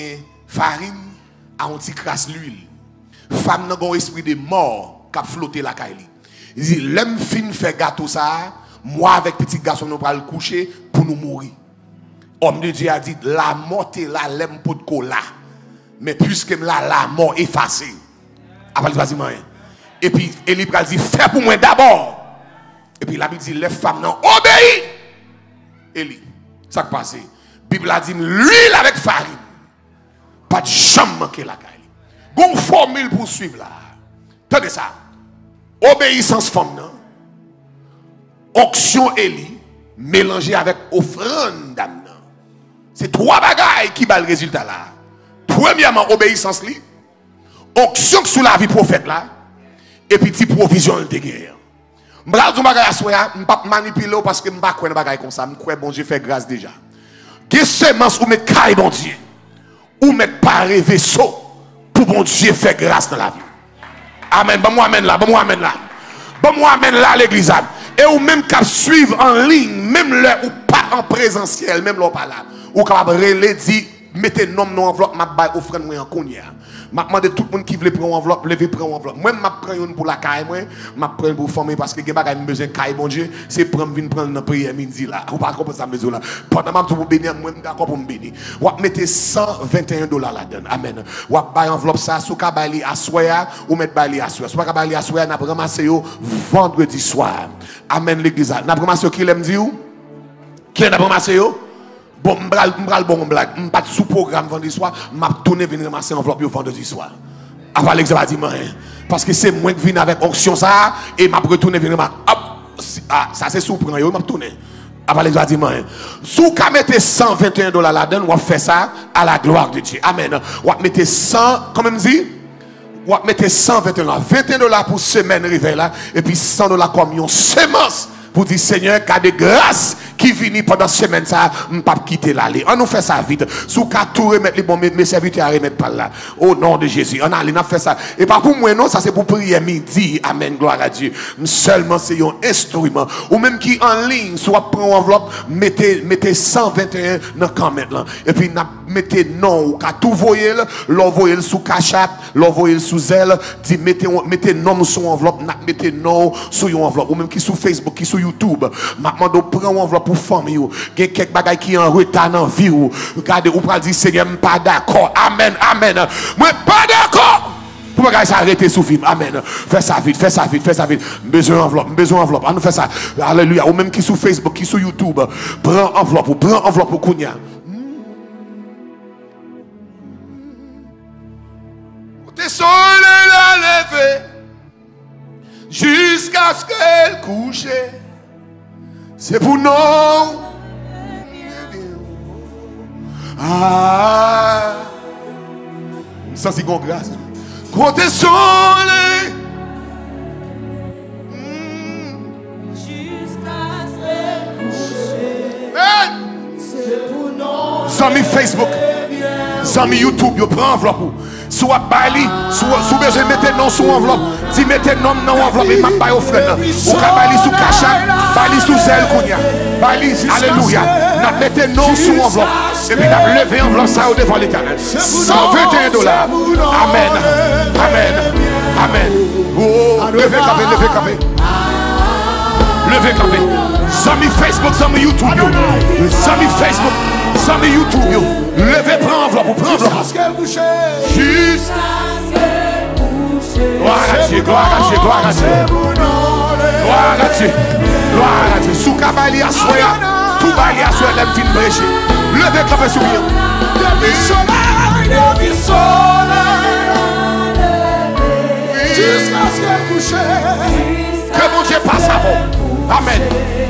farine à un petit crasse l'huile. Femme nan gon esprit de mort qui a flotté la kaya. Il dit, l'homme fin fait gâteau ça, moi avec petit garçon nous va le coucher pour nous mourir. Homme de Dieu a dit, la mort est là, l'aime pour de cola. Mais puisque la, la mort effacée. Après, vas-y, man. Et puis, Élie dit, fais pour moi d'abord. Et puis, la Bible dit, les femmes n'ont obéi. Élie, ça qui passe. Bible a dit, l'huile avec farine. Pas de jamais manquer la caille. Gon formule pour suivre là. Tenez ça. Obéissance femme, non? Onction Élie, mélangée avec offrande d'âme. C'est trois bagailles qui va le résultat là. Premièrement, obéissance. Onction sous la vie prophète là. Et puis, provision de guerre. M'bral du bagay m'pas manipuler parce que m'pas quoi bagay comme ça, m'crois bon Dieu fait grâce déjà. Ge semence ou mettre caille bon Dieu. Ou mettre pour bon Dieu faire grâce dans la vie. Amen. Bon moi amen là, bon moi amen là. Bon moi amen là l'église. Et ou même qu'à suivre en ligne, même là ou pas en présentiel, même là pas là. Ou capable relais dit mettez nom dans enveloppe m'a bail offrande moi en kounya. M'a demandé tout le monde qui veut prendre enveloppe, lever prendre enveloppe. Moi m'a prend une pour la caille moi, m'a pour former parce que gen bagay besoin caille bon Dieu, c'est prendre prendre dans prière midi là. Ou pas comprendre ça mesure là. Pendant m'a pour bénir moi d'accord pour me bénir. Ou mettez 121 dollars là-dedans. Amen. Ou bail enveloppe ça sous ou mettre bail à soya. Soit ka à yo vendredi soir. Amen l'église. N'a ramassé qui l'aime dire Qui n'a yo? Bon, m'bral, m'bral bon blague. M'pas sous programme vendredi soir, m'a tourné venir ramasser enveloppe vendredi soir. Avant l'examen dit moi. Parce que c'est moi qui viens avec onction ça et m'a retourné venir hop ah, ça c'est surprenant yo m'a tourné. Avant l'examen dit moi. Sous ka mettre 121 dollars là-dedans, on fait ça à la gloire de Dieu. Amen. On mettre 100 comment dit? Ou mettre 121 dollars. 21 dollars pour semaine réveil là et puis 100 dollars comme une semence pour dire Seigneur, qu'à de grâce qui vient pendant semaine, ça, ne pas quitter l'aller. On nous fait ça vite. Sous qu'à tout remettre les bons, mes serviteurs à remettre par là. Au nom de Jésus. On allait, on fait ça. Et pas pour moi, non, ça c'est pour prier midi. Amen, gloire à Dieu. Seulement c'est un instrument. Ou même qui en ligne, soit prend enveloppe, mettez, mettez 121 dans camp là. Et puis, mettez non, ou qu'à tout voyer, l'envoyer sous cachat, l'envoyer sous zèle, dit mettez, mettez non sous enveloppe, mettez non sous une enveloppe. Ou même qui sous Facebook, qui sous YouTube. Maintenant, prend enveloppe pour famille. Il y a quelques bagages qui en retard dans vie. Regardez, ou pas dire Seigneur, pas d'accord. Amen, amen. Moi, pas d'accord. Pour pas s'arrêter sous film. Amen. Fais ça vite, fais ça vite, fais ça vite. Besoin enveloppe, besoin enveloppe. On nous fait ça. Alléluia. Ou même qui sur Facebook, qui sur YouTube. Prends enveloppe, ou prends enveloppe pour Kounia. Tes soleil levé jusqu'à ce qu'elle couche. C'est pour nous. Ah, ça c'est grâce. Côté soleil. Zami Facebook, Zami YouTube, yo prend enveloppe. Soit bali, soit sous besoin mettre non sous enveloppe. Si mettez non dans enveloppe et m'a pas offrir. Ou ka bali sous cachat, bali sous zèle kounya. Alléluia. Nous mettons non sous enveloppe. Et puis nous levé enveloppe ça au devant l'éternel. 121 dollars. Amen. Amen. Amen. Oh, levez campé, levez campé. Levez campé. Zami Facebook, Zami YouTube. yo. Facebook, Zami YouTube. yo. Levez, prends enveloppe, prends enveloppe. Juste. Gloire à Dieu, gloire à Dieu, gloire à Dieu. Gloire à Dieu. Gloire à Dieu. Sous cabali à soya. Tout à soya, l'aime fin. Levez campé sous bien. Que mon Dieu passe avant. Amen.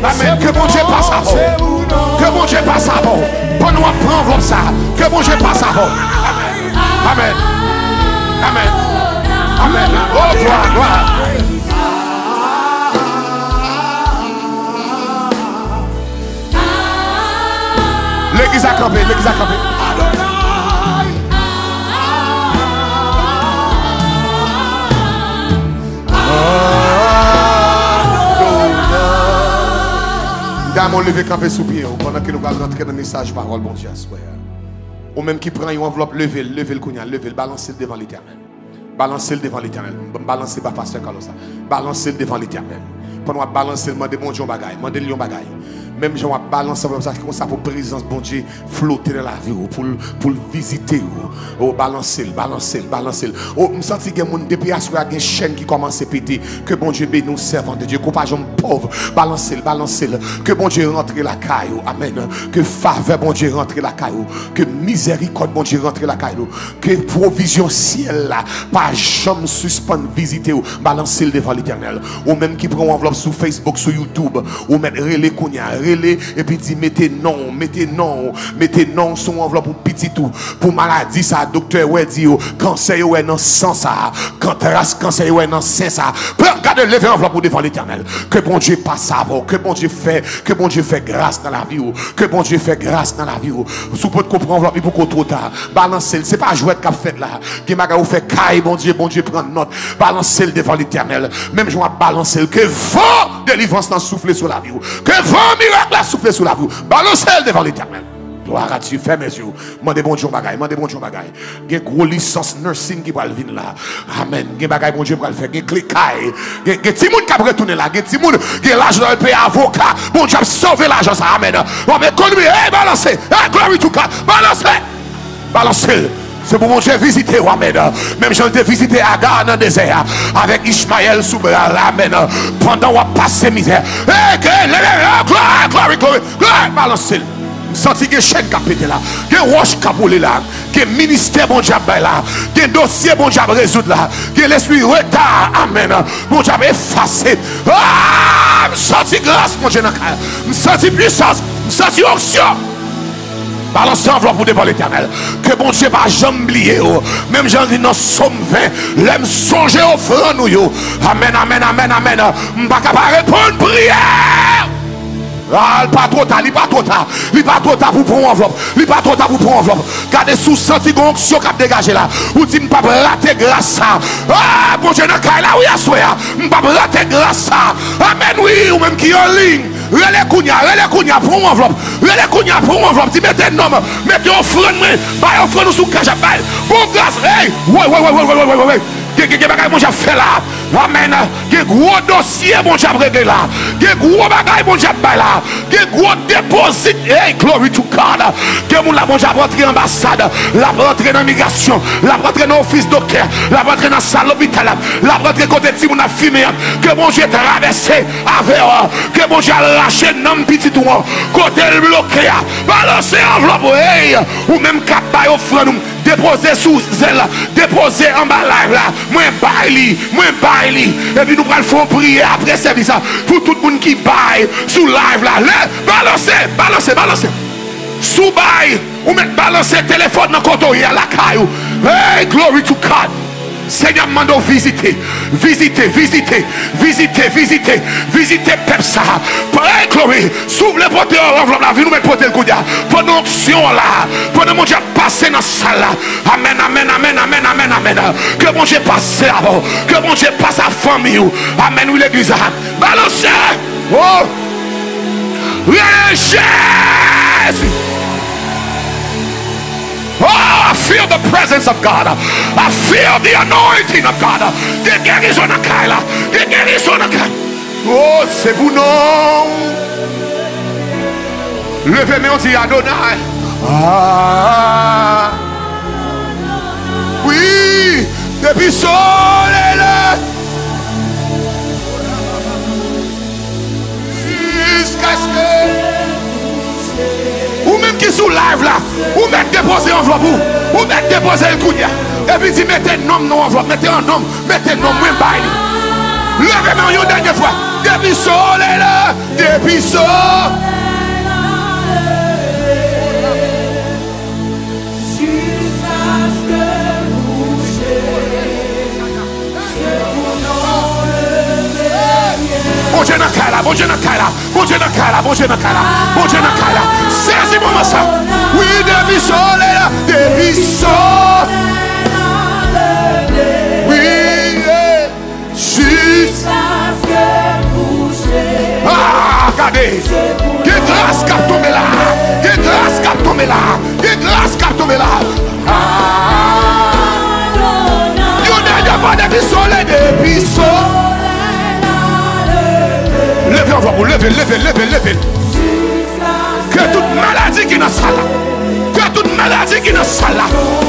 Amen. Que mon Dieu passe avant. Que mon Dieu passe avant. Pour nous apprendre ça. Que mon Dieu passe avant. Amen. Amen. Amen. Oh, gloire, gloire. L'église a campé, l'église a campé. On levé campé sous pied pendant que nous allons rentrer dans le message parole, bon Dieu. Ou même qui prend une enveloppe, levez, levez le cognac, levez, balancez le devant l'éternel. Balancez le devant l'éternel. Balancez pas pasteur Carlos ça. Balancez le devant l'éternel. Pendant que balancer, demandez bon Dieu bagaille, demandez le bagaille. Même gens va balancer comme ça, comme ça pour présence bon Dieu flotter dans la vie ou pour pour visiter ou oh, balancer, balancer, balancer. Oh, me senti que mon depuis à une chaîne qui commence à péter que bon Dieu bénisse nous servants de Dieu, qu'on pas jambe pauvre, balancer, balancer. Que bon Dieu rentre la caillou. Amen. Que faveur bon Dieu rentre la caillou. Que miséricorde bon Dieu rentre la caillou. Que provision ciel pas jamais suspendre visiter ou balancer devant l'éternel. Ou même qui prend enveloppe sur Facebook, sur YouTube, ou mettre relais et puis dit mettez non, mettez non, mettez non sur enveloppe pour petit tout. Pour maladie ça, docteur ouais dit oh, cancer ouais non sang ça, race cancer ouais non sein ça. Regardez lever enveloppe pour devant l'éternel. Que bon Dieu passe avant, que bon Dieu fait, que bon Dieu fait grâce dans la vie ou, que bon Dieu fait grâce dans la vie ou. Sous peut comprendre enveloppe il faut trop tard. Balancer, c'est pas jouet qu'a fait là. Qui m'a fait caille bon Dieu, bon Dieu prend note. Balancer le devant l'éternel. Même je vais balancer que vent délivrance n'a soufflé sur la vie. Que vent miracle a soufflé sur la vie. ou. Balancer le devant l'éternel. Gloire à Dieu, fermez les yeux. Mandez bon Dieu bagaille, mandez bon Dieu bagaille. Une grosse licence nursing qui va le venir là. Amen. A bagaille bon Dieu pour le faire. Il y a des gens qui va retourner là. Ont l'argent dans le pays avocat. Bon Dieu a sauvé l'argent. Amen. On va économiser. Hey, balancez. Hey, glory to God. Balancez. Balancez. C'est pour mon Dieu visiter, Amen. Même j'ai été visiter Agar dans le désert avec Ishmaël sous Amen. Pendant qu'on passe misère. Hey, glory, glory, glory, glory. Balancez. Senti que chèque qui pété là, que roche qui là, que ministère bon diable là, que dossier bon diable résoudre là, que l'esprit retard, amen, bon diable effacé. Ah, senti grâce mon Dieu senti puissance, senti onction. Balance enveloppe pour devant l'éternel. Que bon Dieu pas jamais oublier. oh. Même j'en dis dans Somme 20. L'aime songer au front nous. Amen, amen, amen, amen. M'pas capable répondre prière. Ah, pas trop tard, il pas trop tard. Il pas trop tard pour prendre enveloppe. Il pas trop tard pour prendre enveloppe. Gardez sous senti gonction a dégagé là. Ou dit m'pas rater grâce ça. Ah, bon Dieu, dans le là, oui, à soi. M'pas rater grâce ça. Amen, oui, ou même qui en ligne. Relais kounya, relais kounya, pour enveloppe. Relais kounya, pour enveloppe. Dis mettez nom, mettez offrande, bah offrande sous cage, bah. Bon grâce, hey. Ouais, ouais, ouais, ouais, ouais, ouais, ouais, Ge bagay moun jap fe la. Wamen Ge gwo dosye moun jap rege la. Ge gwo bagay moun jap bay la. Ge gwo depozit. Hey glory to God. Ge moun la moun jap rentre ambasade La rentre nan migrasyon La rentre nan ofis doke La rentre nan salopital La rentre kote ti moun ap fime Ge moun jap travesse ave Ge moun jap lache nan pitit ou Kote l bloke Balanse enveloppe Hey. Ou menm kap bay ofran ou depose sou zè la, depose ambalaj la, mwen bay li, mwen bay li, epi nou pral fon priye apre servisa, pou tout moun ki bay sou live la, le, balanse, balanse, balanse, sou bay, ou men balanse telefon nan koto ye la kayou, hey, glory to God, Seigneur mande visiter, visiter, visiter, visiter, visiter, visiter Pepsa. Pray glory. S'ouvre le porte enveloppe la vie, nous mettons le coup Pendant onction là, pendant mon Dieu passer dans la salle. Amen, amen, amen, amen, amen, amen. Que mon Dieu passe avant, que mon Dieu passe à famille. Amen, oui l'église. Balancez. Oh. Jésus. Oh, feel the presence of God. I feel the anointing of God. Oh, c'est vous non. Levez-moi, on dit Adonai. Ah. Oui, depuis soleil. Jusqu'à ce que. Live là, ou même déposer enveloppe ou, même déposer le coup Et puis dit mettez nom non enveloppe, mettez un nom, mettez nom moins bail. Levez-moi une dernière fois. Depuis soleil là, depuis soleil. Bon Dieu dans Kaila, bon Dieu dans Kaila, bon Dieu dans Kaila, bon Dieu dans Kaila, bon Dieu dans Saisis pour moi ça. Oui, des vies là, des vies Oui, eh, jusqu'à ce que bouger. Ah, regardez. Que grâce qu'a tombé là. Que grâce qu'a tombé là. Que grâce qu'a tombé là. Ah. Il n'y a pas de soleil, des bisons. Levez, on va vous lever, lever, lever, lever. Que toute maladie qui est dans salle, que toute maladie qui est dans salle,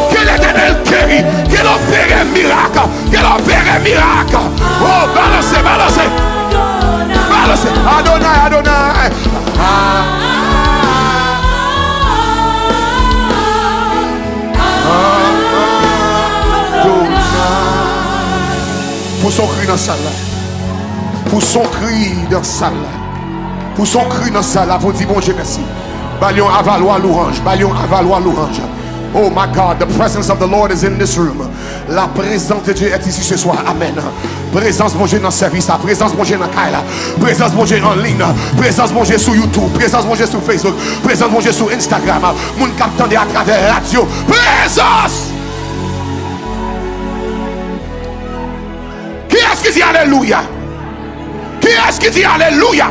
que l'éternel guérit, qu'elle opère un miracle, qu'elle opère un miracle. Oh, balancez, balancez. Balancez. Adonai, Adonai. Pour son cri dans la salle. Pour son cri dans la salle. Pour son cri dans la salle. Pour dire bon Dieu merci. Balion avalois l'orange. Balion avalois l'orange. Oh my God, the presence of the Lord is in this room. La présence de Dieu est ici ce soir. Amen. Présence mon Dieu dans le service, présence mon Dieu dans Kaila, présence mon Dieu en ligne, présence mon Dieu sur YouTube, présence mon Dieu sur Facebook, présence mon Dieu sur Instagram, mon captant à travers radio. Présence! Qui est-ce qui dit Alléluia? Qui est-ce qui dit Alléluia?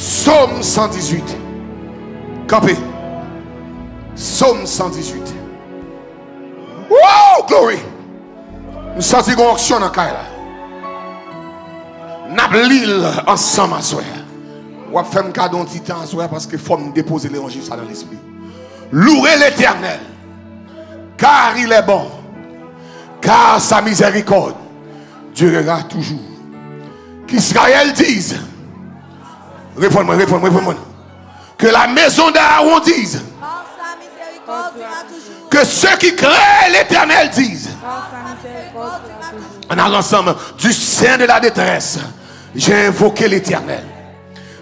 Psaume 118. Campé. Psaume 118. Wow, glory. Nous sentons une action dans cas là. N'a l'île ensemble à soi. On va faire un cadeau petit temps à parce qu'il faut me déposer l'évangile dans l'esprit. Louez l'éternel. Car il est bon. Car sa miséricorde durera toujours. Qu'Israël dise. Réponds-moi, réponds-moi, réponds-moi. Que la maison d'Aaron dise. Que ceux qui créent l'éternel disent. On a l'ensemble du sein de la détresse. J'ai invoqué l'éternel.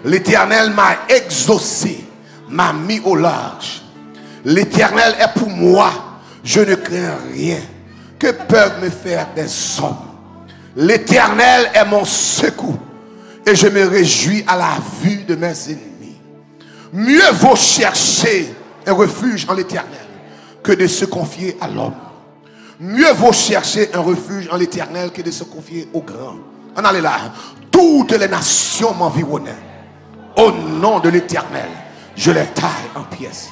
L'éternel m'a exaucé, m'a mis au large. L'éternel est pour moi. Je ne crains rien. Que peuvent me faire des hommes? L'éternel est mon secours. Et je me réjouis à la vue de mes ennemis. Mieux vaut chercher un refuge en l'éternel que de se confier à l'homme. Mieux vaut chercher un refuge en l'éternel que de se confier au grand. On allait là. Toutes les nations m'environnaient. Au nom de l'éternel, je les taille en pièces.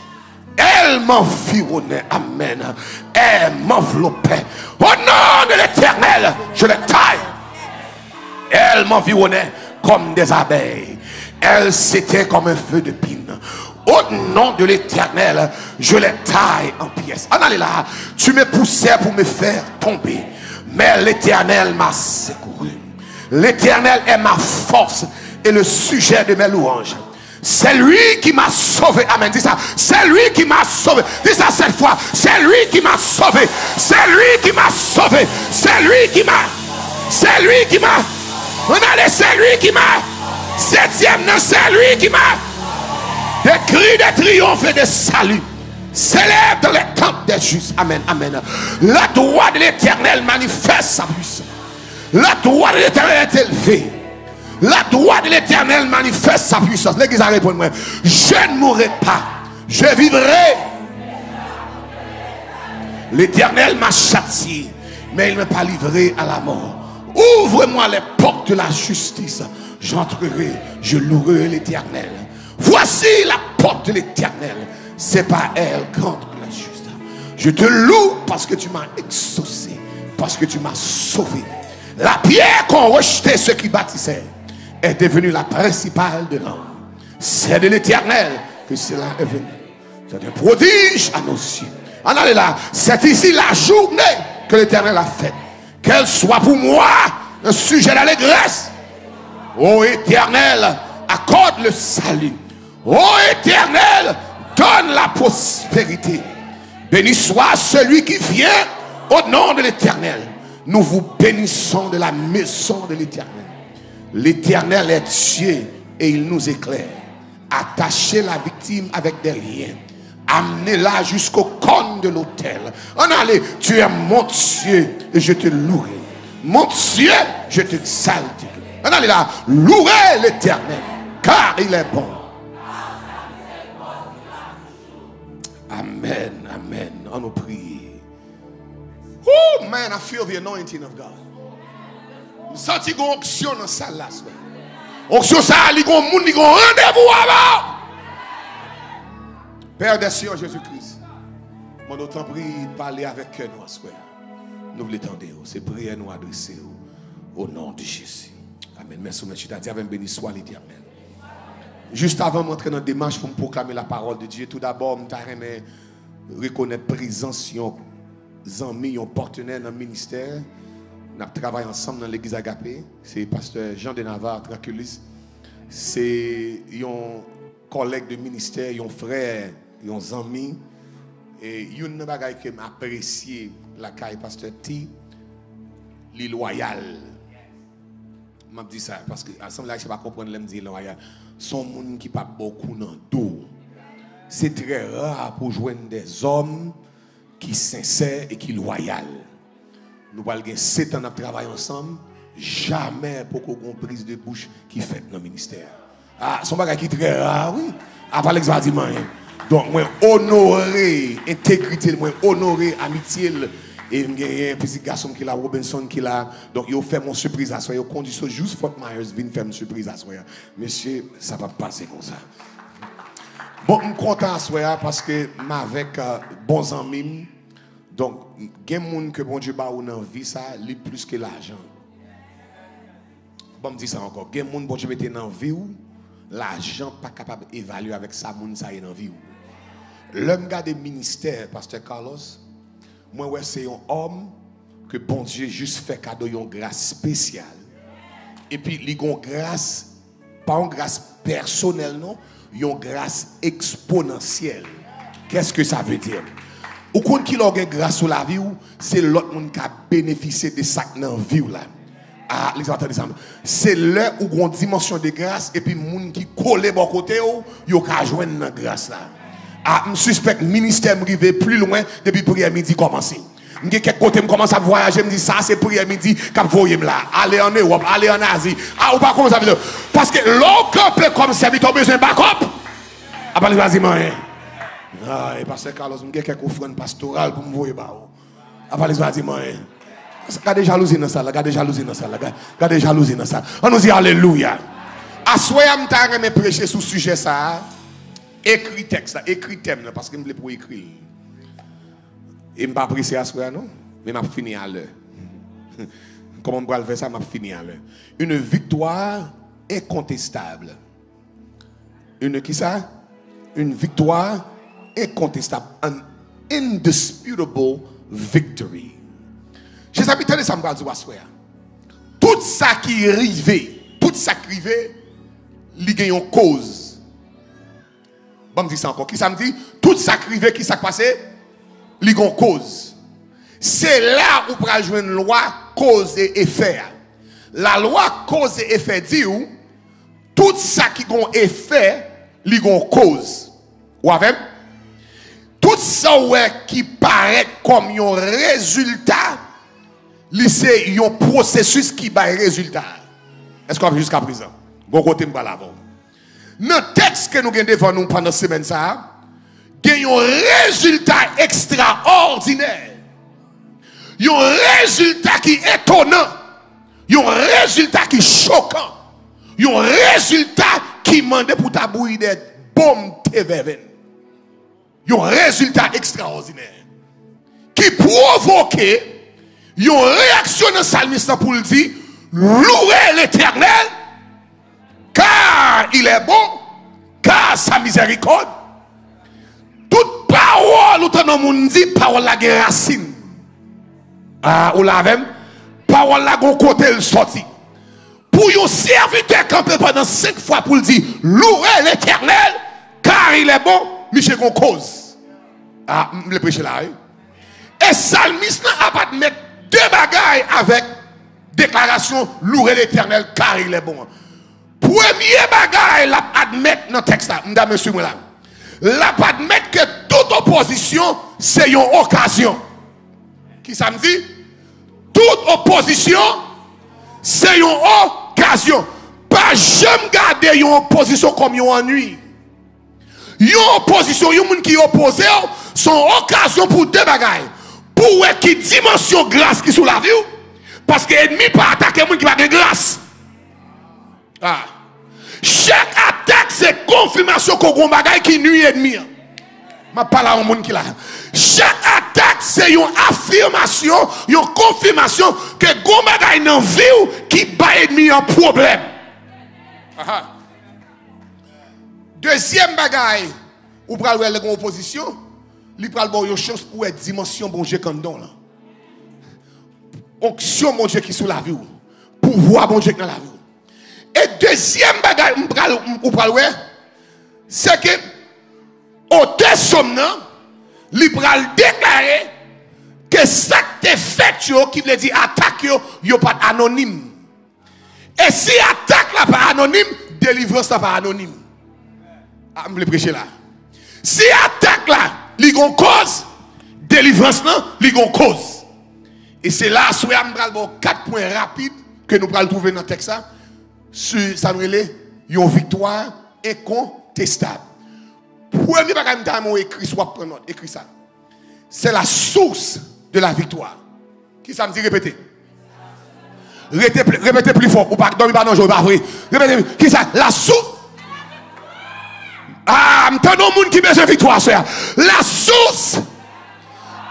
Elle m'environnait. Amen. Elle m'enveloppait. Au nom de l'éternel, je les taille. Elle m'environnait comme des abeilles. Elle s'était comme un feu de pine. Au nom de l'éternel, je les taille en pièces. En allez là, tu me poussais pour me faire tomber. Mais l'éternel m'a secouru. L'éternel est ma force et le sujet de mes louanges. C'est lui qui m'a sauvé. Amen. Dis ça. C'est lui qui m'a sauvé. Dis ça cette fois. C'est lui qui m'a sauvé. C'est lui qui m'a sauvé. C'est lui qui m'a. C'est lui qui m'a. A c'est lui qui m'a. Septième, c'est lui qui m'a. Des cris de triomphe et de salut s'élèvent dans les camps des justes. Amen, amen. La droite de l'éternel manifeste sa puissance. La droite de l'éternel est élevée. La droite de l'éternel manifeste sa puissance. L'église a répondu. Je ne mourrai pas. Je vivrai. L'éternel m'a châtié, mais il ne m'a pas livré à la mort. Ouvre-moi les portes de la justice. J'entrerai, je louerai l'éternel. Voici la porte de l'éternel. C'est pas elle grande la justice. Je te loue parce que tu m'as exaucé, parce que tu m'as sauvé. La pierre qu'ont rejeté ceux qui bâtissaient est devenue la principale de l'homme. C'est de l'éternel que cela est venu. C'est un prodige à nos yeux. En allez là, c'est ici la journée que l'éternel a faite. Qu'elle soit pour moi un sujet d'allégresse. Ô éternel, accorde le salut. Ô éternel, donne la prospérité. Béni soit celui qui vient au nom de l'éternel. Nous vous bénissons de la maison de l'éternel. L'éternel est Dieu et il nous éclaire. Attachez la victime avec des liens. Amenez-la jusqu'au cône de l'autel. En allez, tu es mon Dieu et je te louerai. Mon Dieu, je te exalterai. En allez là, louez l'éternel, car il est bon. Amen, amen. On nous prie. Oh man, I feel the anointing of God. Je sens une onction dans la. Onction a a un rendez-vous avant. Père des cieux, Jésus-Christ, mon autant prie parler avec nous, nous voulons tendre. C'est prière nous adresser au nom de Jésus. Amen. Merci, monsieur. Dieu béni soit l'éternel. Juste avant d'entrer dans la démarche pour me proclamer la parole de Dieu, tout d'abord, je reconnaître présence de amis, un partenaire dans le ministère. Nous travaillons ensemble dans l'église Agapé. C'est pasteur Jean de Navarre, Traculis. C'est un collègue de ministère, un frère, un ami. Et une bagaille que m'apprécié la caille pasteur T, les loyal. Je dis ça parce que ensemble là je pas comprendre les dire loyal. Son monde qui pas beaucoup dans dos. C'est très rare pour joindre des hommes qui sincères et qui loyaux. Nous gagner 7 ans de travail ensemble. Jamais pour qu'on prise de bouche qui fait dans le ministère. Ah, son bagage qui très rare, oui. À part l'exemple Donc, moi, honorer intégrité, moi, honorer amitié. Et il y a un petit garçon qui est là, Robinson qui là. Donc, il a fait mon surprise à soi. Il a juste Fort Myers, vient faire une surprise à soi. Monsieur, ça va passer comme ça. Bon, je suis content à soi parce que je avec euh, bons amis. Donc, il y a des gens que bon Dieu a dans la vie, ça, plus que l'argent. Bon, je dis ça encore. Il y a des gens que bon Dieu mette dans la vie, l'argent pas capable d'évaluer avec ça, moun ça dans la vie. L'homme gars des ministères, Pasteur Carlos, moi, ouais, c'est un homme que bon Dieu juste fait cadeau une grâce spéciale. Et puis, il a une grâce, pas une grâce personnelle, non, une grâce exponentielle. Qu'est-ce que ça veut dire? Ou quand qui a grâce sur la vie, c'est l'autre monde qui a bénéficié de ça dans la vie. Là. Ah, c'est là où une dimension de grâce et puis les gens qui collent bon côté, ils ont joindre la grâce là. Ah, je suspecte le ministère arrivé plus loin depuis prière midi commencé. Je quelques côté, je commence à voyager, je me dis ça c'est prière midi, cap voyez là. Aller en Europe, aller en Asie. Ah, ou pas comment ça Parce que l'autre comme serviteur besoin backup. Ah, pas les vas-y, ah, et parce que Carlos, je quelques offrandes pastorales pour me voir. Ah, pas les vas-y, Gardez jalousie dans ça, gardez jalousie dans ça, gardez jalousie dans ça. On nous dit Alléluia. À je vais prêcher sur sujet ça. Écrit texte, écrit thème, parce que je voulais pour écrire. Et je ne pas apprécier à soi, non? Mais je fini à l'heure. Comment je vais faire ça, je fini à l'heure. Une victoire incontestable. Une qui ça? Une victoire incontestable. An indisputable victory. J'ai habité de ça, je Tout ça qui arrive, tout ça qui arrive, il y a une cause. Bon, me dit ça encore. Qui ça me dit? Tout ça arrive, qui s'est passé, il y cause. C'est là où on jouer une loi cause et effet. La loi cause et effet dit où? Tout ça qui a effet, il a une cause. Ou? Tout ça qui paraît comme un résultat, c'est un processus qui va résultat. Est-ce qu'on a jusqu'à présent? Bon côté, je vais. Dans le texte que nous avons devant nous pendant cette semaine, ça, il y a un résultat extraordinaire. Il y a un résultat qui est étonnant. Il y a un résultat qui est choquant. Il y a un résultat qui demande pour ta bouille des bombes TV. Il y a un résultat extraordinaire. Qui provoque une réaction dans le psalmiste pour le dire louez l'éternel car il est bon, car sa miséricorde. Toute parole, ou ton monde dit, parole la racine. Ah, ou la même, parole la gon côté le sorti. Pour un serviteur camper pendant cinq fois pour le dire, louez l'éternel, car il est bon, Michel gon cause. Ah, le prêcher là. hein. Et psalmiste n'a pas de mettre deux bagailles avec déclaration, louez l'éternel, car il est bon. Premier bagaille, la admettre dans le texte. La admettre que toute opposition, c'est une occasion. Qui ça me dit? Toute opposition, c'est une occasion. Pas jamais garder une opposition comme une ennui. Une opposition, une monde qui est opposé, sont occasion pour deux bagailles. Pour qui dimension grâce qui sous la vie. Parce que l'ennemi pas attaquer monde qui va de grâce. Ah. Chaque attaque, c'est confirmation qu'on a bagage qui nuit ennemi. Je parle à un monde qui là. Chaque attaque, c'est une affirmation, une confirmation que gon bagay nan vie qui bat ennemi un problème. Deuxième bagaille, ou pral wè une opposition, li pral bon une chance pour être dimension bon Dieu. Onction mon Dieu qui sous la vie. ou. Pouvoir bon Dieu dans la vie. Et deuxième bagaille, ou c'est que auteur somnan, li pral déclarer que ça qui est fait qui veut dire attaque yo, yo pas anonyme. Et si attaque là pas anonyme, délivrance là pas anonyme. Ah, je vais prêcher là? Si attaque là, li gon cause, délivrance là, li gon cause. Et c'est là, sur bon quatre points rapides que nous allons trouver dans le texte. Sur ça une victoire incontestable. Premier bagage que écrit, soit ça. C'est la source de la victoire. Qui ça me dit répéter? Répétez, plus- fort. Ou pas, dormez pas non, je pas vrai. Répétez, qui ça? La source. Ah, m'tendons monde qui besoin de victoire, frère. La source.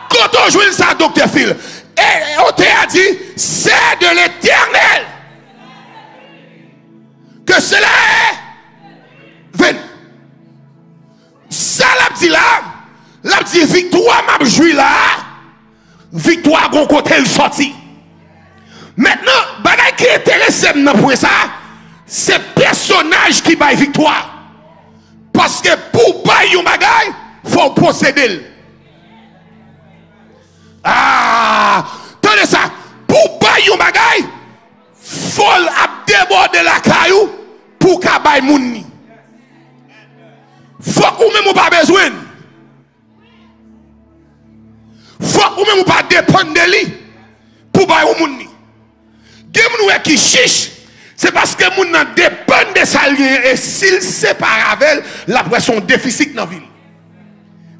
Quand on joue ça, docteur Phil, et on t'a dit, c'est de l'éternel que cela est venu. Ça l'a dit là, l'a dit victoire m'a joué là, victoire gon côté le sorti. Maintenant, bagay qui intéresse dans point ça, c'est personnage qui baille victoire. Parce que pour bailler un bagay, faut posséder. Ah, tenez ça. Pour bailler un bagay, faut déborder la caillou pour qu'a baille moun ni. Faut ou même ou pas besoin. Faut ou même ou pas dépendre de lui pour bailler un moun ni. Gen moun qui chiche, c'est parce que moun nan dépend de sa lien et s'il sépare avec la après son déficit dans ville.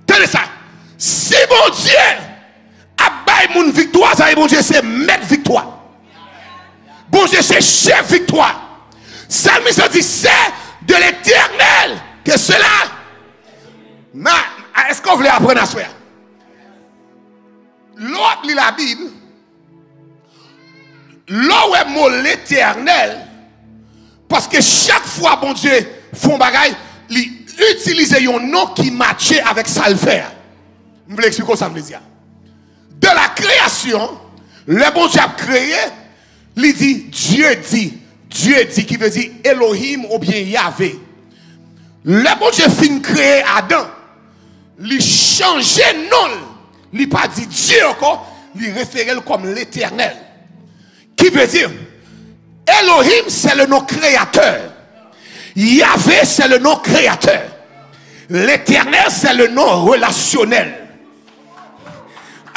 Tenez ça. Si bon Dieu a bail moun victoire, ça bon Dieu c'est maître victoire. Bon Dieu c'est chef victoire. Dit c'est de l'éternel que cela. Est-ce qu'on voulait apprendre à soi? L'autre lit la Bible. Où est mot l'éternel, parce que chaque fois, bon Dieu, font bagaille, il utilise un nom qui matchait avec ça le faire. Je vais expliquer ça, me dire? De la création, le bon Dieu a créé, il dit Dieu dit, Dieu dit, qui veut dire Elohim ou bien Yahvé. Le bon Dieu fin créer Adam, il changeait non, il pas dit Dieu encore, il référait comme l'éternel. Qui veut dire, Elohim, c'est le nom créateur. Yahvé, c'est le nom créateur. L'éternel, c'est le nom relationnel.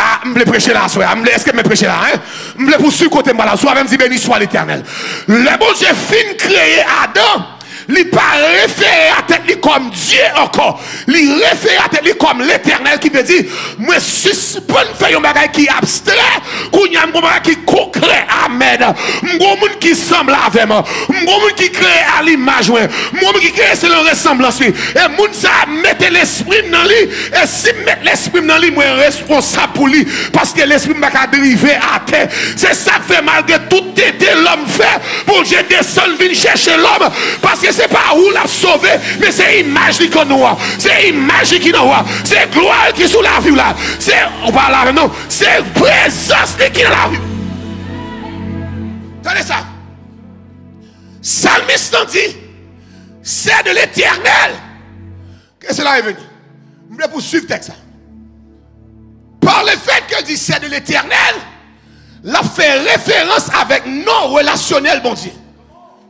Ah, je vais prêcher là, est-ce que je vais prêcher là? Hein? Je vais poursuivre côté moi là, soit même si béni soit l'éternel. Le bon Dieu fin créé Adam. Il pas référé à tête comme Dieu encore. Il référé à tête comme l'éternel qui veut dire, moi, suspend faire un bagage qui est abstrait, qu'on y a un bagage qui est concret. Amen. Un monde qui semble avec moi. Un monde qui crée à l'image. Un monde qui crée selon ressemblance. Et monde ça mette l'esprit dans lui. Et si mettre l'esprit dans lui, moi, responsable pour lui. Parce que l'esprit m'a dérivé à terre. C'est ça que fait malgré tout été l'homme fait. Pour Dieu descendre, venir chercher l'homme. Parce que c'est pas où l'a sauvé, mais c'est nous voit. C'est image qui nous voit. C'est gloire qui est sous la vie là. C'est, on va là, non. C'est présence qui est dans la vie. Tenez ça. Salmiste dit, c'est de l'éternel. Que cela est venu? Je voulais poursuivre le texte. Par le fait que dit c'est de l'éternel, l'a fait référence avec non relationnel, bon Dieu.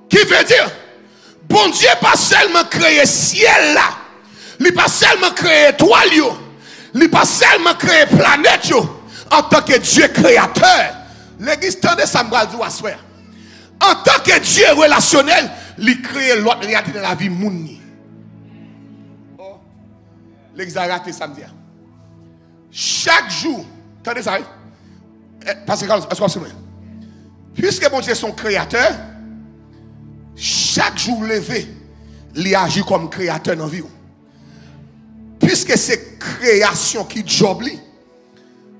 Qui veut dire, Bon Dieu pas seulement créé ciel là. Il pas seulement créé étoile Il pas seulement créé planète En tant que Dieu créateur. L'église tendait ça me. En tant que Dieu relationnel, il crée l'autre réalité dans la vie mouni. Oh. L'église a raté samedi. Chaque jour, attendez ça. Eh, parce que, est-ce que Puisque bon Dieu est son créateur, chaque jour levé, il agit comme créateur dans vie. Puisque c'est création qui job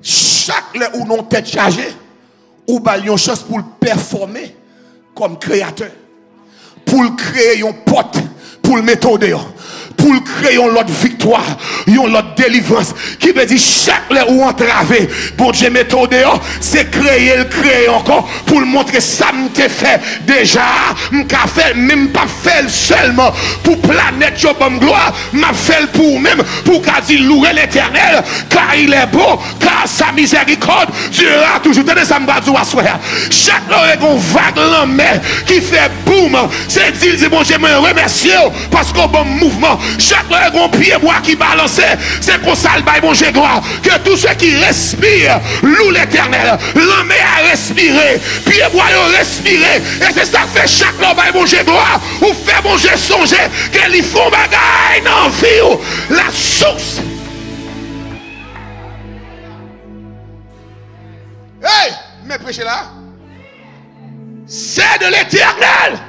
chaque fois où non tête chargée, ou a une chance pour le performer comme créateur. Pour créer un pote, pour le mettre dehors pour créer une autre victoire, une autre délivrance. Qui veut dire chaque là où entravé, bon Dieu met au dehors, c'est créer le créer encore pour montrer ça m'te fait déjà, m'ka fait même pas fait seulement pour planète yo bonne gloire, m'a fait pour même pour qu'a dit louer l'éternel car il est beau, car sa miséricorde durera toujours. Tenez ça m'a dit Chaque là on vague l'homme qui fait boum, c'est dire bon Dieu me remercie parce qu'on bon mouvement chaque un pied bois qui balance, c'est pour ça le bail bon gloire. Que tous ceux qui respirent louent l'éternel. L'homme a respiré, pied bois a respiré. Et c'est ça que fait chaque bail bon gloire. Ou fait bon Dieu songer qu'ils font bagaille dans vie. La source. Hey, mais prêchez là. C'est de l'éternel.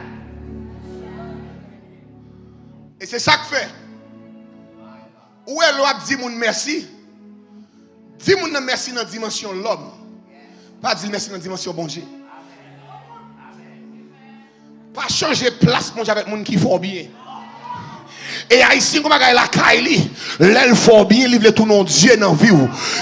Et c'est ça que fait. Où est l'autre dit mon merci? Dis mon merci dans la dimension l'homme. Pas dire merci dans la dimension bon Dieu. Pas changer place mon avec monde qui font bien. Et Haïtien, comme la Kaili, l'aile fort bien, livre tout nom Dieu dans vie.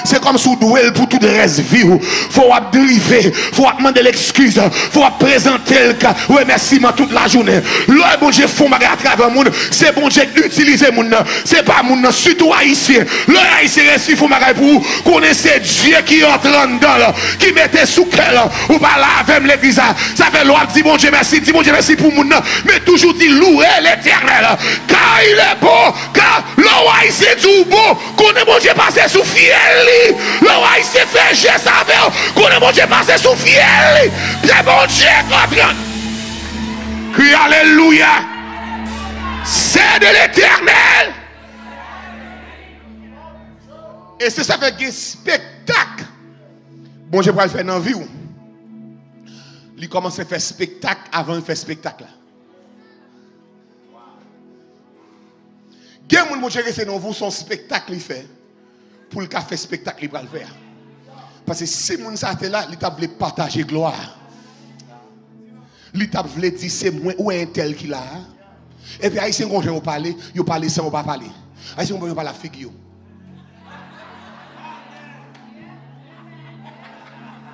C'est comme sous douel pour tout le reste vie. Faut dériver, faut demander l'excuse, faut présenter le cas, remerciement toute la journée. Le bon Dieu font à travers le monde, c'est bon Dieu utiliser monde. C'est pas monde, surtout Haïtien. Le Haïtien réussit faut pour connaître Dieu qui entre dedans, qui mettait sous cœur, ou pas là avec l'église. Ça fait loi, dit bon Dieu merci, dit bon Dieu merci pour monde, mais toujours dit louer l'éternel. Car est beau, car le roi c'est du beau, qu'on est bon Dieu passé sous fiel. Le roi s'est fait geste avec, qu'on est bon Dieu passé sous fiel. Bien bon Dieu, comprendre. Crie Alléluia. C'est de l'éternel. Et c'est ça fait un spectacle. Bon Dieu pour le faire dans la vie. Il commence à faire spectacle avant de faire spectacle. Gen moun moun chere se non vous son spectacle il fait pour le café spectacle il va le faire. Parce que si moun sa te là, il t'a voulu partager gloire. Il t'a voulu dire c'est moi ou un tel qui là. Et puis haïtien quand on parler, yo parler sans pas parler. Haïtien on parler la figure.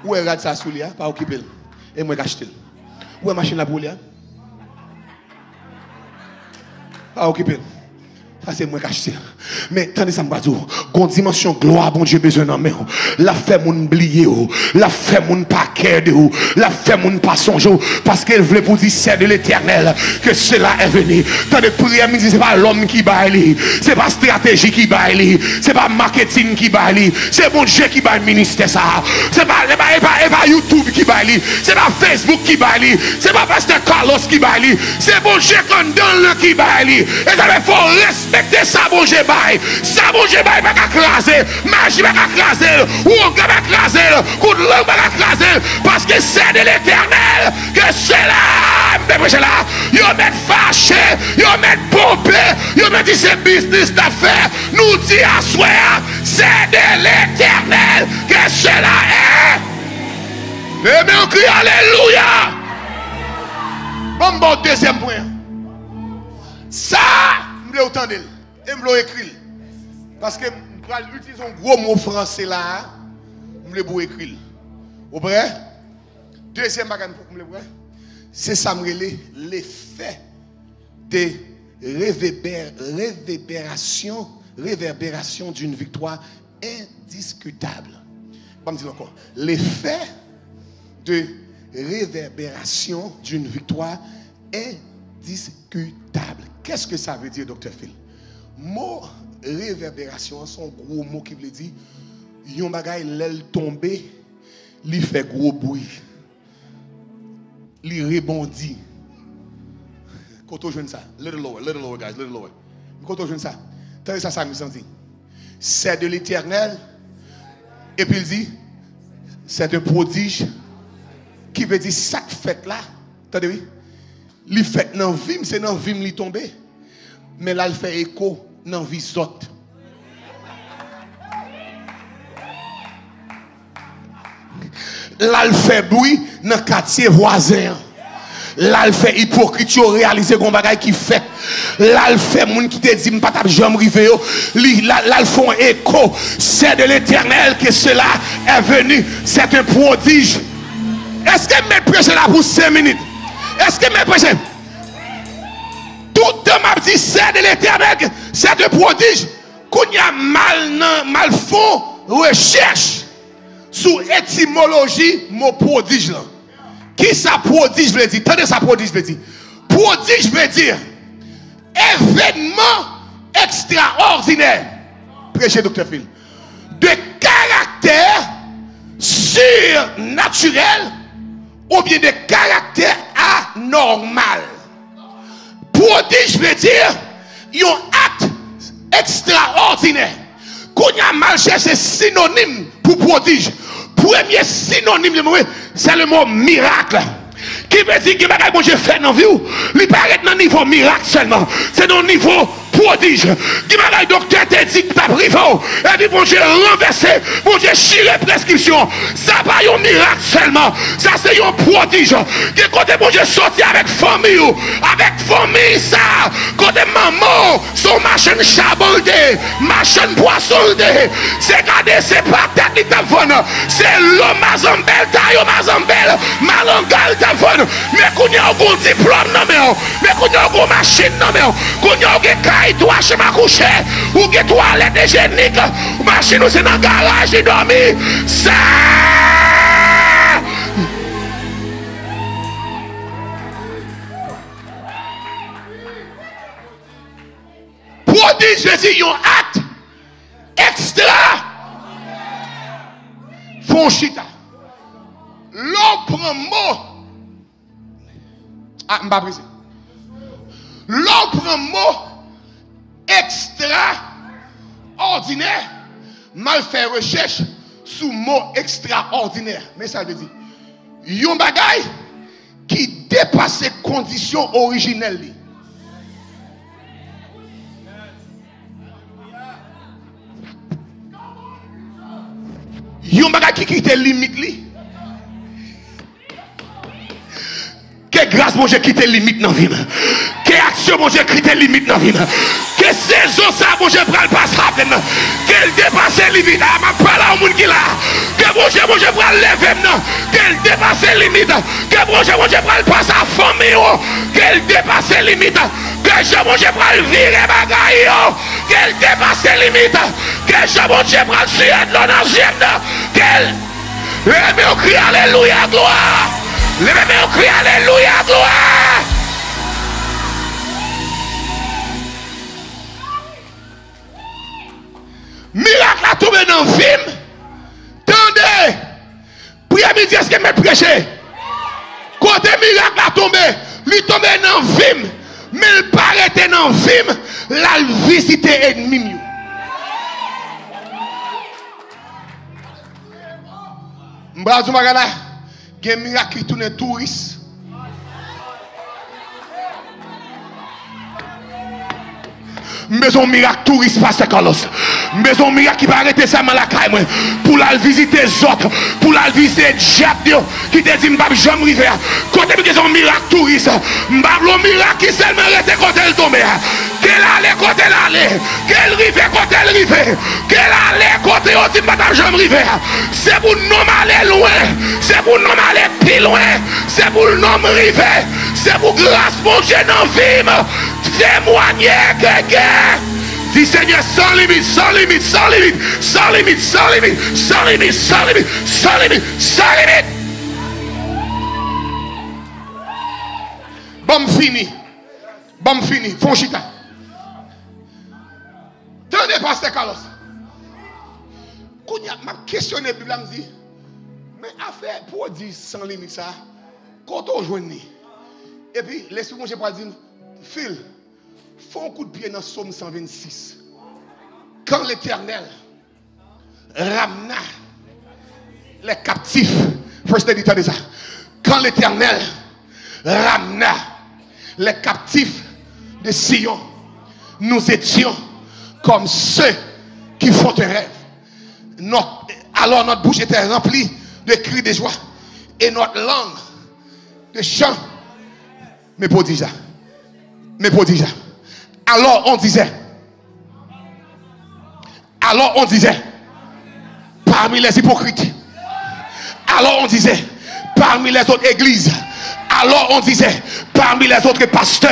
Où est ça sous lui, pas occuper. Et moi. Où est machine la boule Pas occuper. C'est moi qui achète. Mais attendez ça m'a dit, gon dimension gloire bon Dieu besoin d'en main. La fait moun oublier la fait moun pas de ou, la fait moun pas songer parce qu'elle voulait pour dire c'est de l'éternel que cela est venu. Tandis prière me dit c'est pas l'homme qui baille, c'est pas stratégie qui baille, c'est pas marketing qui baille, c'est bon Dieu qui baille ministère ça. C'est pas pas, YouTube qui baille, c'est pas Facebook qui baille, c'est pas pasteur Carlos qui baille, c'est bon Dieu donne qui baille. Et ça faut respecter ça bon bail. Ça, bon Dieu, bail, pas craser. Magie, pas craser. Ou on va craser. Coup de langue, pas craser. Parce que c'est de l'éternel que c'est là. Mais c'est là. Yo mettent fâché. Yo mettent pompé. Yo mettent dit c'est business d'affaires. Nous dit à soi. C'est de l'éternel que c'est là. Et bien on crie Alléluia. Bon, bon, deuxième point. Ça, je autant d'elle. Et je vais écrire. Parce que je vais utiliser un gros mot français là. Je vais écrire. Vous prêt? Deuxième bagage pour me C'est ça, l'effet de réverbération, réverbération d'une victoire indiscutable. Je encore. L'effet de réverbération d'une victoire indiscutable. Qu'est-ce que ça veut dire, docteur Phil? Mot réverbération, son gros mot qui veut dire, yon bagay l'aile tombé, li fait gros bruit. Li rebondit. Quand on joue ça, little lower, little lower, guys, little lower. Quand on joue ça, tenez ça, ça me dit. C'est de l'éternel. Et puis il dit, c'est un prodige qui veut dire ça fait là. Attendez, oui. Li fait dans vie, c'est dans vie li tombé. Mais là, il fait écho dans vie. Là, il fait bruit dans le quartier voisin. Là, il fait hypocrite, réaliser qu'on bagaille qui fait. Là, il fait moun qui te dit, pas ta jambe rivé. Là, il font écho. C'est de l'éternel que cela est venu. C'est un prodige. Est-ce que mes prêches là pour 5 minutes? Est-ce que mes prêches tout m'a dit c'est de l'éternel, c'est un prodige. Qu'on y a mal, mal fond, recherche sur étymologie, mon prodige là. Qui ça prodige veut dire? Tenez ça prodige veut dire. Prodige veut dire événement extraordinaire. Prêchez, docteur Phil. De caractère surnaturel ou bien de caractère anormal. Prodige veut dire un acte extraordinaire. Qu'on a mal cherché synonyme pour prodige. Premier synonyme, c'est le mot miracle. Qui veut dire que Dieu fait dans la vie, il paraît dans niveau miracle seulement. C'est dans niveau prodige. Qui m'a dit, docteur t'a dit que t'as pris Et puis, bon Dieu, renversé, bon Dieu, chiré prescription. Ça pas un miracle seulement. Ça, c'est un prodige. Qui côté, bon Dieu, sorti avec famille, avec famille, ça. Côté maman, son machine chabolde, machine poisson, c'est gardé, c'est pas tête, c'est l'homme mazambel, taille mazambel, malangal, tavon. Mais qu'on y a un diplôme, non, mais, qu'on y a une machine, non, mais, qu'on y a bayi tou a chima kouche Ou ge tou a lete jenik Ou masin ou se nan garaj di domi Sa Prodi jesi yon at Ekstra Fon chita. Lò pran mò A ah, mba breze Lò pran mò extraordinaire, mal fait recherche sous mot extraordinaire. Mais ça veut dire, yon bagay qui dépasse les conditions originelles. Yon bagay qui quitte limite Que grâce, mon Dieu, quitte limite dans la vie. Que action, mon Dieu, quitte limite dans la vie. Que saison, ça, mon Dieu, prend le passage. Qu'elle dépasse les limites. Je parle au monde qui là. Que mon Dieu, mon Dieu, le lever. Qu'elle dépasse les limites. Que mon Dieu, mon Dieu, prend le passage à famille. Qu'elle dépasse les limites. Que je, mon Dieu, le virer bagaille. qu'elle dépasse les limites, que je mon Dieu prend sur l'on en qu'elle. Les mecs crient Alléluia, gloire. Levez-moi, on crie Alléluia, gloire. Miracle a tombé dans le film. Tendez. Prière midi, est-ce que je prêcher? Côté miracle a tombé. Lui tombé dans le film. Mais il paraît dans le film. La visite ennemi. Mbra Zumagala. gen mirak ki toune tourist, Maison miracle touriste Pasteur Carlos. Maison miracle qui va arrêter ça la caille pour la visiter les autres, pour la visiter diable qui te dit m'pa jamais river. Côté maison miracle touriste, m'pa le miracle qui seulement arrêter côté le tomber. Qu'elle allait côté l'aller, qu'elle rive côté elle rive, qu'elle allait côté aussi m'pa jamais river. C'est pour nous aller loin, c'est pour nous aller plus loin, c'est pour nous river, c'est pour grâce mon Dieu dans témoigner quelqu'un. Dis Seigneur, sans limite, sans limite, sans limite, sans limite, sans limite, sans limite, sans limite, sans limite, sans limite. Bon fini. Bon fini. Fonchita. Tenez, pasteur Carlos. Quand m'a questionné, la Bible me dit, mais affaire pour dire sans limite ça, quand on joue, et puis l'esprit, moi, j'ai pas dit, fil. Un coup de pied dans Somme 126. Quand l'Éternel ramena les captifs, first. Quand l'Éternel ramena les captifs de Sion, nous étions comme ceux qui font un rêve. alors notre bouche était remplie de cris de joie et notre langue de chants. Mais prodiges, mais prodiges. Alors on disait, alors on disait, parmi les hypocrites, alors on disait, parmi les autres églises, alors on disait, parmi les autres pasteurs,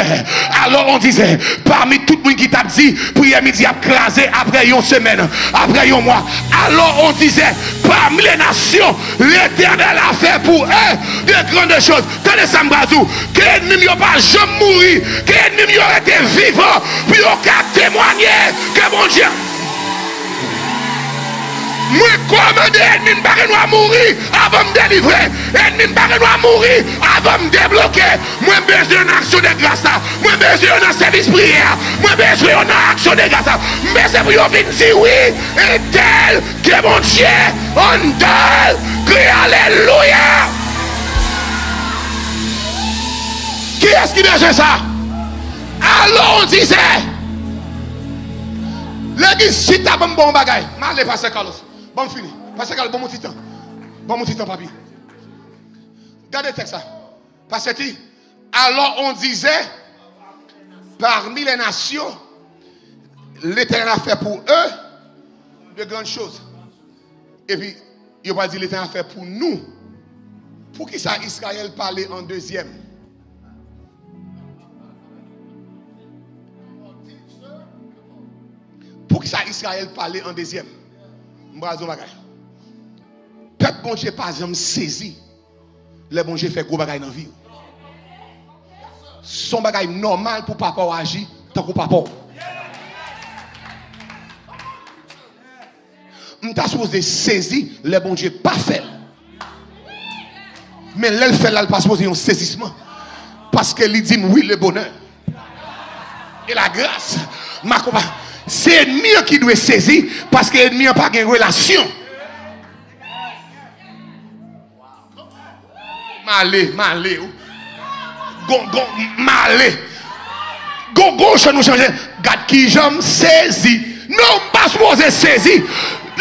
alors on disait, parmi tout le monde qui t'a dit, prière midi a crasé après une semaine, après un mois, alors on disait, parmi les nations, l'éternel a fait pour eux de grandes choses. Tenez ça, Mbazou, que n'a pas jamais mouru, que l'ennemi aurait été vivant, puis on a que mon Dieu. Mwen kome de enmin bare nou a mouri avan m delivre. Enmin bare nou a mouri avan m debloke. Mwen beze yon aksyon de grasa. Mwen beze yon an servis priya. Mwen beze yon an aksyon de grasa. Mwen beze pou yon vin siwi. Etel ke mon chye an dal. Kri aleluya. Ki eski beze sa? Alon di se. Legi sita pou m bon bagay. Ma le pase kalos. Bon fini. Que bon mon titan. Bon mon titan, papi. Regardez le texte ça. Parce que alors on disait parmi les nations, l'éternel a fait pour eux de grandes choses. Et puis, il va dire l'éternel a fait pour nous. Pour qui ça Israël parlait en deuxième? Pour qui ça Israël parlait en deuxième? M'brazo bagay. Peuple bon Dieu pas jamais saisi. Le bon Dieu fait gros bagay dans la vie. Son bagay normal pour papa agir tant que papa. M'ta supposé saisir le bon Dieu pas fait. Mais l'elle fait là, pas supposé un saisissement. Parce que lui dit oui le bonheur. Et la grâce. Se enmi yo ki dwe sezi, paske enmi yo pa gen relasyon. Male, male ou. Gon, gon, male. Gon, gon, chan nou chanje. Gat ki jom sezi. Non, pas mose sezi.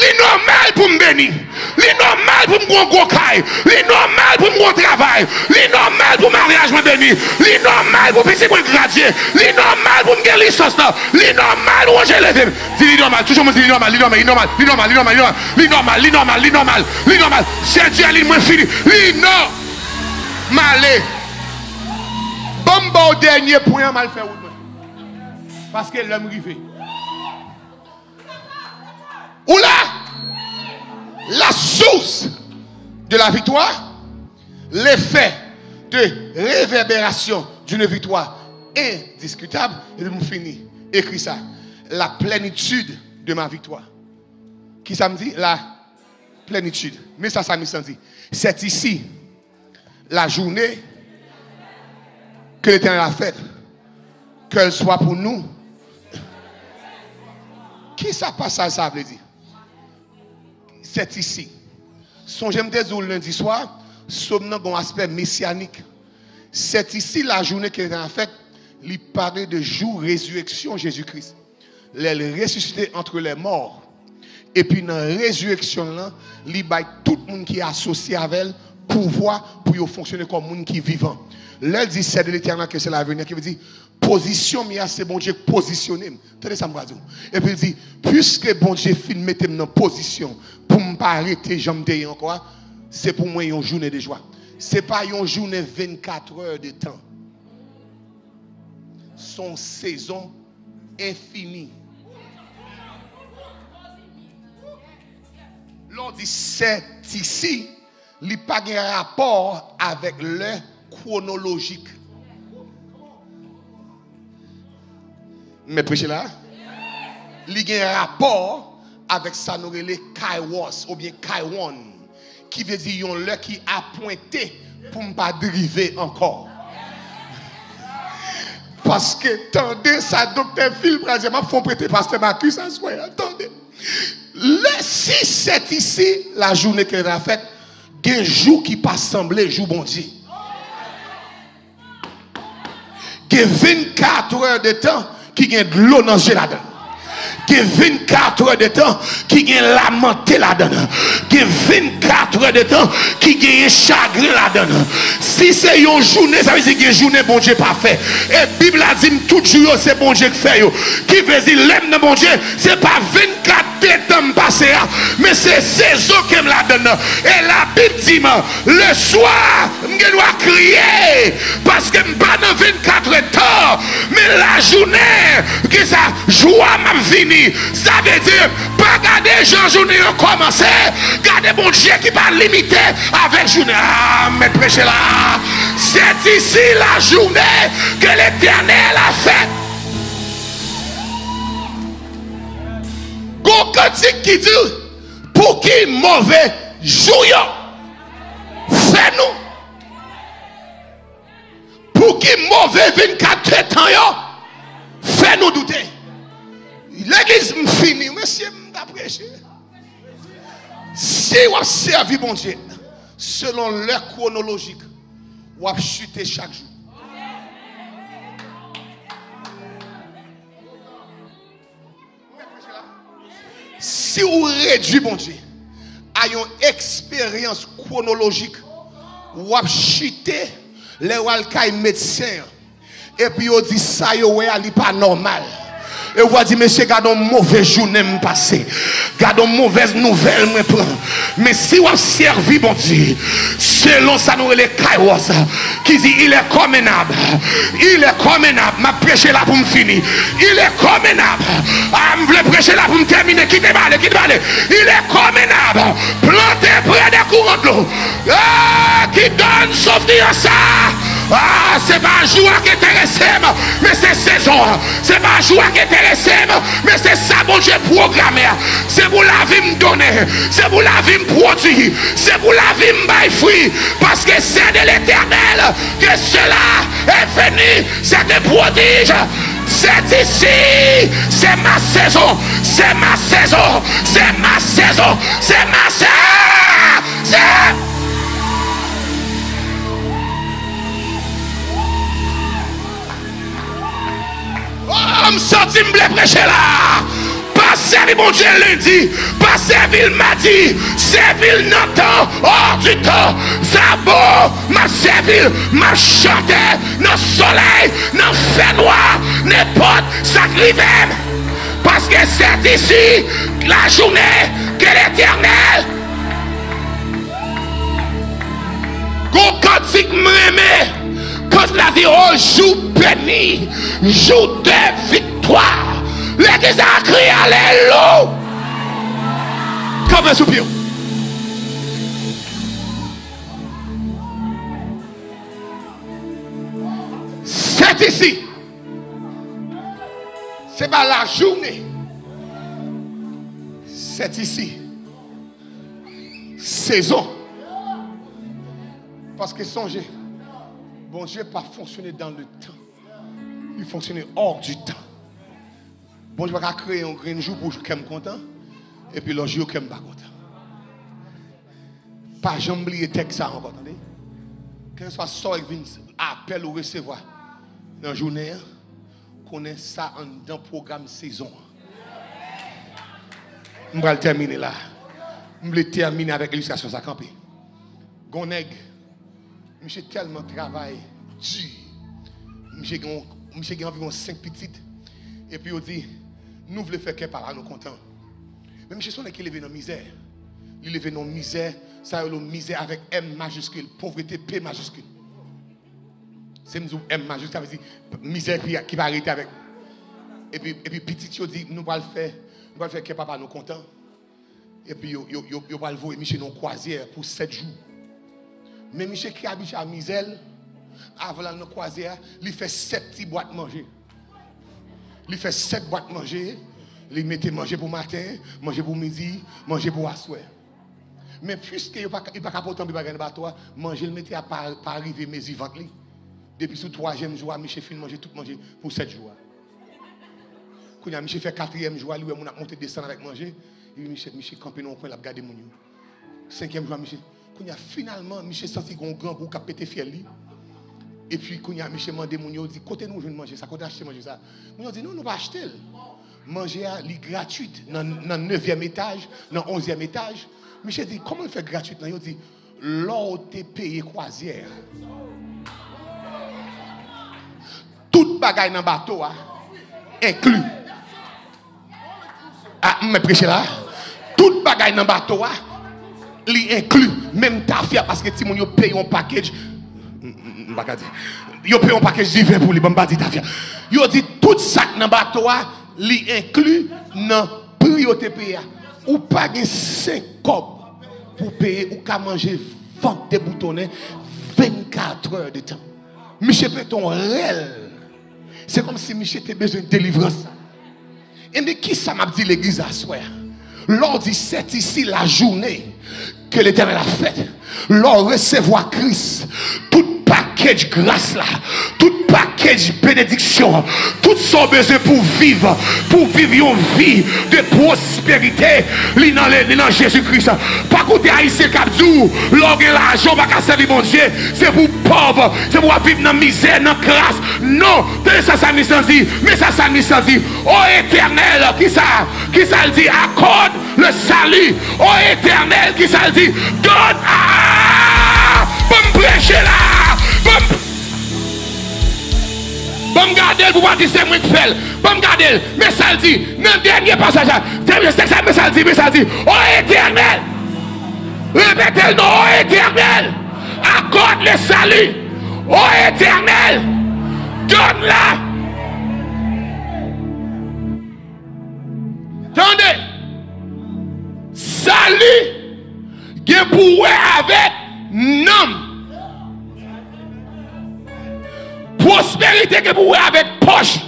C'est normal pour me bénir. C'est normal pour me gros gros caille. C'est normal pour me gros travail. C'est normal pour mariage me bénir. C'est normal pour petit moi gradier. C'est normal me gagner licence là. C'est normal pour j'ai levé. C'est normal. Toujours me dit normal, normal, normal, normal, normal, normal, normal, normal, normal, normal. C'est Dieu lui moi fini. C'est normal. Bon bon dernier point mal fait Parce que l'homme rivé. La source de la victoire, l'effet de réverbération d'une victoire indiscutable, et nous fini. Écris ça. La plénitude de ma victoire. Qui ça me dit? La plénitude. Mais ça, ça me dit. C'est ici la journée que l'Éternel a faite. Qu'elle soit pour nous. Qui ça passe ça, ça veut dire? C'est ici. Songez-moi des lundi soir, sommes un aspect messianique. C'est ici la journée qu'elle a faite. Il parlait de jour résurrection Jésus-Christ. Elle ressuscité entre les morts. Et puis dans la résurrection là, il tout le monde qui est associé avec elle pouvoir pour fonctionner comme monde qui est vivant. Là, dit c'est de l'éternel que c'est l'avenir qui veut dire position mais c'est bon Dieu positionné. Tenez ça Et puis il dit puisque bon Dieu fin mettre dans position pour me pas arrêter j'aime encore, c'est pour moi une journée de joie. C'est pas une journée 24 heures de temps. Son saison infinie. L'on dit c'est ici, il n'y pas de rapport avec le chronologique. Mais prêchez là. Il y a un rapport avec ça, nous kairos ou bien kaiwon, qui veut dire yon le qui a pointé pour ne pas dériver encore. Parce que, attendez, ça, docteur Phil, m'a font prêter pasteur Marcus, attendez. Le 6, 7 ici, la journée qu'elle a faite, il y a un jour qui passe sembler jour bon Dieu. A 24 heures de temps qui a de l'eau dans le qui 24 heures de temps qui a lamenté là-dedans. Qui 24 heures de temps qui a chagrin là-dedans. Si c'est une journée, ça veut dire a une journée bon Dieu pas fait. Et la Bible a dit tout jour c'est bon Dieu qui fait. Qui veut dire l'aime de bon Dieu, c'est pas 24 temps hein. mais c'est saison qui me la donne. Et la Bible dit, le soir, je dois crier parce que je ne pas dans 24 temps, mais la journée, que ça joie m'a fini. Ça veut dire, pas garder Jean journée commencé, garder mon Dieu qui pas limité avec journée. Ah, mais prêchez là. C'est ici la journée que l'éternel a faite. Cantique qui dit, pour qui mauvais joue, fais-nous. Pour qui mauvais 24 ans, fais-nous douter. L'église me finit, monsieur m'a prêché. Si vous servi bon Dieu, selon l'heure chronologique, vous chuter chaque jour. Si vous réduisez bon Dieu à une expérience chronologique, vous chuter les walkai médecins et puis vous dit ça, n'est pas normal. Et vous dit, monsieur, gardons mauvaise journée me passer. Gardons mauvaise nouvelle me. Mais si vous servi, bon Dieu, selon ça, nous les kairos, qui dit, il est convenable. Il est convenable. Ma prêché là pour me finir. Il est convenable. Ah, je voulais prêcher là pour me terminer. Quittez balé, quittez. Il est convenable. Plantez près des courants de l'eau. Ah, qui donne souvenir ça? Ah, c'est pas joie qui intéresse, mais c'est saison. C'est pas joie qui intéresse, mais c'est ça, mon Dieu, programmé. C'est pour la vie me donner. C'est pour la vie me produire. C'est pour la vie me fruit. Parce que c'est de l'éternel que cela est venu. C'est des prodiges. C'est ici, c'est ma saison, c'est ma saison, c'est ma saison, c'est ma saison. Me senti me prêcher là. Pas servir mon Dieu lundi, pas servir mardi, servir le temps, hors du temps. Zabo, m'a servi, m'a chanté, dans le soleil, dans le fait noir, n'importe ça Parce que c'est ici la journée que l'éternel. Go cantique m'aimer. Quand la vie oh, au jour béni, jour de victoire, l'église a crié Alléluia. Comme un soupir. C'est ici. C'est pas la journée. C'est ici. Saison. Parce que songez bon Dieu pas fonctionner dans le temps. Il fonctionnait hors du temps. Bon Dieu va créer un grand jour pour que je content. Et puis le jour je pas content. Pas jamais oublier texte ça encore, attendez. Quand soit sort et vient appel ou recevoir dans la journée, connaît ça dans le programme saison. Je vais terminer là. Je vais terminer avec l'illustration ça campé. Goneg, j'ai tellement travaillé dur. J'ai environ 5 petites. Et puis il dit, nous voulons faire quelque part, nous contents. Mais monsieur son qui levé dans la misère. Il levé dans la misère, ça veut misère avec M majuscule, pauvreté P majuscule. C'est M majuscule, ça veut dire misère qui va arrêter avec. Et puis, et puis petit, dit, nous allons le faire, nous allons faire que papa nous content. Et puis, il va le voir Michel dans croisière pour 7 jours. Mais Michel qui habite à Misel, avant la croisière, il fait 7 petites boîtes manger. Il fait 7 boîtes manger. Il mettait manger pour matin, manger pour midi, manger pour soir. Mais puisque il n'y a pas de temps bateau, manger le mettait à pas arriver mes vivants. Depuis ce troisième jour, Michel fin manger tout manger pour 7 jours. Quand Michel fait quatrième jour, lui, on a monté descendre avec manger. Il Michel, Michel campé le coin, il a regardé mon Cinquième jour, Michel. Il a finalement, Michel senti un grand goût qui a pété fiel. Et puis, quand a Michel demandé il dit, côté nous, je vais manger ça, côté acheter manger ça. Mon dit, non, nous pas acheter. Manger à li gratuite dans le 9e étage, dans le 11e étage. Michel dit, comment il fait gratuite? Il dit, l'or t'es payé croisière. Tout bagaille dans le bateau, hein, inclus. Ah, je prêcher là. Tout bagaille dans le bateau, hein, li inclus. Même ta fille, parce que si mon paye un package. Yo paye un package d'hiver pour lui, pas dit ta fille. Yo dit tout ça dans bateau, li inclus dans prix TPA. Ou pas 5 copes pour payer ou qu'à manger 20 des boutonnets 24 heures de temps. Michel Péton réel. C'est comme si Michel était besoin de délivrance. Et mais qui ça m'a dit l'église à soir? Lors dit c'est ici la journée que l'éternel a faite. Lors recevoir Christ. Package grâce là, tout package bénédiction, tout son besoin pour vivre, pour vivre une vie de prospérité, li dans Jésus-Christ. Pas côté haïtien capdou, l'orgue l'argent pas servir mon Dieu, c'est pour pauvre, c'est pour vivre dans misère, dans grâce. Non, ça ça me dit, mais ça ça me dit, oh éternel, qui ça, qui ça le dit, accorde le salut, oh éternel, qui ça le dit, donne à, prêcher là. Bon, me garder pour dire c'est moi qui fais. Bon, me garder. Mais ça dit, dans le dernier passage, c'est ça, mais ça dit, mais ça dit, oh éternel. Répétez le oh éternel. Accorde le salut. Oh éternel. Donne-la. Attendez. Salut. Qui pour avec nom. Prospérité que vous avec poche.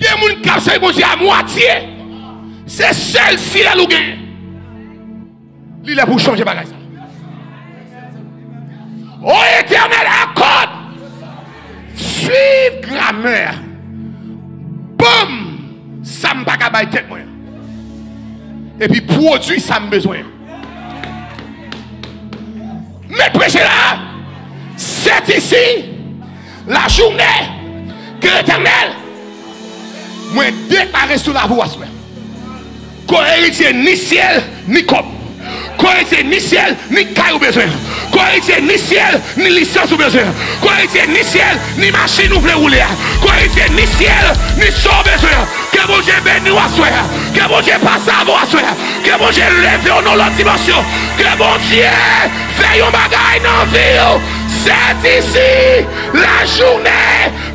Il y a à moitié. C'est celle-ci la lougue. Il est pour changer bagage. Oh éternel, accorde. Suive grammaire. Boum. Ça me pas tête. Et puis produit ça me besoin. Mais prêchez là. C'est ici la journée que l'éternel m'a déclaré sur la voie. Qu'on héritier ni ciel ni cop. Qu'on héritier ni ciel ni caille ou besoin. Qu'on héritier ni ciel ni licence ou besoin. Qu'on héritier ni ciel ni machine ou voulez rouler. Qu'on héritier ni ciel ni son besoin. Que mon Dieu bénisse à soi. Que mon Dieu passe à vous à soi. Que mon Dieu lève de l'autre dimension. Que mon Dieu fait un bagaille dans la vie. C'est ici la journée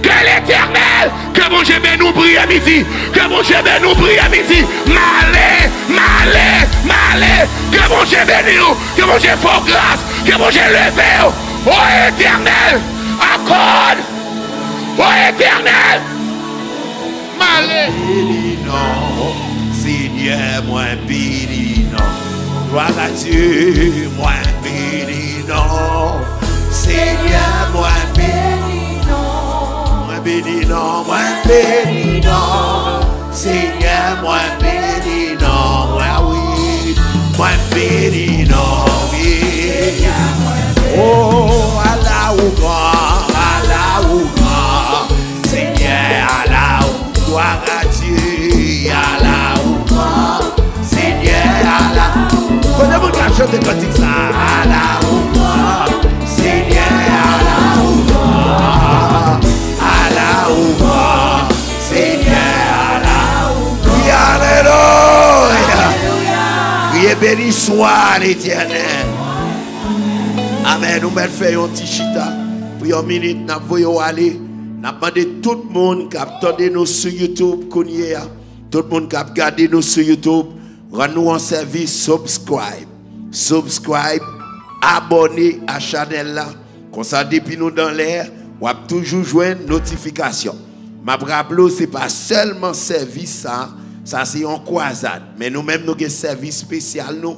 que l'éternel, que mon Dieu nous prie à midi, que mon Dieu nous prie à midi, malé, malé, malé, que mon Dieu nous, que mon Dieu fasse grâce, que mon Dieu lève Oh éternel, accorde. Oh éternel. Malé. Seigneur, moi béni non. Gloire à Dieu, moi béni non. Seigneur, moi béni non, moi béni non, moi béni non, Seigneur, moi béni non, moi oui, moi béni non, oui. Oh, Allah ou grand, Allah ou grand, Seigneur, Allah ou gloire à Soit l'éternel. Amen. Nous mettons fait un petit chita. Pour une minute, nous voyons aller. Nous demandé tout le monde qui a attendu nous sur YouTube, est, tout le monde qui a regardé nous sur YouTube, rend-nous un service, subscribe. Subscribe, abonnez à la chaîne. Comme ça, depuis nous dans l'air, on va toujours jouer une notification. Ma rappelé, ce n'est pas seulement service ça, ça c'est en croisade. Mais nous-mêmes, nous avons un service spécial. Nous,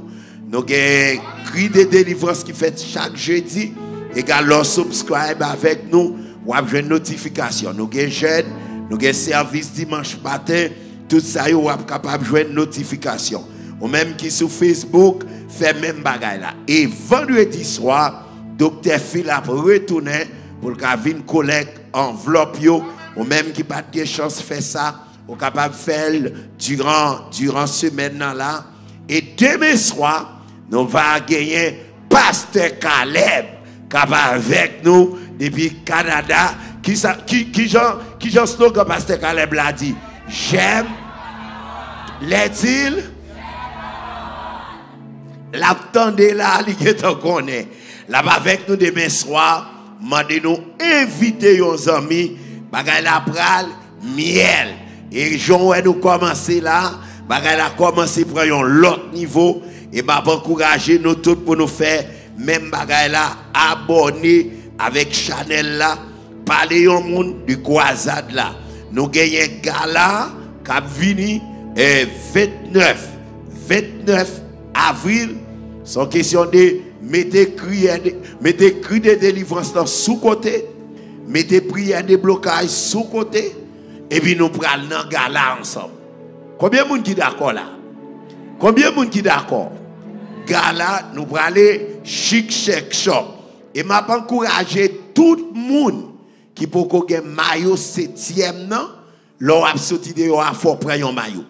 nous avons un cri de délivrance qui fait chaque jeudi. Également, subscribe avec nous. Vous avez une notification. Nous avons jeune, nous avons service dimanche matin. Tout ça, vous êtes capable de jouer une notification. Ou même qui sur Facebook, fait même bagaille là. Et vendredi soir, docteur Phil a retourné pour qu'il collecte enveloppe. Ou même qui pas de chance faire ça, ou capable de faire durant durant semaine là. Et demain soir, nous va gagner Pasteur Caleb qui va avec nous depuis Canada. Qui qui qui Jean qui Jean slogan Pasteur Caleb l'a dit? J'aime les îles L'attendez là, il connaît. Là avec nous demain soir, mandez nous inviter amis, bagay la pral, miel. Et Jean nous commencer là, bagay la commencer pour un l'autre niveau et m'a encourager nous tous pour nous faire même bagay là abonner avec Chanel là, parler au monde du croisade là. Nous gagnons gala qui eh, 29 29 avril sans question de mettez prière, mettez cri de délivrance sous côté, mettez prière de blocage sous côté, et puis nous prenons dans gala ensemble. Combien de monde qui d'accord là? Combien de monde qui d'accord? Gala, nous prenons aller chic check shop. Et m'a encouragé tout le monde qui peut gagner maillot septième non, l'on a sorti de yo a faut prendre un maillot.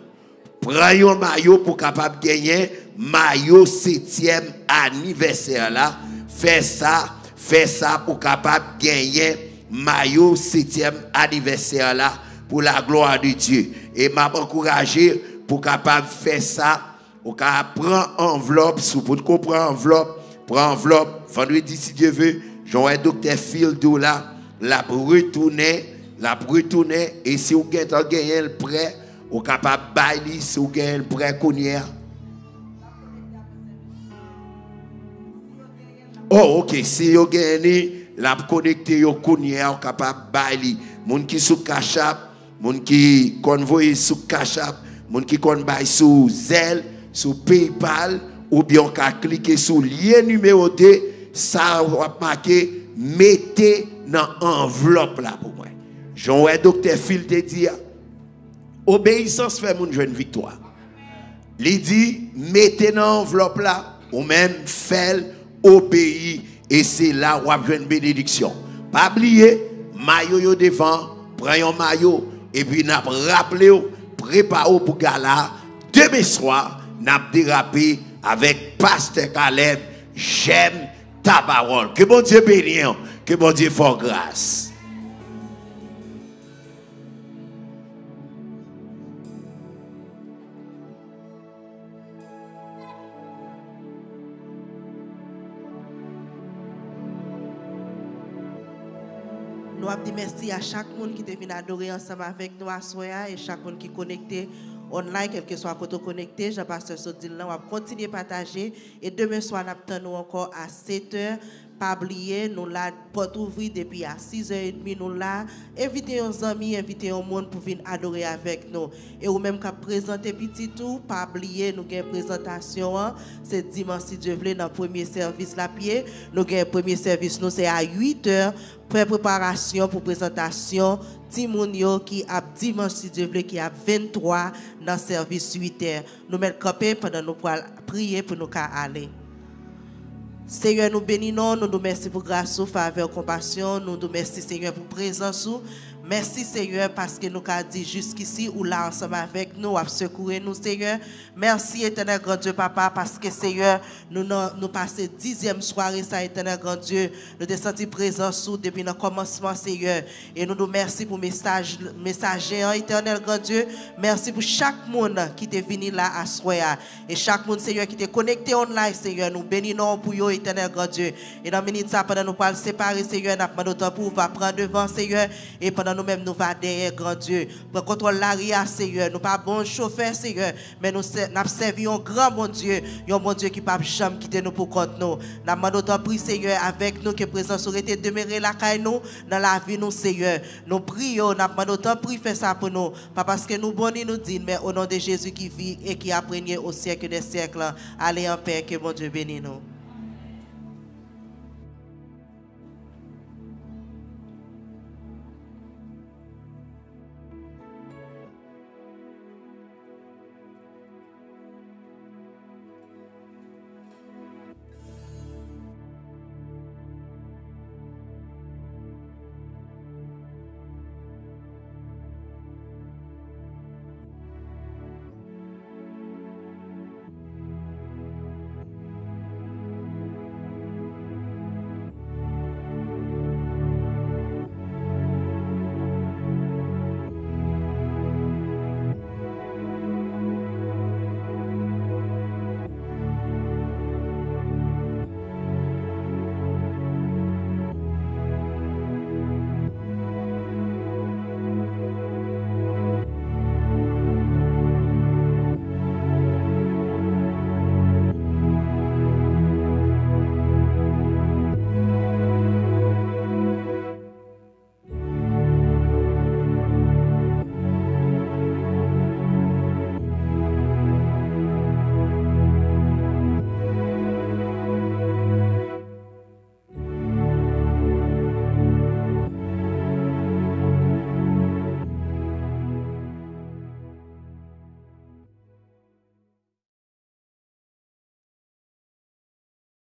Prends un maillot pour capable gagner maillot septième anniversaire là. Fais ça, fais ça pour capable gagner maillot septième anniversaire là pour la gloire de Dieu. Et m'a encouragé pour capable faire ça. Ou prendre enveloppe, si vous comprendre enveloppe, prends enveloppe, vendredi si Dieu veut, j'aurai docteur Phil là, la retourner, la retourner, et si vous avez gagné le prêt, ou capable bailler si vous avez le prêt a. Oh, ok. Si vous avez la connecté au kounye, ou capable bailler. Moun qui sous Kachap, moun qui convoye sous Kachap, moun qui kon bail sous Zelle, sous PayPal, ou bien qu'à cliquer sur lien numéroté, ça va marquer mettez dans enveloppe là pour moi. Jean docteur Phil te dit obéissance fait mon jeune victoire. Il dit mettez dans enveloppe là ou même fait obéir et c'est là où vous une bénédiction. Pas oublier maillot devant, prenez un maillot et puis n'a rappelé préparez pour gala demain soir n'a dérapé avec Pasteur Caleb, j'aime ta parole. Que bon Dieu bénisse, que bon Dieu fasse grâce. Nous avons dit merci à chaque monde qui est venu adorer ensemble avec nous à Soya et chaque monde qui est connecté online, quel que soit côté connecté. Jean-Pasteur Sodil, on va continuer à partager. Et demain soir, nous attendons encore à 7h. Pas oublier, nous là, porte ouvrir depuis à 6h30, nous là. Invitez nos amis, invitez au monde pour venir adorer avec nous. Et ou même qu'à présenter petit tout, pas oublier, nous avons une présentation, hein. c'est dimanche si Dieu veut, dans le premier service la pied. Nous avons un premier service, nous c'est à 8h, préparation pour présentation. Timounio qui a dimanche si Dieu veut, qui a 23 dans le service 8h. Nous mettons campé pendant nous prier pour nous aller. Seigneur, nous bénissons, nous nous remercions pour grâce, faveur, compassion. Nous nous remercions, Seigneur, pour présence. Merci Seigneur parce que nous avons dit jusqu'ici ou là ensemble avec nous, à secourir nous Seigneur. Merci éternel grand Dieu Papa parce que Seigneur, nous nous passons dixième soirée ça éternel grand Dieu. Nous avons senti présence depuis le commencement Seigneur. Et nous nous remercions pour message messager éternel grand Dieu. Merci pour chaque monde qui est venu là à soir. Et chaque monde Seigneur qui est connecté online Seigneur. Nous bénissons pour vous éternel grand Dieu. Et dans minute ça pendant nous parler séparer Seigneur, nous avons temps pour prendre devant Seigneur et pendant nous-mêmes, nous va derrière, grand Dieu. Pour contrôler l'arrière, Seigneur. Nous pas bon chauffeur, Seigneur, mais nous servi un grand bon Dieu, un bon Dieu qui ne peut jamais quitter nous pour compte nous. Nous demandons ton prix, Seigneur, avec nous, que présence aurait été demeurée là, nous, dans la vie, nous, Seigneur. Nous prions, nous demandons ton prix, fais ça pour nous. Pas parce que nous bonnons, nous disons, mais au nom de Jésus qui vit et qui a régné au siècle des siècles. Allez en paix, que mon Dieu bénisse nous.